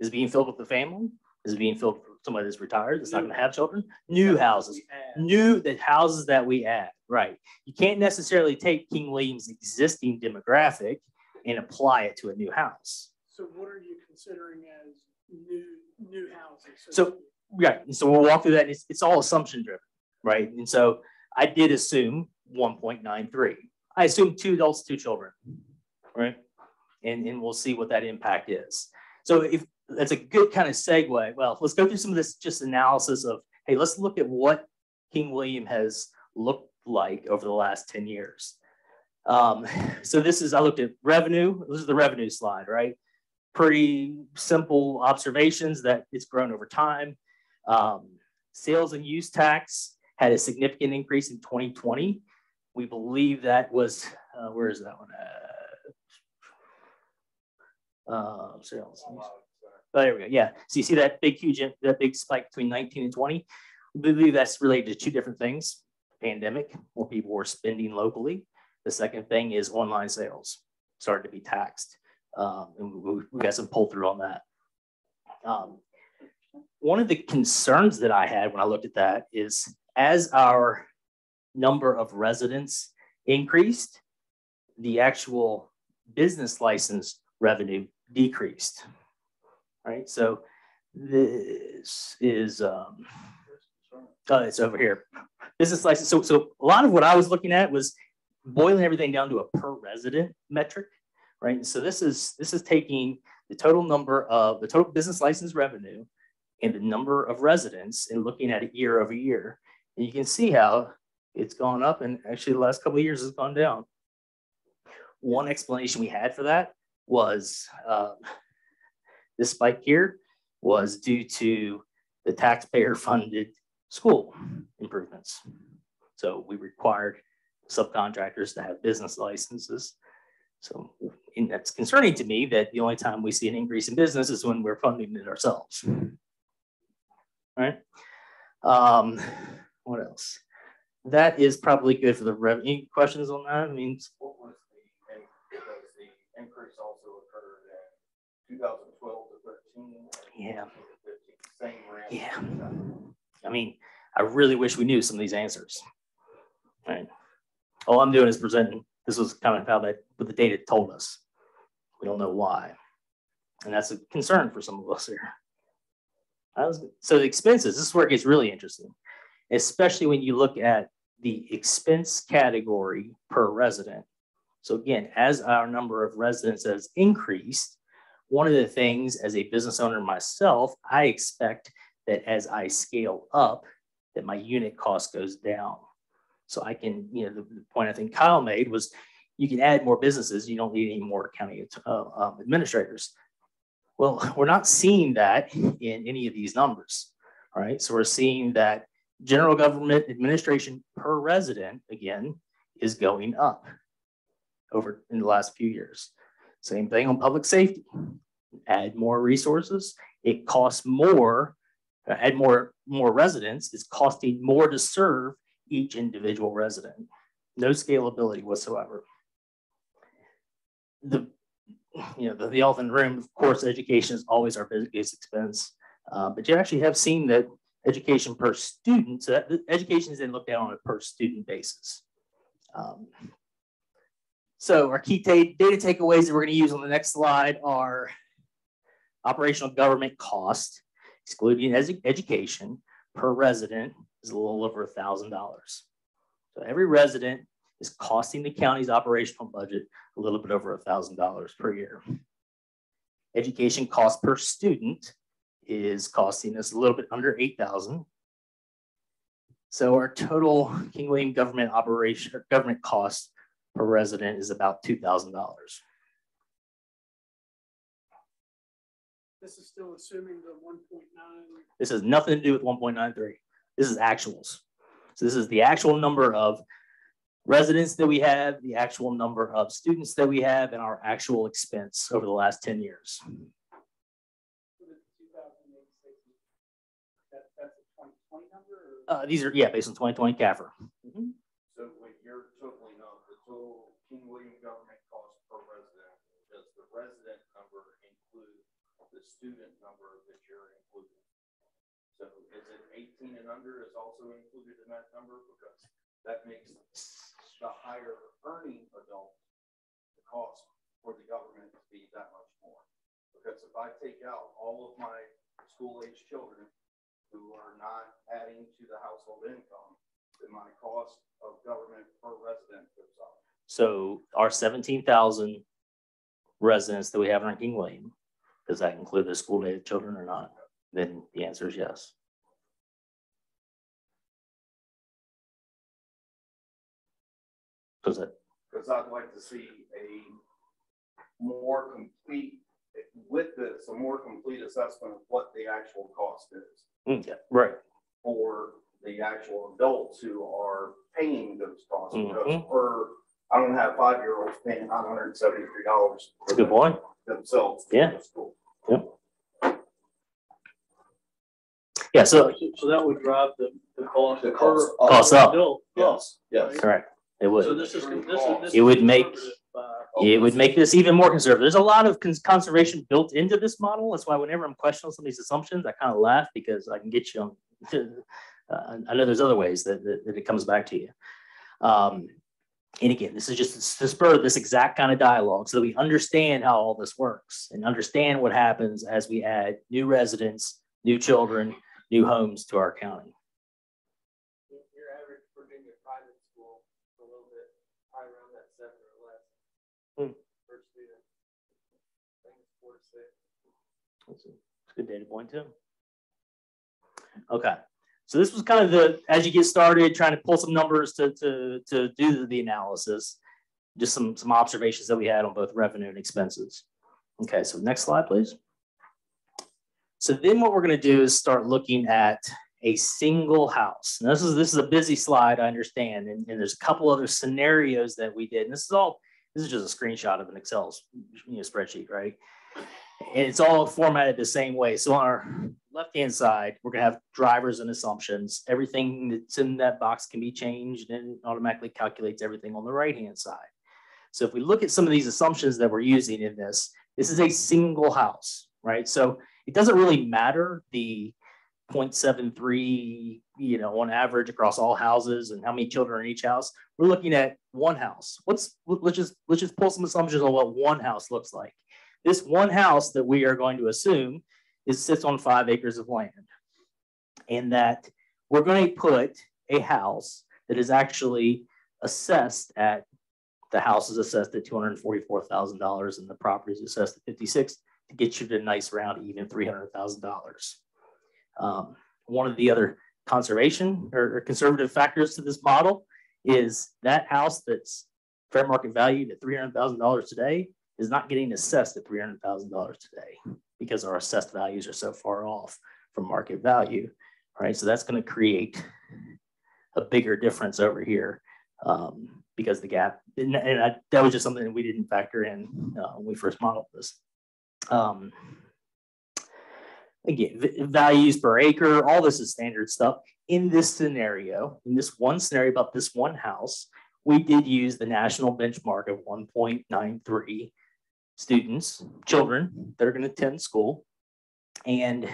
Is it being filled with the family? Is it being filled with somebody that's retired that's not going to have children? New houses, new the houses that we add, right? You can't necessarily take King William's existing demographic and apply it to a new house. So what are you considering as new, new houses? So, right, and so we'll walk through that. It's, it's all assumption driven, right? And so I did assume 1.93. I assumed two adults, two children, right? And, and we'll see what that impact is. So if that's a good kind of segue, well, let's go through some of this just analysis of, hey, let's look at what King William has looked like over the last 10 years. Um, [LAUGHS] so this is, I looked at revenue. This is the revenue slide, right? Pretty simple observations that it's grown over time. Um, sales and use tax had a significant increase in 2020. We believe that was, uh, where is that one at? Uh, sales. and use- Oh, there we go. Yeah. So you see that big, huge, that big spike between 19 and 20. We believe that's related to two different things. Pandemic, more people were spending locally. The second thing is online sales started to be taxed. Um, and we, we got some pull through on that. Um, one of the concerns that I had when I looked at that is as our number of residents increased, the actual business license revenue decreased. Right, so this is, um, oh, it's over here. Business license. So, so a lot of what I was looking at was boiling everything down to a per resident metric, right? So this is this is taking the total number of the total business license revenue and the number of residents and looking at it year over year. And you can see how it's gone up and actually the last couple of years has gone down. One explanation we had for that was uh, this spike here was due to the taxpayer funded school improvements. So we required subcontractors to have business licenses. So that's concerning to me that the only time we see an increase in business is when we're funding it ourselves. All right. Um, what else? That is probably good for the revenue. Questions on that? I mean, What was the increase 2012 to 13. Yeah. 15, yeah. I mean, I really wish we knew some of these answers. All I'm doing is presenting. This was kind of how that, but the data told us. We don't know why. And that's a concern for some of us here. Was, so the expenses, this is where it gets really interesting, especially when you look at the expense category per resident. So again, as our number of residents has increased, one of the things as a business owner myself, I expect that as I scale up, that my unit cost goes down. So I can, you know, the, the point I think Kyle made was you can add more businesses. You don't need any more county uh, um, administrators. Well, [LAUGHS] we're not seeing that in any of these numbers, right? So we're seeing that general government administration per resident, again, is going up over in the last few years. Same thing on public safety. Add more resources, it costs more, uh, add more, more residents, it's costing more to serve each individual resident. No scalability whatsoever. The, you know, the, the elephant room, of course, education is always our biggest expense. Uh, but you actually have seen that education per student, so that education is then looked at on a per student basis. Um, so our key data takeaways that we're going to use on the next slide are operational government cost, excluding edu- education per resident is a little over a thousand dollars. So every resident is costing the county's operational budget a little bit over a thousand dollars per year. Education cost per student is costing us a little bit under eight thousand. So our total King William government operation government cost per resident is about two thousand dollars. This is still assuming the one point nine. This has nothing to do with one point nine three. This is actuals. So this is the actual number of residents that we have, the actual number of students that we have, and our actual expense over the last ten years. That, that's a twenty twenty number or? Uh, these are, yeah, based on twenty twenty CAFR. So when you're totaling up the total King William government cost per resident, does the resident number include the student number that you're including? So is it eighteen and under is also included in that number? Because that makes the higher earning adult, the cost for the government to be that much more. Because if I take out all of my school age children who are not adding to the household income, then my cost of government per resident goes up. So our seventeen thousand residents that we have in King William, does that include the school age children or not? Then the answer is yes. Does that, Because I'd like to see a more complete, with this, a more complete assessment of what the actual cost is Mm, yeah, right, for the actual adults who are paying those costs. Because Mhm. for, I don't have five-year-olds paying nine hundred and seventy-three dollars. That's a good point. Themselves. Yeah. School. Yeah, so, So that would drive the, the cost. The per- cost up. Cost up. adult. Yes, yes. correct, it would. So would, this is, this is. this It would is make- conservative by- it would make this even more conservative. There's a lot of cons- conservation built into this model. That's why whenever I'm questioning some of these assumptions, I kind of laugh because I can get you on. [LAUGHS] Uh, I know there's other ways that, that, that it comes back to you. Um, and again, this is just to spur this exact kind of dialogue so that we understand how all this works and understand what happens as we add new residents, new children, new homes to our county. Your average Virginia private school, a little bit, probably around that seven or less. Hmm. Per student. I think it's four to six. That's a that's a good data point too. Okay, so this was kind of the, as you get started, trying to pull some numbers to, to, to do the analysis. Just some, some observations that we had on both revenue and expenses. Okay, so next slide, please. So then what we're gonna do is start looking at a single house. Now, this is, this is a busy slide, I understand, and, and there's a couple other scenarios that we did. And this is all, this is just a screenshot of an Excel you know, spreadsheet, right? And it's all formatted the same way. So on our left-hand side, we're gonna have drivers and assumptions. Everything that's in that box can be changed and automatically calculates everything on the right-hand side. So if we look at some of these assumptions that we're using in this, this is a single house, right? So it doesn't really matter the 0.73, you know, on average across all houses and how many children are in each house, we're looking at one house. What's, let's just, let's just pull some assumptions on what one house looks like. This one house that we are going to assume is sits on five acres of land. And that we're going to put a house that is actually assessed at, the house is assessed at two hundred and forty-four thousand dollars and the property is assessed at fifty-six get you to a nice round even three hundred thousand dollars. Um, one of the other conservation or, conservative factors to this model is that house that's fair market valued at three hundred thousand dollars today is not getting assessed at three hundred thousand dollars today because our assessed values are so far off from market value, right? So that's going to create a bigger difference over here um, because the gap, and, and I, that was just something that we didn't factor in uh, when we first modeled this. Um, again, values per acre, all this is standard stuff. In this scenario, in this one scenario about this one house, we did use the national benchmark of 1.93 students, children that are going to attend school. And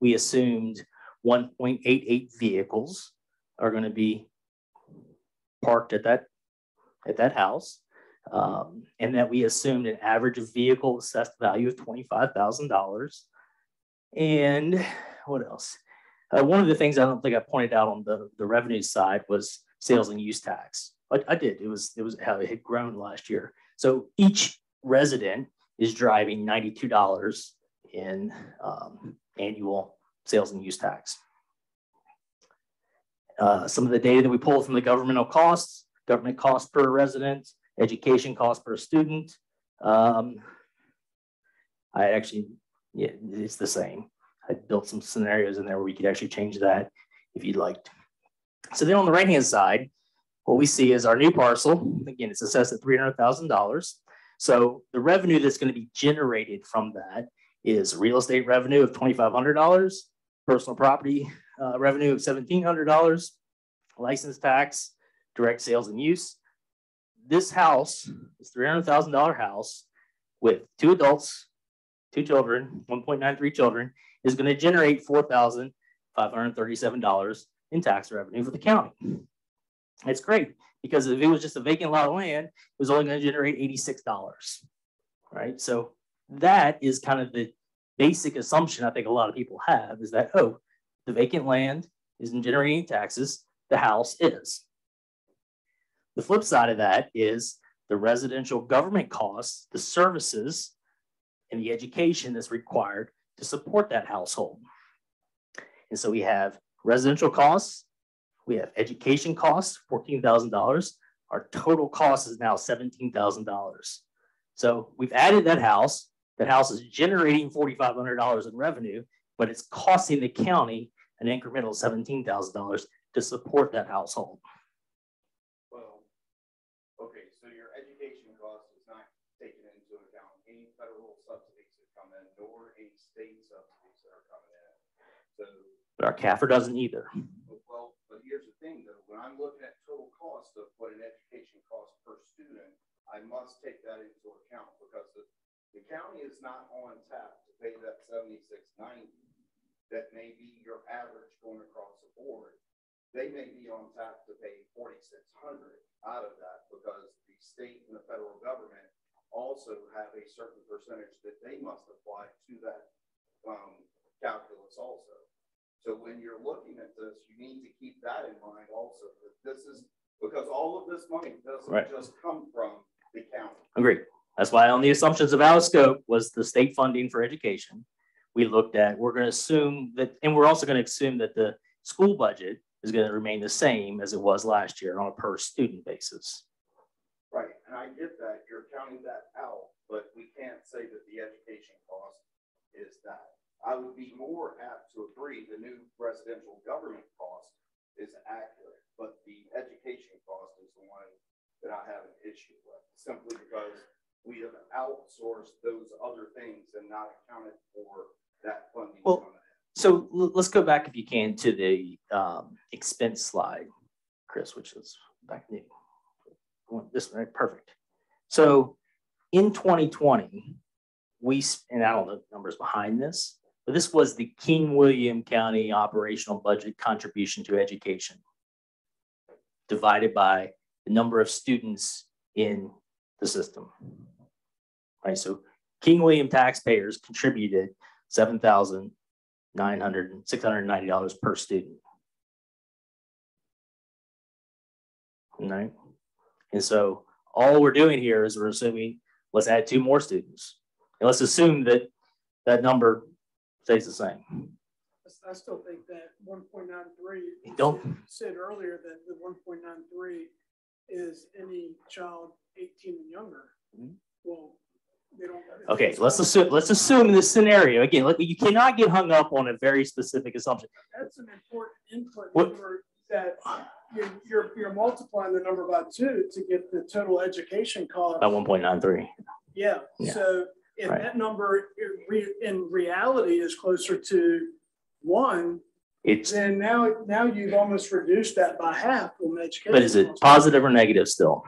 we assumed 1.88 vehicles are going to be parked at that at that house, um, and that we assumed an average of vehicle assessed value of twenty five thousand dollars. And what else? Uh, one of the things I don't think I pointed out on the, the revenue side was sales and use tax. I, I did. It was it was how it had grown last year. So each resident is driving ninety two dollars in um, annual sales and use tax. Uh, some of the data that we pulled from the governmental costs, government cost per resident, education cost per student. Um, I actually, yeah, it's the same. I built some scenarios in there where we could actually change that if you'd like. So then on the right-hand side, what we see is our new parcel. Again, it's assessed at $300,000. So the revenue that's going to be generated from that is real estate revenue of $2,500, personal property uh, revenue of $1,700, license tax, direct sales and use. This house is $300,000 house with two adults, two children, 1.93 children, is going to generate $4,537 in tax revenue for the county. It's great because if it was just a vacant lot of land, it was only going to generate $86, right? So that is kind of the basic assumption I think a lot of people have is that, oh, the vacant land isn't generating taxes, the house is. The flip side of that is the residential government costs, the services, and the education that's required to support that household. And so we have residential costs, we have education costs, $14,000. Our total cost is now $17,000. So we've added that house. That house is generating $4,500 in revenue, but it's costing the county an incremental $17,000 to support that household. Well, okay, so your education cost is not taken into account any federal subsidies that come in, nor any state subsidies that are coming in. So, but our CAFR doesn't either. well, but here's the thing though, when I'm looking at total cost of what an education costs per student, I must take that into account because the, the county is not on tap to pay that seventy-six ninety that may be your average going across the board. They may be on tap to pay forty-six hundred out of that because the state and the federal government also have a certain percentage that they must apply to that um, calculus also. So when you're looking at this, you need to keep that in mind also. That this is because all of this money doesn't Right. just come from the county. Agree. That's why on the assumptions of our scope was the state funding for education. We looked at, we're going to assume that, and we're also going to assume that the school budget is going to remain the same as it was last year on a per student basis. Right, and I get that, you're counting that out, but we can't say that the education cost is that. I would be more apt to agree the new residential government cost is accurate, but the education cost is the one that I have an issue with, simply because we have outsourced those other things and not accounted for that funding. Well- So let's go back if you can to the um, expense slide, Chris, which is back in going this way, perfect. So in 2020, we, and I don't know the numbers behind this, But this was the King William County operational budget contribution to education divided by the number of students in the system. Right, so King William taxpayers contributed seven thousand nine hundred and six hundred and ninety dollars per student. Right, and so all we're doing here is we're assuming, let's add two more students. And let's assume that that number stays the same. I- still think that one point nine three. Don't- Said earlier that the one point nine three is any child eighteen and younger. Mhm. Well, they don't. Okay, let's assume, let's assume this scenario, again, like, you cannot get hung up on a very specific assumption. That's an important input What- number that you're, you're, you're multiplying the number by two to get the total education cost. About one point nine three. Yeah, Yeah. so if Right. that number in reality is closer to one, It's, then now, now you've almost reduced that by half on education. but is it positive or negative still?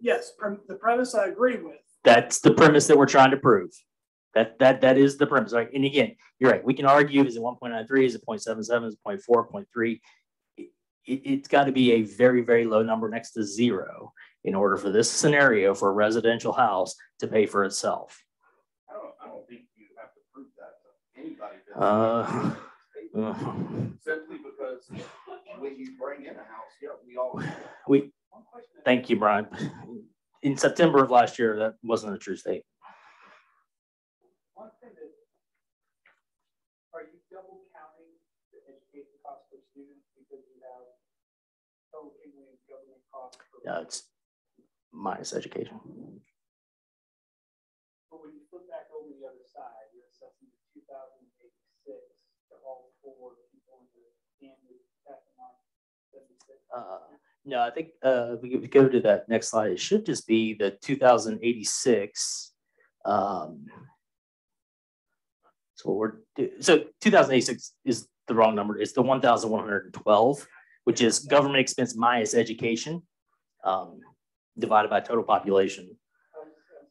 Yes, the premise I agree with. That's the premise that we're trying to prove. That, that, that is the premise, right? And again, you're right, we can argue, is it one point nine three, is it 0.77, is it 0.4, 0.3? It, it's got to be a very, very low number next to zero in order for this scenario for a residential house to pay for itself. I don't, I don't think you have to prove that to anybody. Uh, [LAUGHS] Simply because when you bring in a house, yeah, we all. [SIGHS] We, thank you, Brian. In September of last year, that wasn't a true statement. One thing that, are you double counting the education cost per student because you have total cumulative government cost? per- No, it's minus education. But when you flip back over the other side, you're assessing the two thousand eighty-six Uh, No, I think uh, we could go to that next slide. It should just be the two thousand eighty-six. um, So we're, so two thousand eighty-six is the wrong number. It's the one thousand one hundred and twelve, which is government expense minus education um, divided by total population.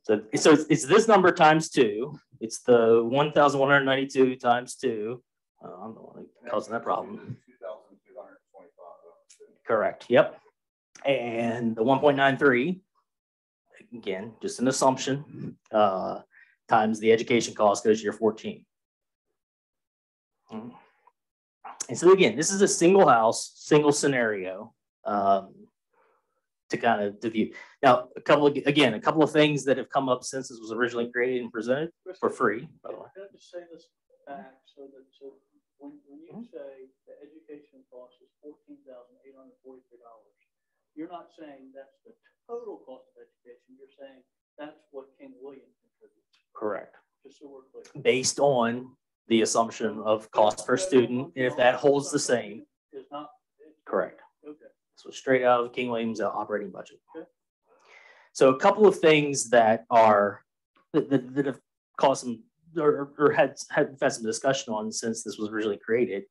So, so it's, it's this number times two. It's the one thousand one hundred ninety-two times two. Uh, I'm the one causing that problem. Two thousand two hundred twenty-five. Correct, yep. And the one point nine three, again, just an assumption, uh, times the education cost goes to your fourteen. Mm. And so again, this is a single house, single scenario, um, to kind of to view. Now, a couple of, again, a couple of things that have come up since this was originally created and presented for free, by the way. Can I just say this back so that, so when, when you Mhm. say the education cost is fourteen thousand eight hundred forty-three dollars, you're not saying that's the total cost of education, you're saying that's what King William contributes, Correct. just so we're clear. Based on the assumption of cost per student, if that holds the same, Is not. correct. Okay. So straight out of King William's uh, operating budget. Okay. So a couple of things that are, that, that, that have caused some, or, or had, had had some discussion on since this was originally created.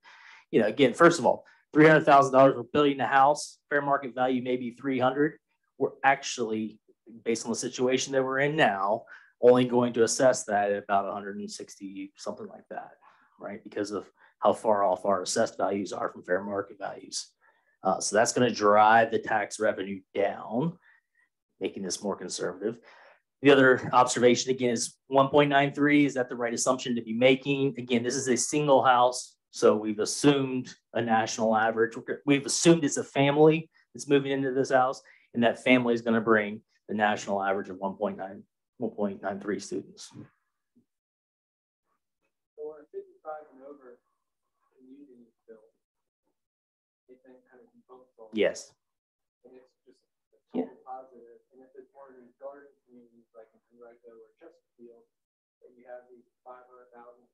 You know, again, first of all, three hundred thousand dollars, we're building a house, fair market value maybe three hundred. We're actually, based on the situation that we're in now, only going to assess that at about hundred and sixty, something like that, right? Because of how far off our assessed values are from fair market values. Uh, so that's going to drive the tax revenue down, making this more conservative. The other observation again is 1.93. Is that the right assumption to be making? Again, this is a single house. So we've assumed a national average. We've assumed it's a family that's moving into this house, and that family is going to bring the national average of 1.9, 1.93 students. Or fifty-five and over, community built. They think kind of both. Yes. And it's just a Yeah. Total positive, and if it's one of these garden communities like in Henrico or Chesterfield, that you have these five hundred thousand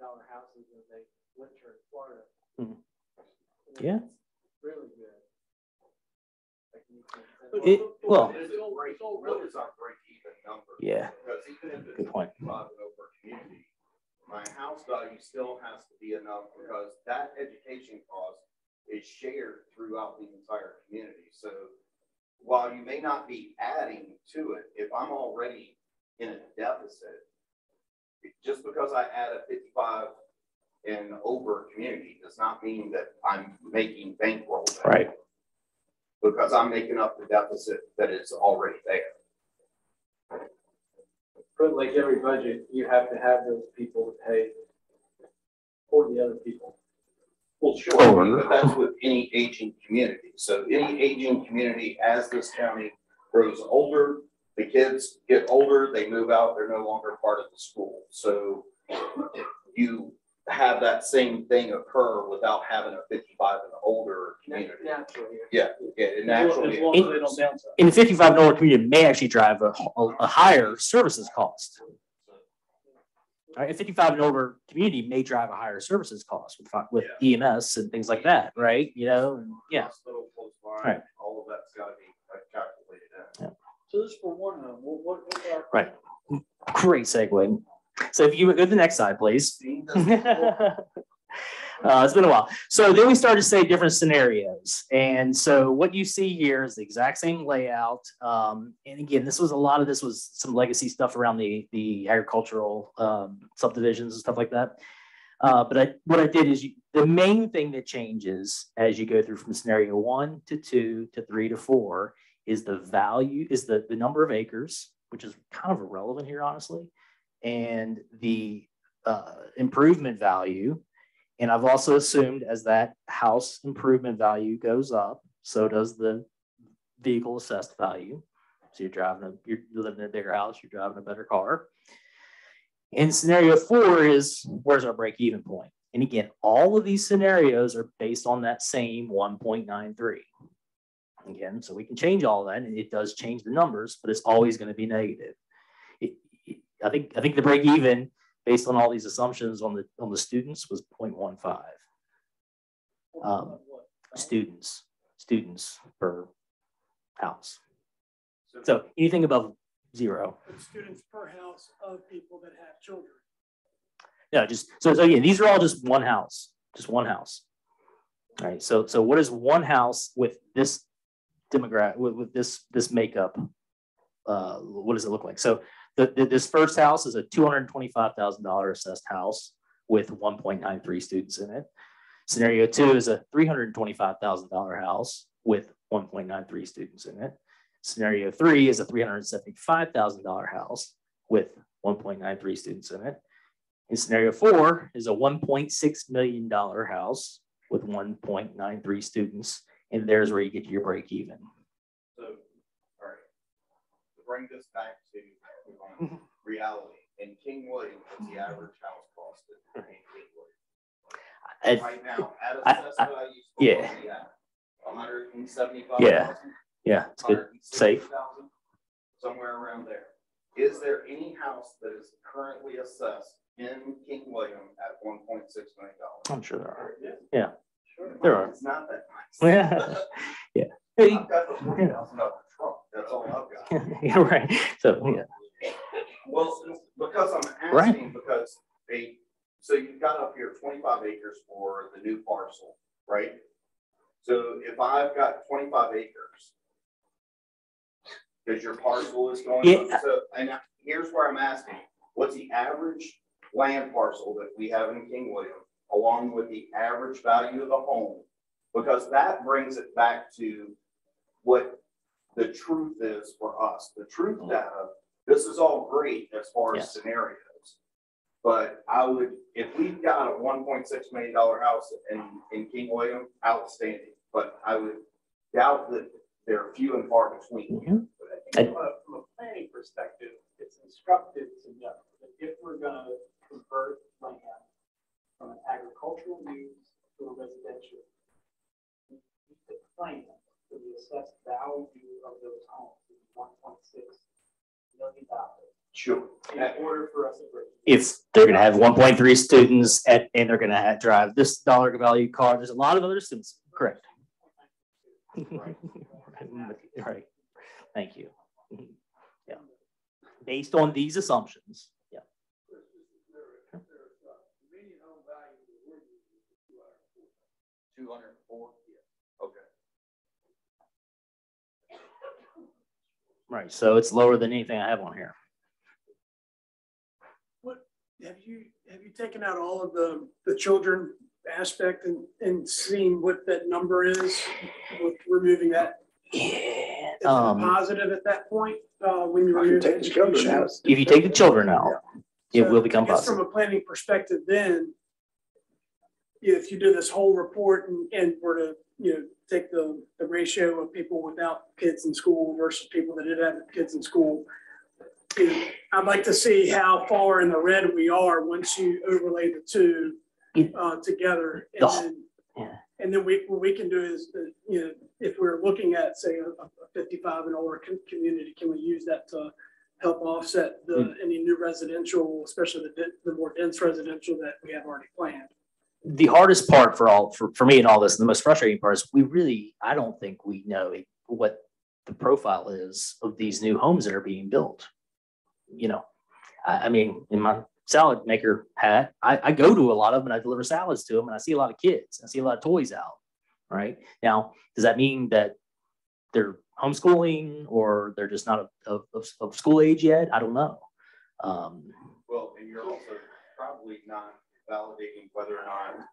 dollar houses and they winter in Florida. Mhm. Yeah. it's Really good. Like It- well- What is it break, what is our break even number? Yeah. Because even if it's Good point. five and over community, my house value still has to be enough because that education cost is shared throughout the entire community. So while you may not be adding to it, if I'm already in a deficit, just because I add a fifty-five and over community does not mean that I'm making bankroll. there. Right. Because I'm making up the deficit that is already there. But like every budget, you have to have those people to pay for the other people. Well, sure, oh, but that's with any aging community. So any aging community, as this county grows older, the kids get older, they move out, they're no longer part of the school. So you have that same thing occur without having a fifty-five and older community. Naturally. Yeah, yeah, it As long naturally. as they don't downsize. In the fifty-five dollar community may actually drive a, a, a higher services cost. Right, a fifty-five and over community may drive a higher services cost with, fi- with EMS and things like that, right? You know, and yeah. Hospital close Right. All of that's gotta be like, calculated in. So this is for one home, what, what, what are- Right. Great segue. So if you would go to the next slide, please. [LAUGHS] Uh, it's been a while. So then we started to say different scenarios. And so what you see here is the exact same layout. Um, and again, this was a lot of this was some legacy stuff around the, the agricultural um, subdivisions and stuff like that. Uh, but I, what I did is you, the main thing that changes as you go through from scenario one to two to three to four is the value, is the, the number of acres, which is kind of irrelevant here, honestly, and the uh, improvement value. And I've also assumed as that house improvement value goes up, so does the vehicle assessed value. So you're driving a, you're living in a bigger house, you're driving a better car. And scenario four is where's our break even point? And again, all of these scenarios are based on that same 1.93. Again, so we can change all that and it does change the numbers, but it's always going to be negative. It- it- I think I think the break even based on all these assumptions on the on the students was 0.15 um, students students per house. So anything above zero. Students per house of people that have children. Yeah, just so so yeah, these are all just one house, just one house. All right. So so what is one house with this demographic with, with this this makeup? Uh, what does it look like? So the, the this first house is a two hundred twenty five thousand dollar assessed house with one point nine three students in it. Scenario two is a three hundred twenty five thousand dollar house with one point nine three students in it. Scenario three is a three hundred seventy five thousand dollar house with one point nine three students in it. And scenario four is a $1.6 million house with 1.93 students. And there's where you get to your break even. So, all right. To bring this back to um, reality, in King William, what's the average house cost in King I- William? Right now, at I- assessed I- value. yeah. hundred and seventy-five Yeah. thousand? Yeah, it's good. Safe. Somewhere around there. Is there any house that is currently assessed in King William at one point six million dollars? I'm sure there are. Yeah. sure There are. It's not that nice. [LAUGHS] Yeah. [LAUGHS] Yeah. I've got the forty thousand dollar truck, that's all I've got. [LAUGHS] yeah, right. So, yeah. Well, because I'm Right. asking, because they, so you've got up here twenty-five acres for the new parcel, right? So if I've got twenty-five acres, because your parcel is going, Yeah. up, so, and here's where I'm asking, what's the average land parcel that we have in King William, along with the average value of the home? Because that brings it back to what the truth is for us. The truth mm. data, this is all great as far as yes. scenarios, but I would if we've got a 1.6 million dollar house in in King William, outstanding. But I would doubt that they're few and far between. Mm-hmm. But I think I, from, a, from a planning perspective, it's instructive to know that if we're going to convert land from an agricultural use to a residential, we need to plan for the assessed value of those homes, 1.6 Sure. In order for us to break. If they're going to have 1.3 students at, and they're going to drive this dollar value car, there's a lot of other students. Correct. Right. [LAUGHS] Thank you. Yeah. Based on these assumptions. Yeah. Two hundred and four? Okay. Right. So it's lower than anything I have on here. What have you, have you taken out all of the, the children aspect and, and seen what that number is with removing that? Yeah. Um, positive at that point, uh, when you remove take the children out. if you take the children out, it So will become I guess possible. From a planning perspective, then, if you do this whole report and, and were to, you know, take the, the ratio of people without kids in school versus people that did have kids in school, I'd like to see how far in the red we are once you overlay the two uh, together. The- And then, yeah. and then we, what we can do is, uh, you know, if we're looking at, say, a a fifty-five and older com- community, can we use that to help offset the, Mm. any new residential, especially the, the more dense residential that we have already planned? The hardest part for all for, for me and all this, and the most frustrating part is we really, I don't think we know what the profile is of these new homes that are being built. You know, I, I mean, in my salad maker hat, I, I go to a lot of them and I deliver salads to them and I see a lot of kids. I see a lot of toys out. Right now, does that mean that they're homeschooling or they're just not of, of, of, school age yet? I don't know. Um, Well, and you're also probably not validating whether or not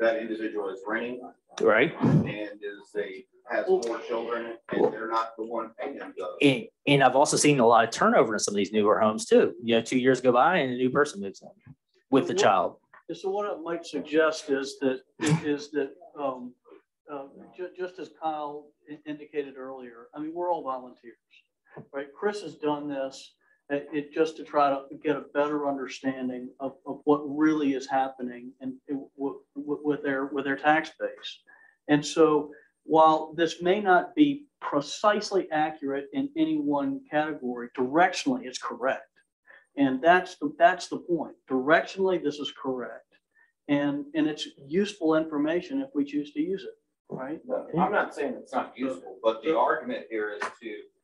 that individual is renting right. and is a, has more children and they're not the one paying the. And, and I've also seen a lot of turnover in some of these newer homes too. You know, two years go by and a new person moves in with the child. So what I might suggest is that, is that, um, uh, ju- just as Kyle indicated earlier, I mean, we're all volunteers, right? Chris has done this, uh, it, just to try to get a better understanding of, of what really is happening and it- w- w- with their, with their tax base. And so while this may not be precisely accurate in any one category, directionally, it's correct. And that's, the that's the point. Directionally, this is correct. And, and it's useful information if we choose to use it, right? I'm not saying it's not useful, but the argument here is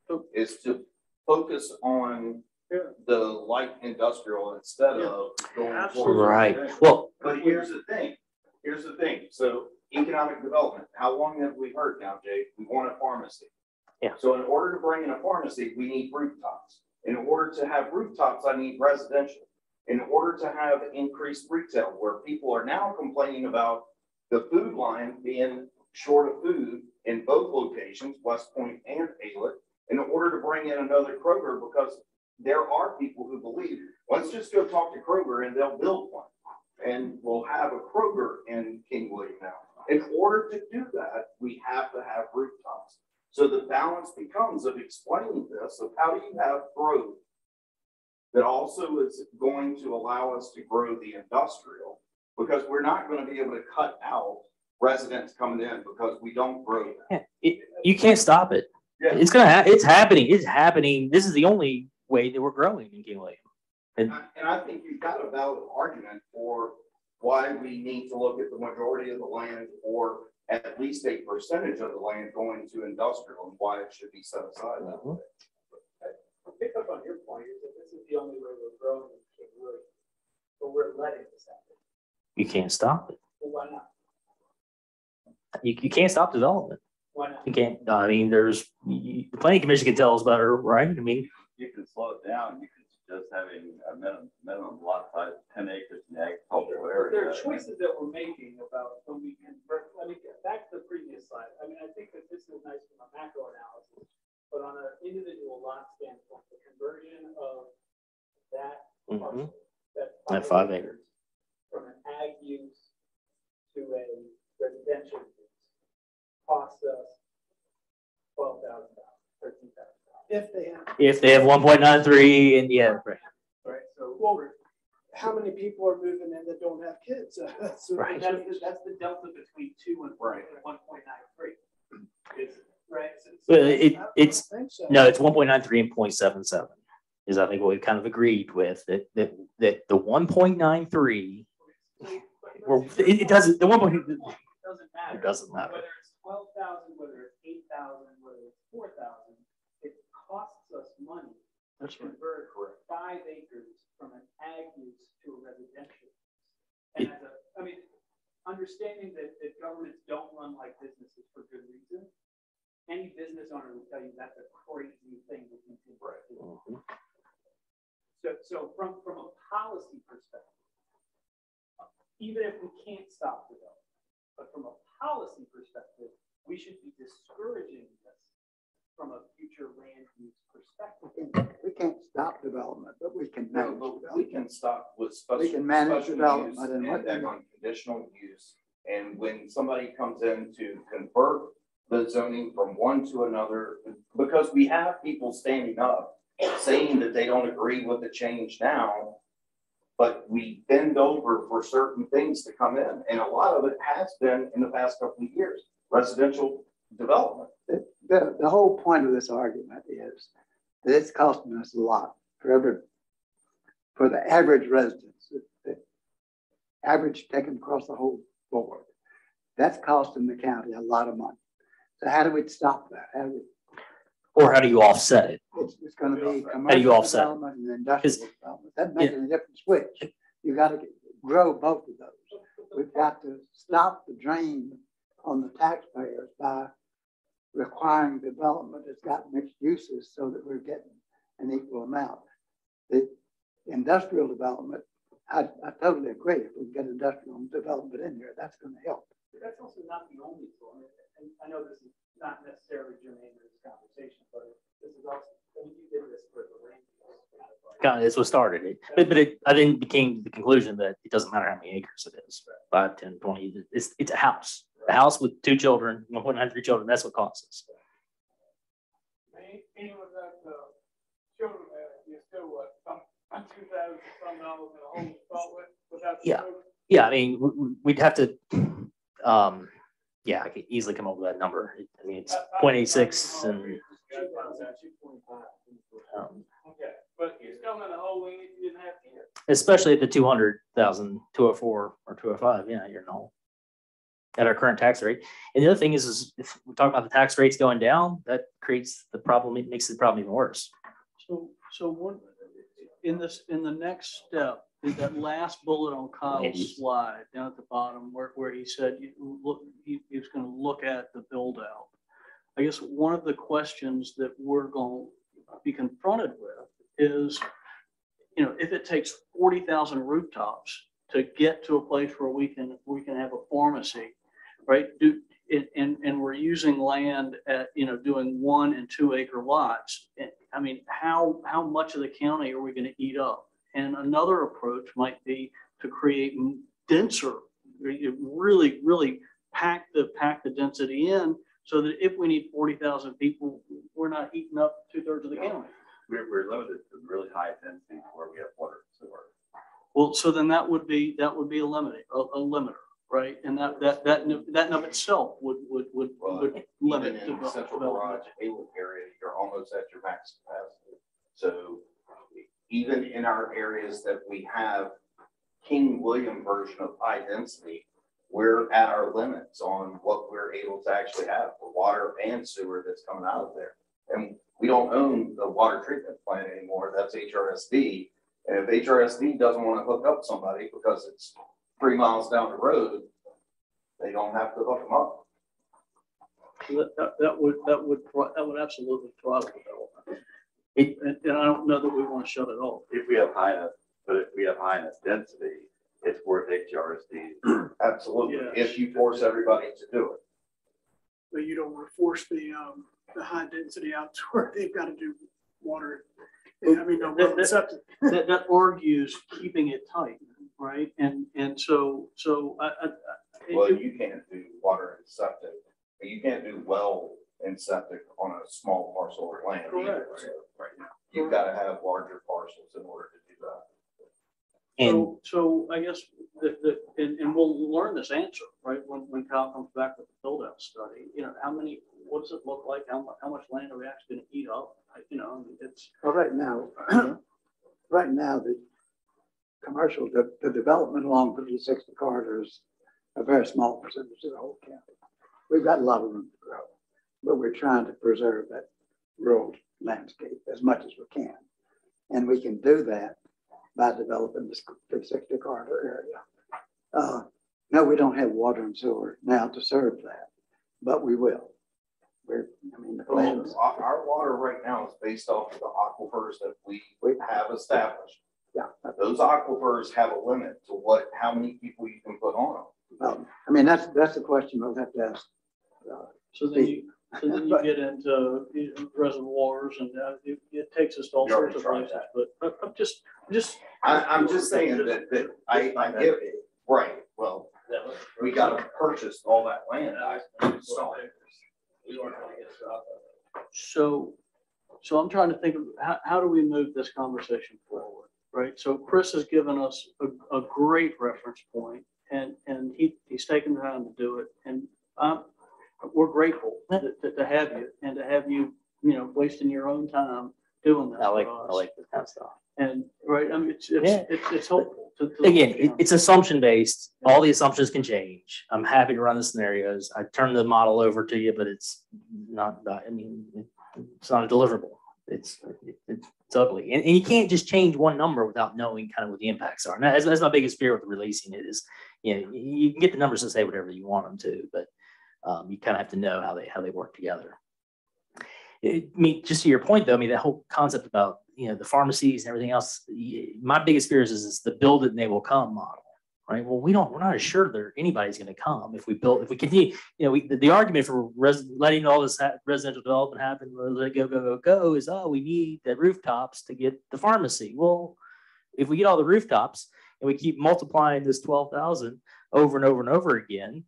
to, is to focus on the light industrial instead of going. Absolutely. towards Right. Well, But here's the thing, here's the thing, so economic development, how long have we heard now, Jay? We want a pharmacy. Yeah. So in order to bring in a pharmacy, we need rooftops. In order to have rooftops, I need residential. In order to have increased retail, where people are now complaining about the Food Lion being short of food in both locations, West Point and Aylett, in order to bring in another Kroger, because there are people who believe, let's just go talk to Kroger and they'll build one. And we'll have a Kroger in King William now. In order to do that, we have to have rooftops. So the balance becomes of explaining this, of how do you have growth that also is going to allow us to grow the industrial? Because we're not going to be able to cut out residents coming in because we don't grow that. yeah, it, you can't stop it. Yeah. It's gonna, ha- it's happening. It's happening. This is the only way they we're growing in King William. And I, and I think you've got a valid argument for why we need to look at the majority of the land or at least a percentage of the land going to industrial and why it should be set aside. that mm-hmm. way. Pick up on your point, is that this is the only way we're growing in King William. But we're letting this happen. You can't stop it. Well, why not? You, you can't stop development. Why not? You can't, I mean, there's, you- the planning commission can tell us better, right? I mean, you can slow it down. You can suggest having a minimum, minimum lot size, 10 acres in the agricultural area. There are choices that we're making about when we can, I mean, back to the previous slide. I mean, I think that this is nice from a macro analysis, but on an individual lot standpoint, the conversion of that mm -hmm. parcel, that five, five acres, acres, from an ag use to a residential use costs us $12,000, $13,000. If they have, if they have one point nine three and yeah, right. Right, so. well, how many people are moving in that don't have kids? [LAUGHS] That's- Right. That's, the- that's the delta between two and Right. one point nine three. It's, right? so- so Well, it, it's, so. no, it's one point nine three and 0.77 is I think what we've kind of agreed with, that, that, that the one point nine three, well, it, it doesn't, the one point, Doesn't matter. it doesn't matter. Whether it's twelve thousand, whether it's eight thousand, whether it's four thousand, it costs us money to That's right. convert five acres from an ag use to a residential. use. And as a, I mean, understanding that, that governments don't run like businesses for good reason. Any business owner will tell you that's a crazy thing to continue. do. Mhm. So, so from, from a policy perspective, even if we can't stop development, but from a policy perspective, we should be discouraging from a future land use perspective. We can- We can't stop development, but we can No, manage but we can stop with special. We can manage special development use and what And then on conditional use, and when somebody comes in to convert the zoning from one to another, because we have people standing up saying that they don't agree with the change now, but we bend over for certain things to come in, and a lot of it has been in the past couple of years, residential development. The, the, the whole point of this argument is that it's costing us a lot for every, for the average residents, the- the average taken across the whole board. That's costing the county a lot of money. So how do we stop that? How do we, Or how do you offset it? it's, it's gonna be How do you commercial offset it? development and industrial development. That makes a different switch. You gotta get- grow both of those. We've got to stop the drain on the taxpayers by requiring development that's got mixed uses so that we're getting an equal amount. The industrial development, I, I totally agree. If we can get industrial development in there, that's gonna help. But that's also not the only tool, and and I know this is not necessarily germane to this conversation, but this is also, I mean, you did this for the land. use. Kind of, this what started it. But, but it, I then became the conclusion that it doesn't matter how many acres it is, five, ten, twenty, it's, it's a house. A house with two children, [LAUGHS] one point nine three children, that's what costs us. Any- Anyone that, uh, uh, you're still what, some, two thousand some dollars in a home to start with, without. the Yeah. Yeah, I mean, we'd have to, um, yeah, I could easily come up with that number. I mean, it's point eight six and, um, but you're still in a hole you didn't have here. especially at the 200,000, 204 or two oh five, yeah, you're in hole. At our current tax rate. And the other thing is, is if we talk about the tax rates going down, that creates the problem, it makes the problem even worse. So, so one, in this, in the next step, is that last bullet on Kyle's slide down at the bottom where, where he said, you look, he, he was gonna look at the build out. I guess one of the questions that we're going to be confronted with is, you know, if it takes forty thousand rooftops to get to a place where we can, we can have a pharmacy, right? Do, and, and, we're using land at, you know, doing one and two acre lots. I mean, how, how much of the county are we gonna eat up? And another approach might be to create denser, really, really pack the, pack the density in so that if we need forty thousand people, we're not eating up two thirds of the county. We're, we're limited to really high density where we have water and sewer. Well, so then that would be, that would be a limit, a, a limiter, right? And that, that, that, in- that in of itself would, would, would, would Even limit. in the develop- central development. garage, Haywood area, you're almost at your max capacity. So even in our areas that we have King William version of high density, we're at our limits on what we're able to actually have for water and sewer that's coming out of there. And we don't own the water treatment plant anymore. That's HRSD. And if HRSD doesn't want to hook up somebody because it's three miles down the road, they don't have to hook them up. That, that, that would, that would, thro- that would absolutely throttle development. It- And, and I don't know that we want to shut it off. If we have high enough, but if we have high enough density, it's worth HRSD. Absolutely, Yeah. if you force everybody to do it. But you don't want to force the, um, the high density out to where they've got to do water. I mean, no, That- that- septic. That, that argues keeping it tight, right? And, and so, so I, I. I- Well, you can't do water and septic, but you can't do well and septic on a small parcel of land. either. Correct. Right now, you've got to have larger parcels in order to do that. And So, so I guess the, the, and, and we'll learn this answer, right, when, when Kyle comes back with the build out study, you know, how many, what does it look like? How mu, how much land are we actually gonna eat up? I- You know, I mean, it's, Well, right now, [CLEARS THROAT] right now, the commercial, the, the development along the sixty corridor is a very small percentage of the whole county. We've got a lot of room to grow, but we're trying to preserve that rural landscape as much as we can. And we can do that by developing this, the sixty corridor area. Uh, no, we don't have water and sewer now to serve that, but we will. We're, I mean, the plans. Our, our water right now is based off of the aquifers that we have established. Those aquifers have a limit to what, how many people you can put on them. Well, I mean, that's, that's the question we'll have to ask. uh, So then you, so then you get into you know, reservoirs and uh, it, it takes us to all We already sorts of tried places, that. but I- I'm just, just, I, I'm just saying that, that I, I get, right, well, we gotta purchase all that land. to install so, so I'm trying to think of, how, how do we move this conversation forward? Right? So Chris has given us a, a great reference point and, and he, he's taken the time to do it. And um, we're grateful to, to- to have you and to have you, you know, wasting your own time doing this I like, for I us. like this kind of stuff. And, right, I mean, it's, it's, Yeah. it's, it's helpful to. to- Again, it, it's assumption based. All the assumptions can change. I'm happy to run the scenarios. I turn the model over to you, but it's not, I mean, it's not a deliverable. It's, it's ugly. And, and you can't just change one number without knowing kind of what the impacts are. And that's, that's my biggest fear with releasing it is, you know, you can get the numbers to say whatever you want them to, but um, you kind of have to know how they, how they work together. It, I mean, just to your point though, I mean, that whole concept about, you know, the pharmacies and everything else, my biggest fears is, is the build it and they will come model. Right. Well, we don't, we're not assured that anybody's going to come if we build, if we continue, you know, we, the, the argument for res, letting all this ha- residential development happen, let go, go, go, go is, oh, we need the rooftops to get the pharmacy. Well, if we get all the rooftops and we keep multiplying this 12,000 over and over and over again,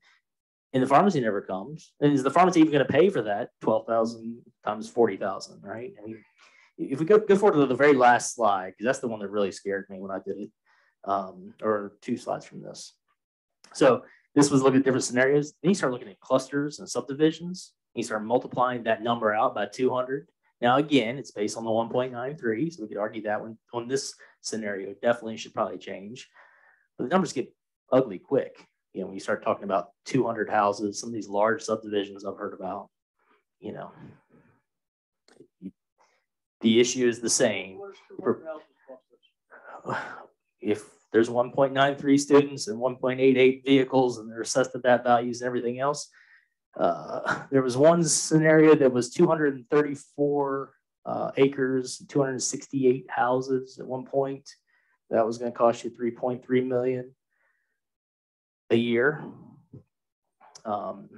and the pharmacy never comes, and is the pharmacy even going to pay for that 12,000 times 40,000, right? I mean, if we go, go forward to the very last slide, because that's the one that really scared me when I did it, um, or two slides from this. So this was looking at different scenarios. Then you start looking at clusters and subdivisions. You start multiplying that number out by 200. Now, again, it's based on the 1.93, so we could argue that one on this scenario definitely should probably change. But the numbers get ugly quick. You know, when you start talking about 200 houses, some of these large subdivisions I've heard about, you know, the issue is the same. [SIGHS] [LAUGHS] If there's 1.93 students and 1.88 vehicles and they're assessed at that values and everything else, uh, [LAUGHS] there was one scenario that was 234 uh, acres, 268 houses at one point. That was going to cost you 3.3 million a year. Um,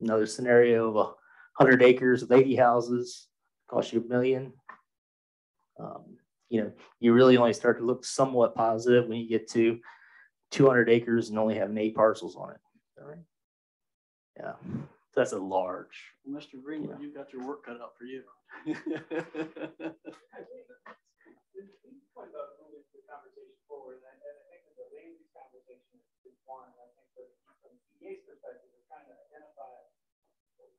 another scenario of 100 acres with 80 houses, cost you a million. Um, you know, you really only start to look somewhat positive when you get to 200 acres and only having eight parcels on it. All right. Yeah, that's a large. Mr. Greenwood, you've got your work cut out for you. Point about moving the conversation forward, and I, and I think that the land use conversation is one, and I think that from EA's perspective, we're trying to identify,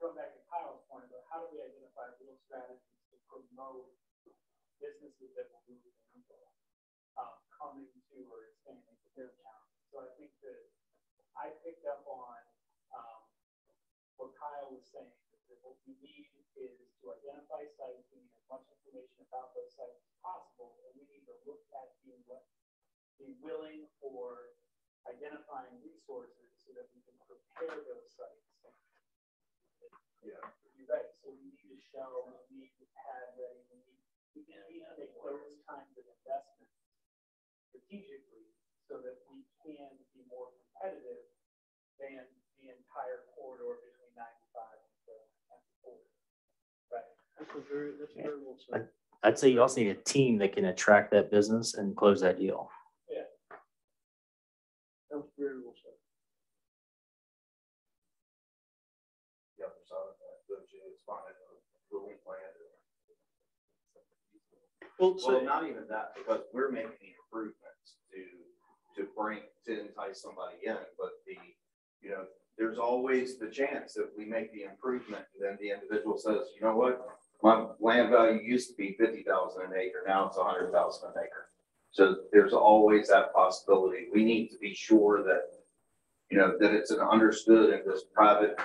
going back to Kyle's point about how do we identify real strategies to promote businesses that will move needle, um, coming to or expanding to their town. So I think that I picked up on, um, what Kyle was saying, that what we need is to identify sites, we need as much information about those sites as possible, and we need to look at being what, be willing for identifying resources so that we can prepare those sites. Yeah. You're right, so we need to show, we need to pad ready, we need, we need to make those kinds of investments strategically so that we can be more competitive than the entire corridor between ninety-five and the, and the border. Right. That's a very, that's very well said. I'd say you also need a team that can attract that business and close that deal. That was very well said. The other side of that, which is finding a ruling plan. Well, Well, not even that, because we're making improvements to, to bring, to entice somebody in, but the, you know, there's always the chance that we make the improvement, and then the individual says, you know what? My land value used to be fifty thousand an acre, now it's a hundred thousand an acre. So there's always that possibility. We need to be sure that, you know, that it's an understood in this private,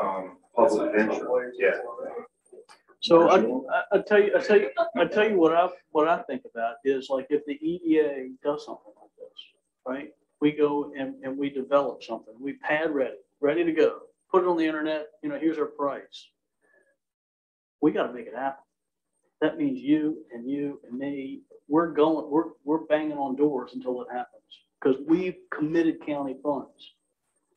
um, public venture. Yeah. So I, I, I tell you, I tell you, I tell you what I, what I think about is like if the EDA does something like this, right? We go and, and we develop something, we pad ready, ready to go, put it on the internet, you know, here's our price. We gotta make it happen. that means you and you and me, we're going, we're, we're banging on doors until it happens. Because we've committed county funds,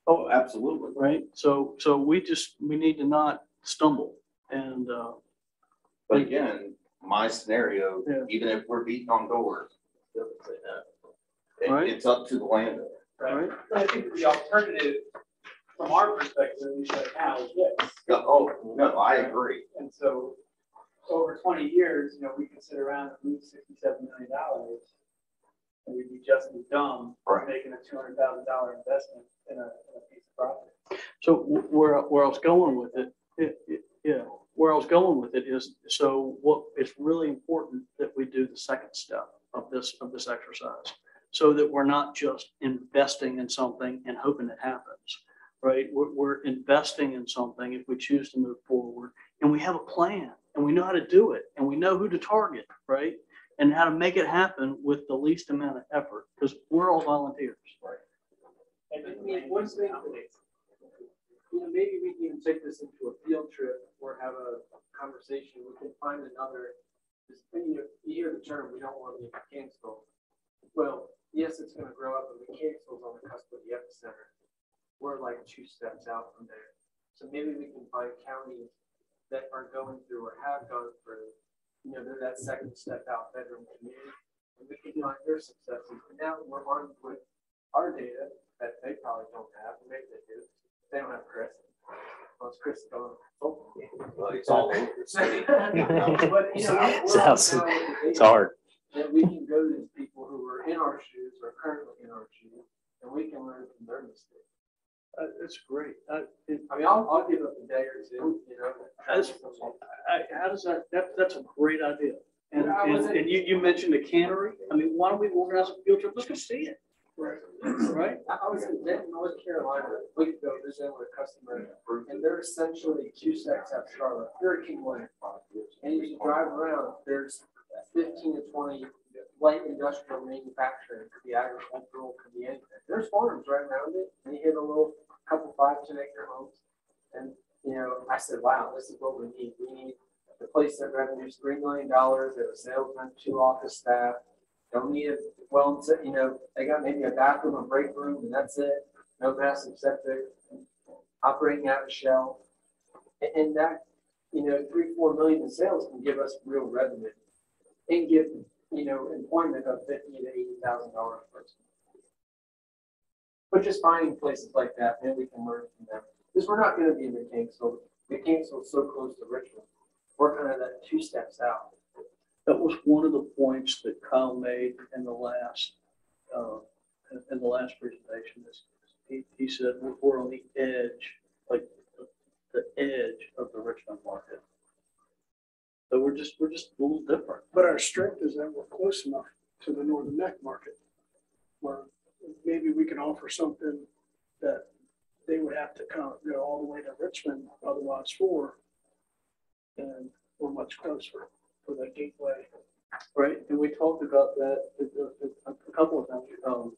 Oh, absolutely. right? So, so we just, we need to not stumble and, uh, But again, my scenario, Yeah. even if we're beating on doors, it- Right. it's up to the landowner. right? But I think the alternative, from our perspective, we should have is this. Yeah, Oh, no, I agree. And so over twenty years, you know, we could sit around and lose sixty-seven million dollars. And we'd be just as dumb for Right. making a two hundred thousand dollar investment in a, in a piece of property. So wh- where, where I was going with it, it, it- yeah, where I was going with it is, so what, it's really important that we do the second step of this, of this exercise. So that we're not just investing in something and hoping it happens, right? We're, we're investing in something if we choose to move forward and we have a plan and we know how to do it and we know who to target, right? And how to make it happen with the least amount of effort, because we're all volunteers. Right. And mean, one thing, you know, maybe we can even take this into a field trip or have a conversation. We can find another, just, you hear the term, we don't want to be Mechanicsville. Well, yes, it's gonna grow up, and but Mechanicsville's on the cusp of the epicenter. We're like two steps out from there. So maybe we can find counties that are going through or have gone through, you know, they're that second step out bedroom community. And we can find their successes. And now we're armed with our data that they probably don't have, maybe they do. They don't have Chris. Well, it's Chris gone. Oh. Well, it's all over the. [LAUGHS] But, you know, [LAUGHS] Sounds- all now with the It's hard. That we can go to these people who are in our shoes or currently in our shoes, and we can learn from their mistakes. Uh, It's great. Uh, it- I mean, I'll, I'll give up a day or two, you know. That's- I, how does that, that, that's a great idea. And, and, and you, you mentioned the cannery. I mean, why don't we organize a field trip? Let's go see it. Right. Right? I I was in Denton, North Carolina, a week ago, visiting with a customer, and they're essentially two stacks out Charlotte, Hurricane Way. And you drive around, there's fifteen to twenty light industrial manufacturing, could be agricultural, could be anything. There's farms right around it, and you hit a little, couple five, ten acre homes. And, you know, I said, wow, this is what we need. We need the place that revenues three million dollars, they have a salesman, two office staff. Don't need a, well, you know, they got maybe a bathroom, a break room, and that's it. No massive septic, operating out of shell. And, and that, you know, three, four million in sales can give us real revenue. And give, you know, employment of fifty to eighty thousand dollars per person. But just finding places like that, then we can learn from them. Because we're not gonna be in the so the is so close to Richmond. We're kind of that two steps out. That was one of the points that Kyle made in the last, uh, in- the last presentation. is He, he said, we're- we're on the edge, like the edge of the Richmond market. So we're just, we're just a little different. But our strength is that we're close enough to the northern neck market. Where maybe we can offer something that they would have to come, go all the way to Richmond otherwise for. And we're much closer for that gateway. Right, and we talked about that a, a- a couple of times, um,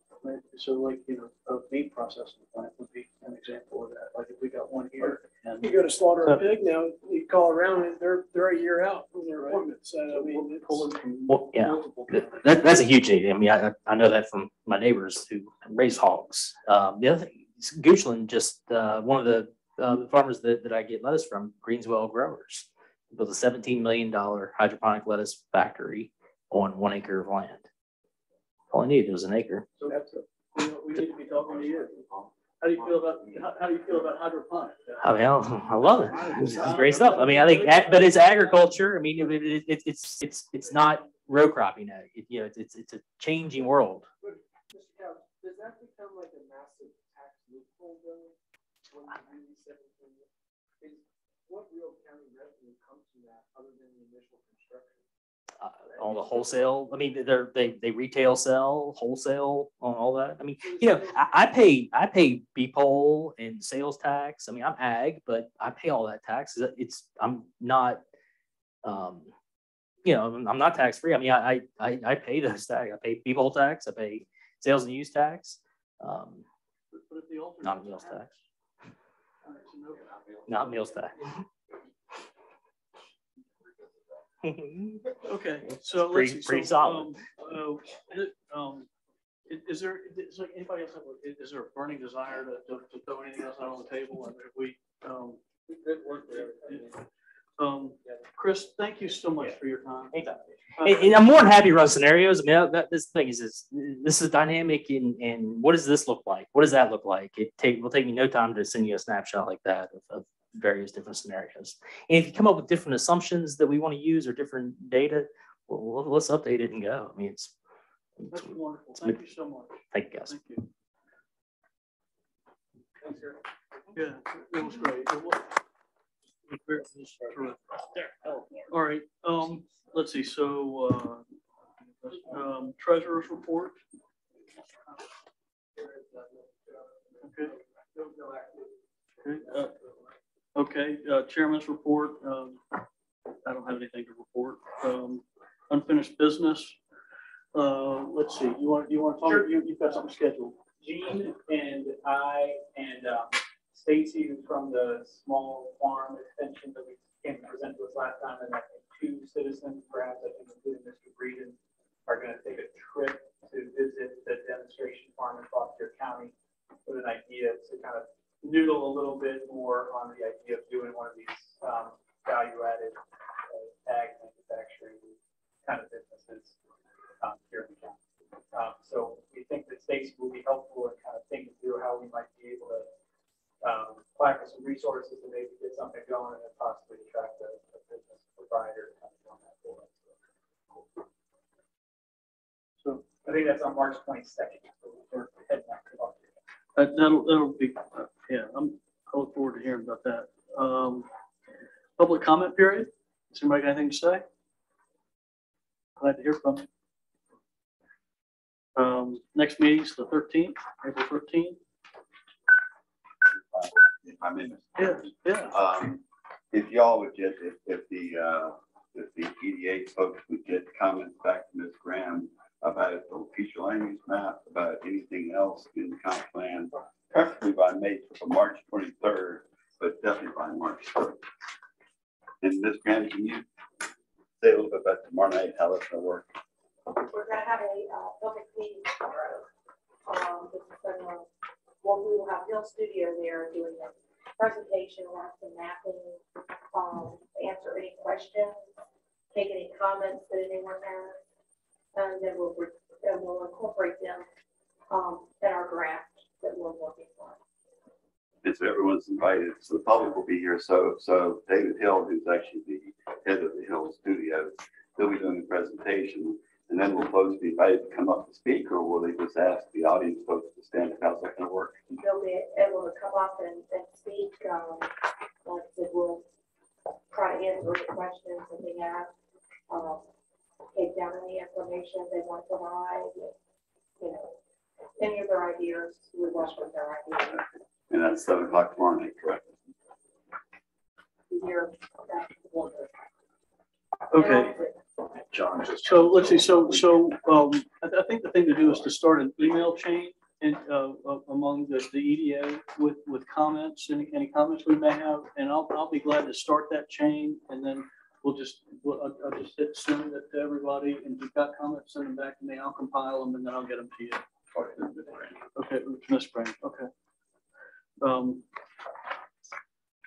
so like, you know, a meat processing plant would be an example of that, like if we got one here and. You go to slaughter a pig now, you call around and they're, they're a year out from their appointments. So I mean, it's. Pulling from Well, yeah. multiple That, that's a huge need. I mean, I, I know that from my neighbors who raise hogs. Um, the other thing, is Goochland just, uh, one of the, uh, the farmers that, that I get lettuce from, Greenswell Growers, built a seventeen million dollar hydroponic lettuce factory on one acre of land. All I needed was an acre. So that's, a- we, know- we need to be talking to you. How do you feel about, how, how do you feel about hydroponics? I mean, I I love it. It's it's great stuff. I mean, I think, but it's agriculture. I mean, it, it, it- it's, it's, it's not row cropping. it- You know, it's, it's a changing world. But, Mr. Couch, does that become like a massive tax loophole though? When you do these seventeen, is what real county revenue comes from that other than the initial construction? uh, all the wholesale, I mean, they're, they, they retail sell, wholesale on all that. I mean, you know, I, I pay, I pay BPOL and sales tax. I mean, I'm ag, but I pay all that tax. It's, I'm not, um, you know, I'm- not tax free. I mean, I, I, I pay those tax. I pay BPOL tax, I pay sales and use tax. Um, But if the alternate- not meals tax, All right, so no- not meals tax. [LAUGHS] Okay, so let's Pretty- see. so, pretty solid. um, uh, um, Is there, is there anybody else, have is there a burning desire to, to to throw anything else out on the table? And if we, um, Good work with everything. Um, Chris, thank you so much for your time. Anytime. Uh, And, I'm more than happy to run scenarios. I mean, that, this thing is, is this is dynamic and, and what does this look like? What does that look like? It take, will take me no time to send you a snapshot like that of, of various different scenarios. And if you come up with different assumptions that we want to use or different data, well, let's update it and go. I mean, it's, That's wonderful. Thank you so much. thank you guys. Thank you. Yeah, it was great. It was- All right, um, let's see, so, uh, um, treasurer's report. Okay. Okay, uh, Okay, uh, chairman's report, um, I don't have anything to report. Um, unfinished business. Uh, let's see, you want, you want to talk, you, you've got something scheduled. Gene and I and um, Stacy from the small farm that we came to present to us last time, and I think two citizens, perhaps I think including Mr. Breeden, are gonna take a trip to visit the demonstration farm in Foster County with an idea to kind of noodle a little bit more on the idea of doing one of these um, value-added uh, ag manufacturing kind of businesses um, here in the county. Um, so we think that Stacy will be helpful in kind of thinking through how we might be able to um, apply for some resources to maybe get something going and then possibly attract a, a business provider. to kind of go on that for us. So I think that's on March twenty-second. We're heading out to Buffalo. that, that'll, that'll be, uh, yeah, I'm, I look forward to hearing about that. Um, public comment period. Does anybody got anything to say? Glad to hear from you. Um, next meeting's the thirteenth, April thirteenth. If I may, Mr. Yeah, yeah. Um, if y'all would get, if, if the, uh, if the EDA folks would get comments back to Ms. Graham about the future land use map, about anything else in the comp plan, preferably by May, March twenty-third, but definitely by March third. And Ms. Graham, can you say a little bit about tomorrow night, how that's gonna work? We're gonna have a, uh, public meeting tomorrow. Um, this is gonna, well, we will have Hill Studio there doing a presentation, we'll have some mapping, um, answer any questions, take any comments that anyone has. And then we'll, re- and we'll incorporate them, um, in our draft that we're working on. And so everyone's invited, so the public will be here, so, so David Hill, who's actually the head of the Hill Studios, he'll be doing the presentation, and then we'll folks be invited to come up to speak, or will they just ask the audience folks to stand, up? how's that gonna work? They'll be able to come up and, and speak, um, like I said, we'll try to answer the questions that they have. Um, take down any information they want to provide, you know, any of their ideas, we welcome their ideas. And that's seven o'clock tomorrow night, correct? Here, that's one. Okay. John, just. So let's see, so, so, um, I, I think the thing to do is to start an email chain and, uh, uh, among the, the EDA with, with comments, any, any comments we may have, and I'll, I'll be glad to start that chain, and then we'll just, we'll, I'll, I'll just hit send it to everybody, and if you've got comments, send them back to me, I'll compile them, and then I'll get them to you. Okay, Ms. Brand, okay. Um,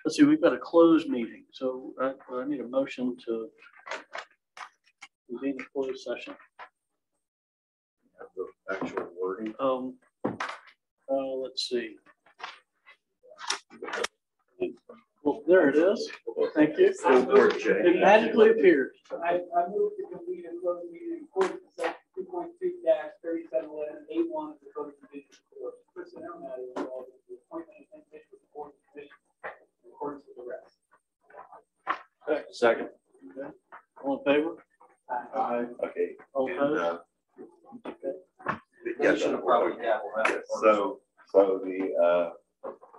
let's see, we've got a closed meeting, so I, I need a motion to convene a closed session. The actual wording. Um, uh, let's see. Well, there it is. Thank you. It magically appeared. I, I moved to complete a closed meeting according to section two point two dash thirty-seven eleven eight one of the code of provisions for personnel matters involving the appointment and individual board and commission in accordance with the rest. Second. Okay. All in favor? Uh, Okay. All and, opposed? uh, Yes, so, so the, uh,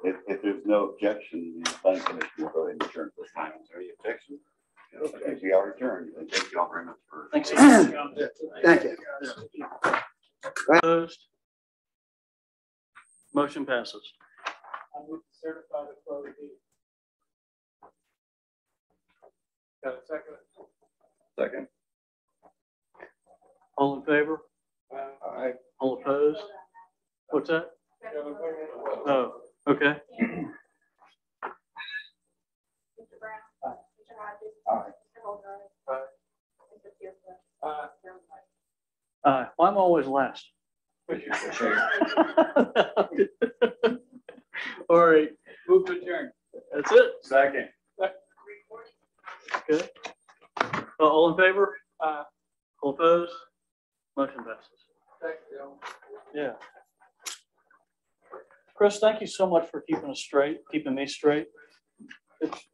if, if there's no objection, the planning commission will go ahead and adjourn this time. Is there any objection? Okay, we are adjourned, and thank you all very much for. Thanks. Thank you. Opposed? Motion passes. I move to certify the closed meeting. Got a second? Second. All in favor? Aye. All opposed? What's that? Oh, okay. Mr. Brown? Mr. Hodges? Mr. Holdren? Mr. Pearson? Chairman White? Uh, well, I'm always last. [LAUGHS] All right, Move to adjourn. that's it. Second. Okay. Uh, All in favor? All opposed? Motion passes. Yeah. Chris, thank you so much for keeping us straight, keeping me straight. It's,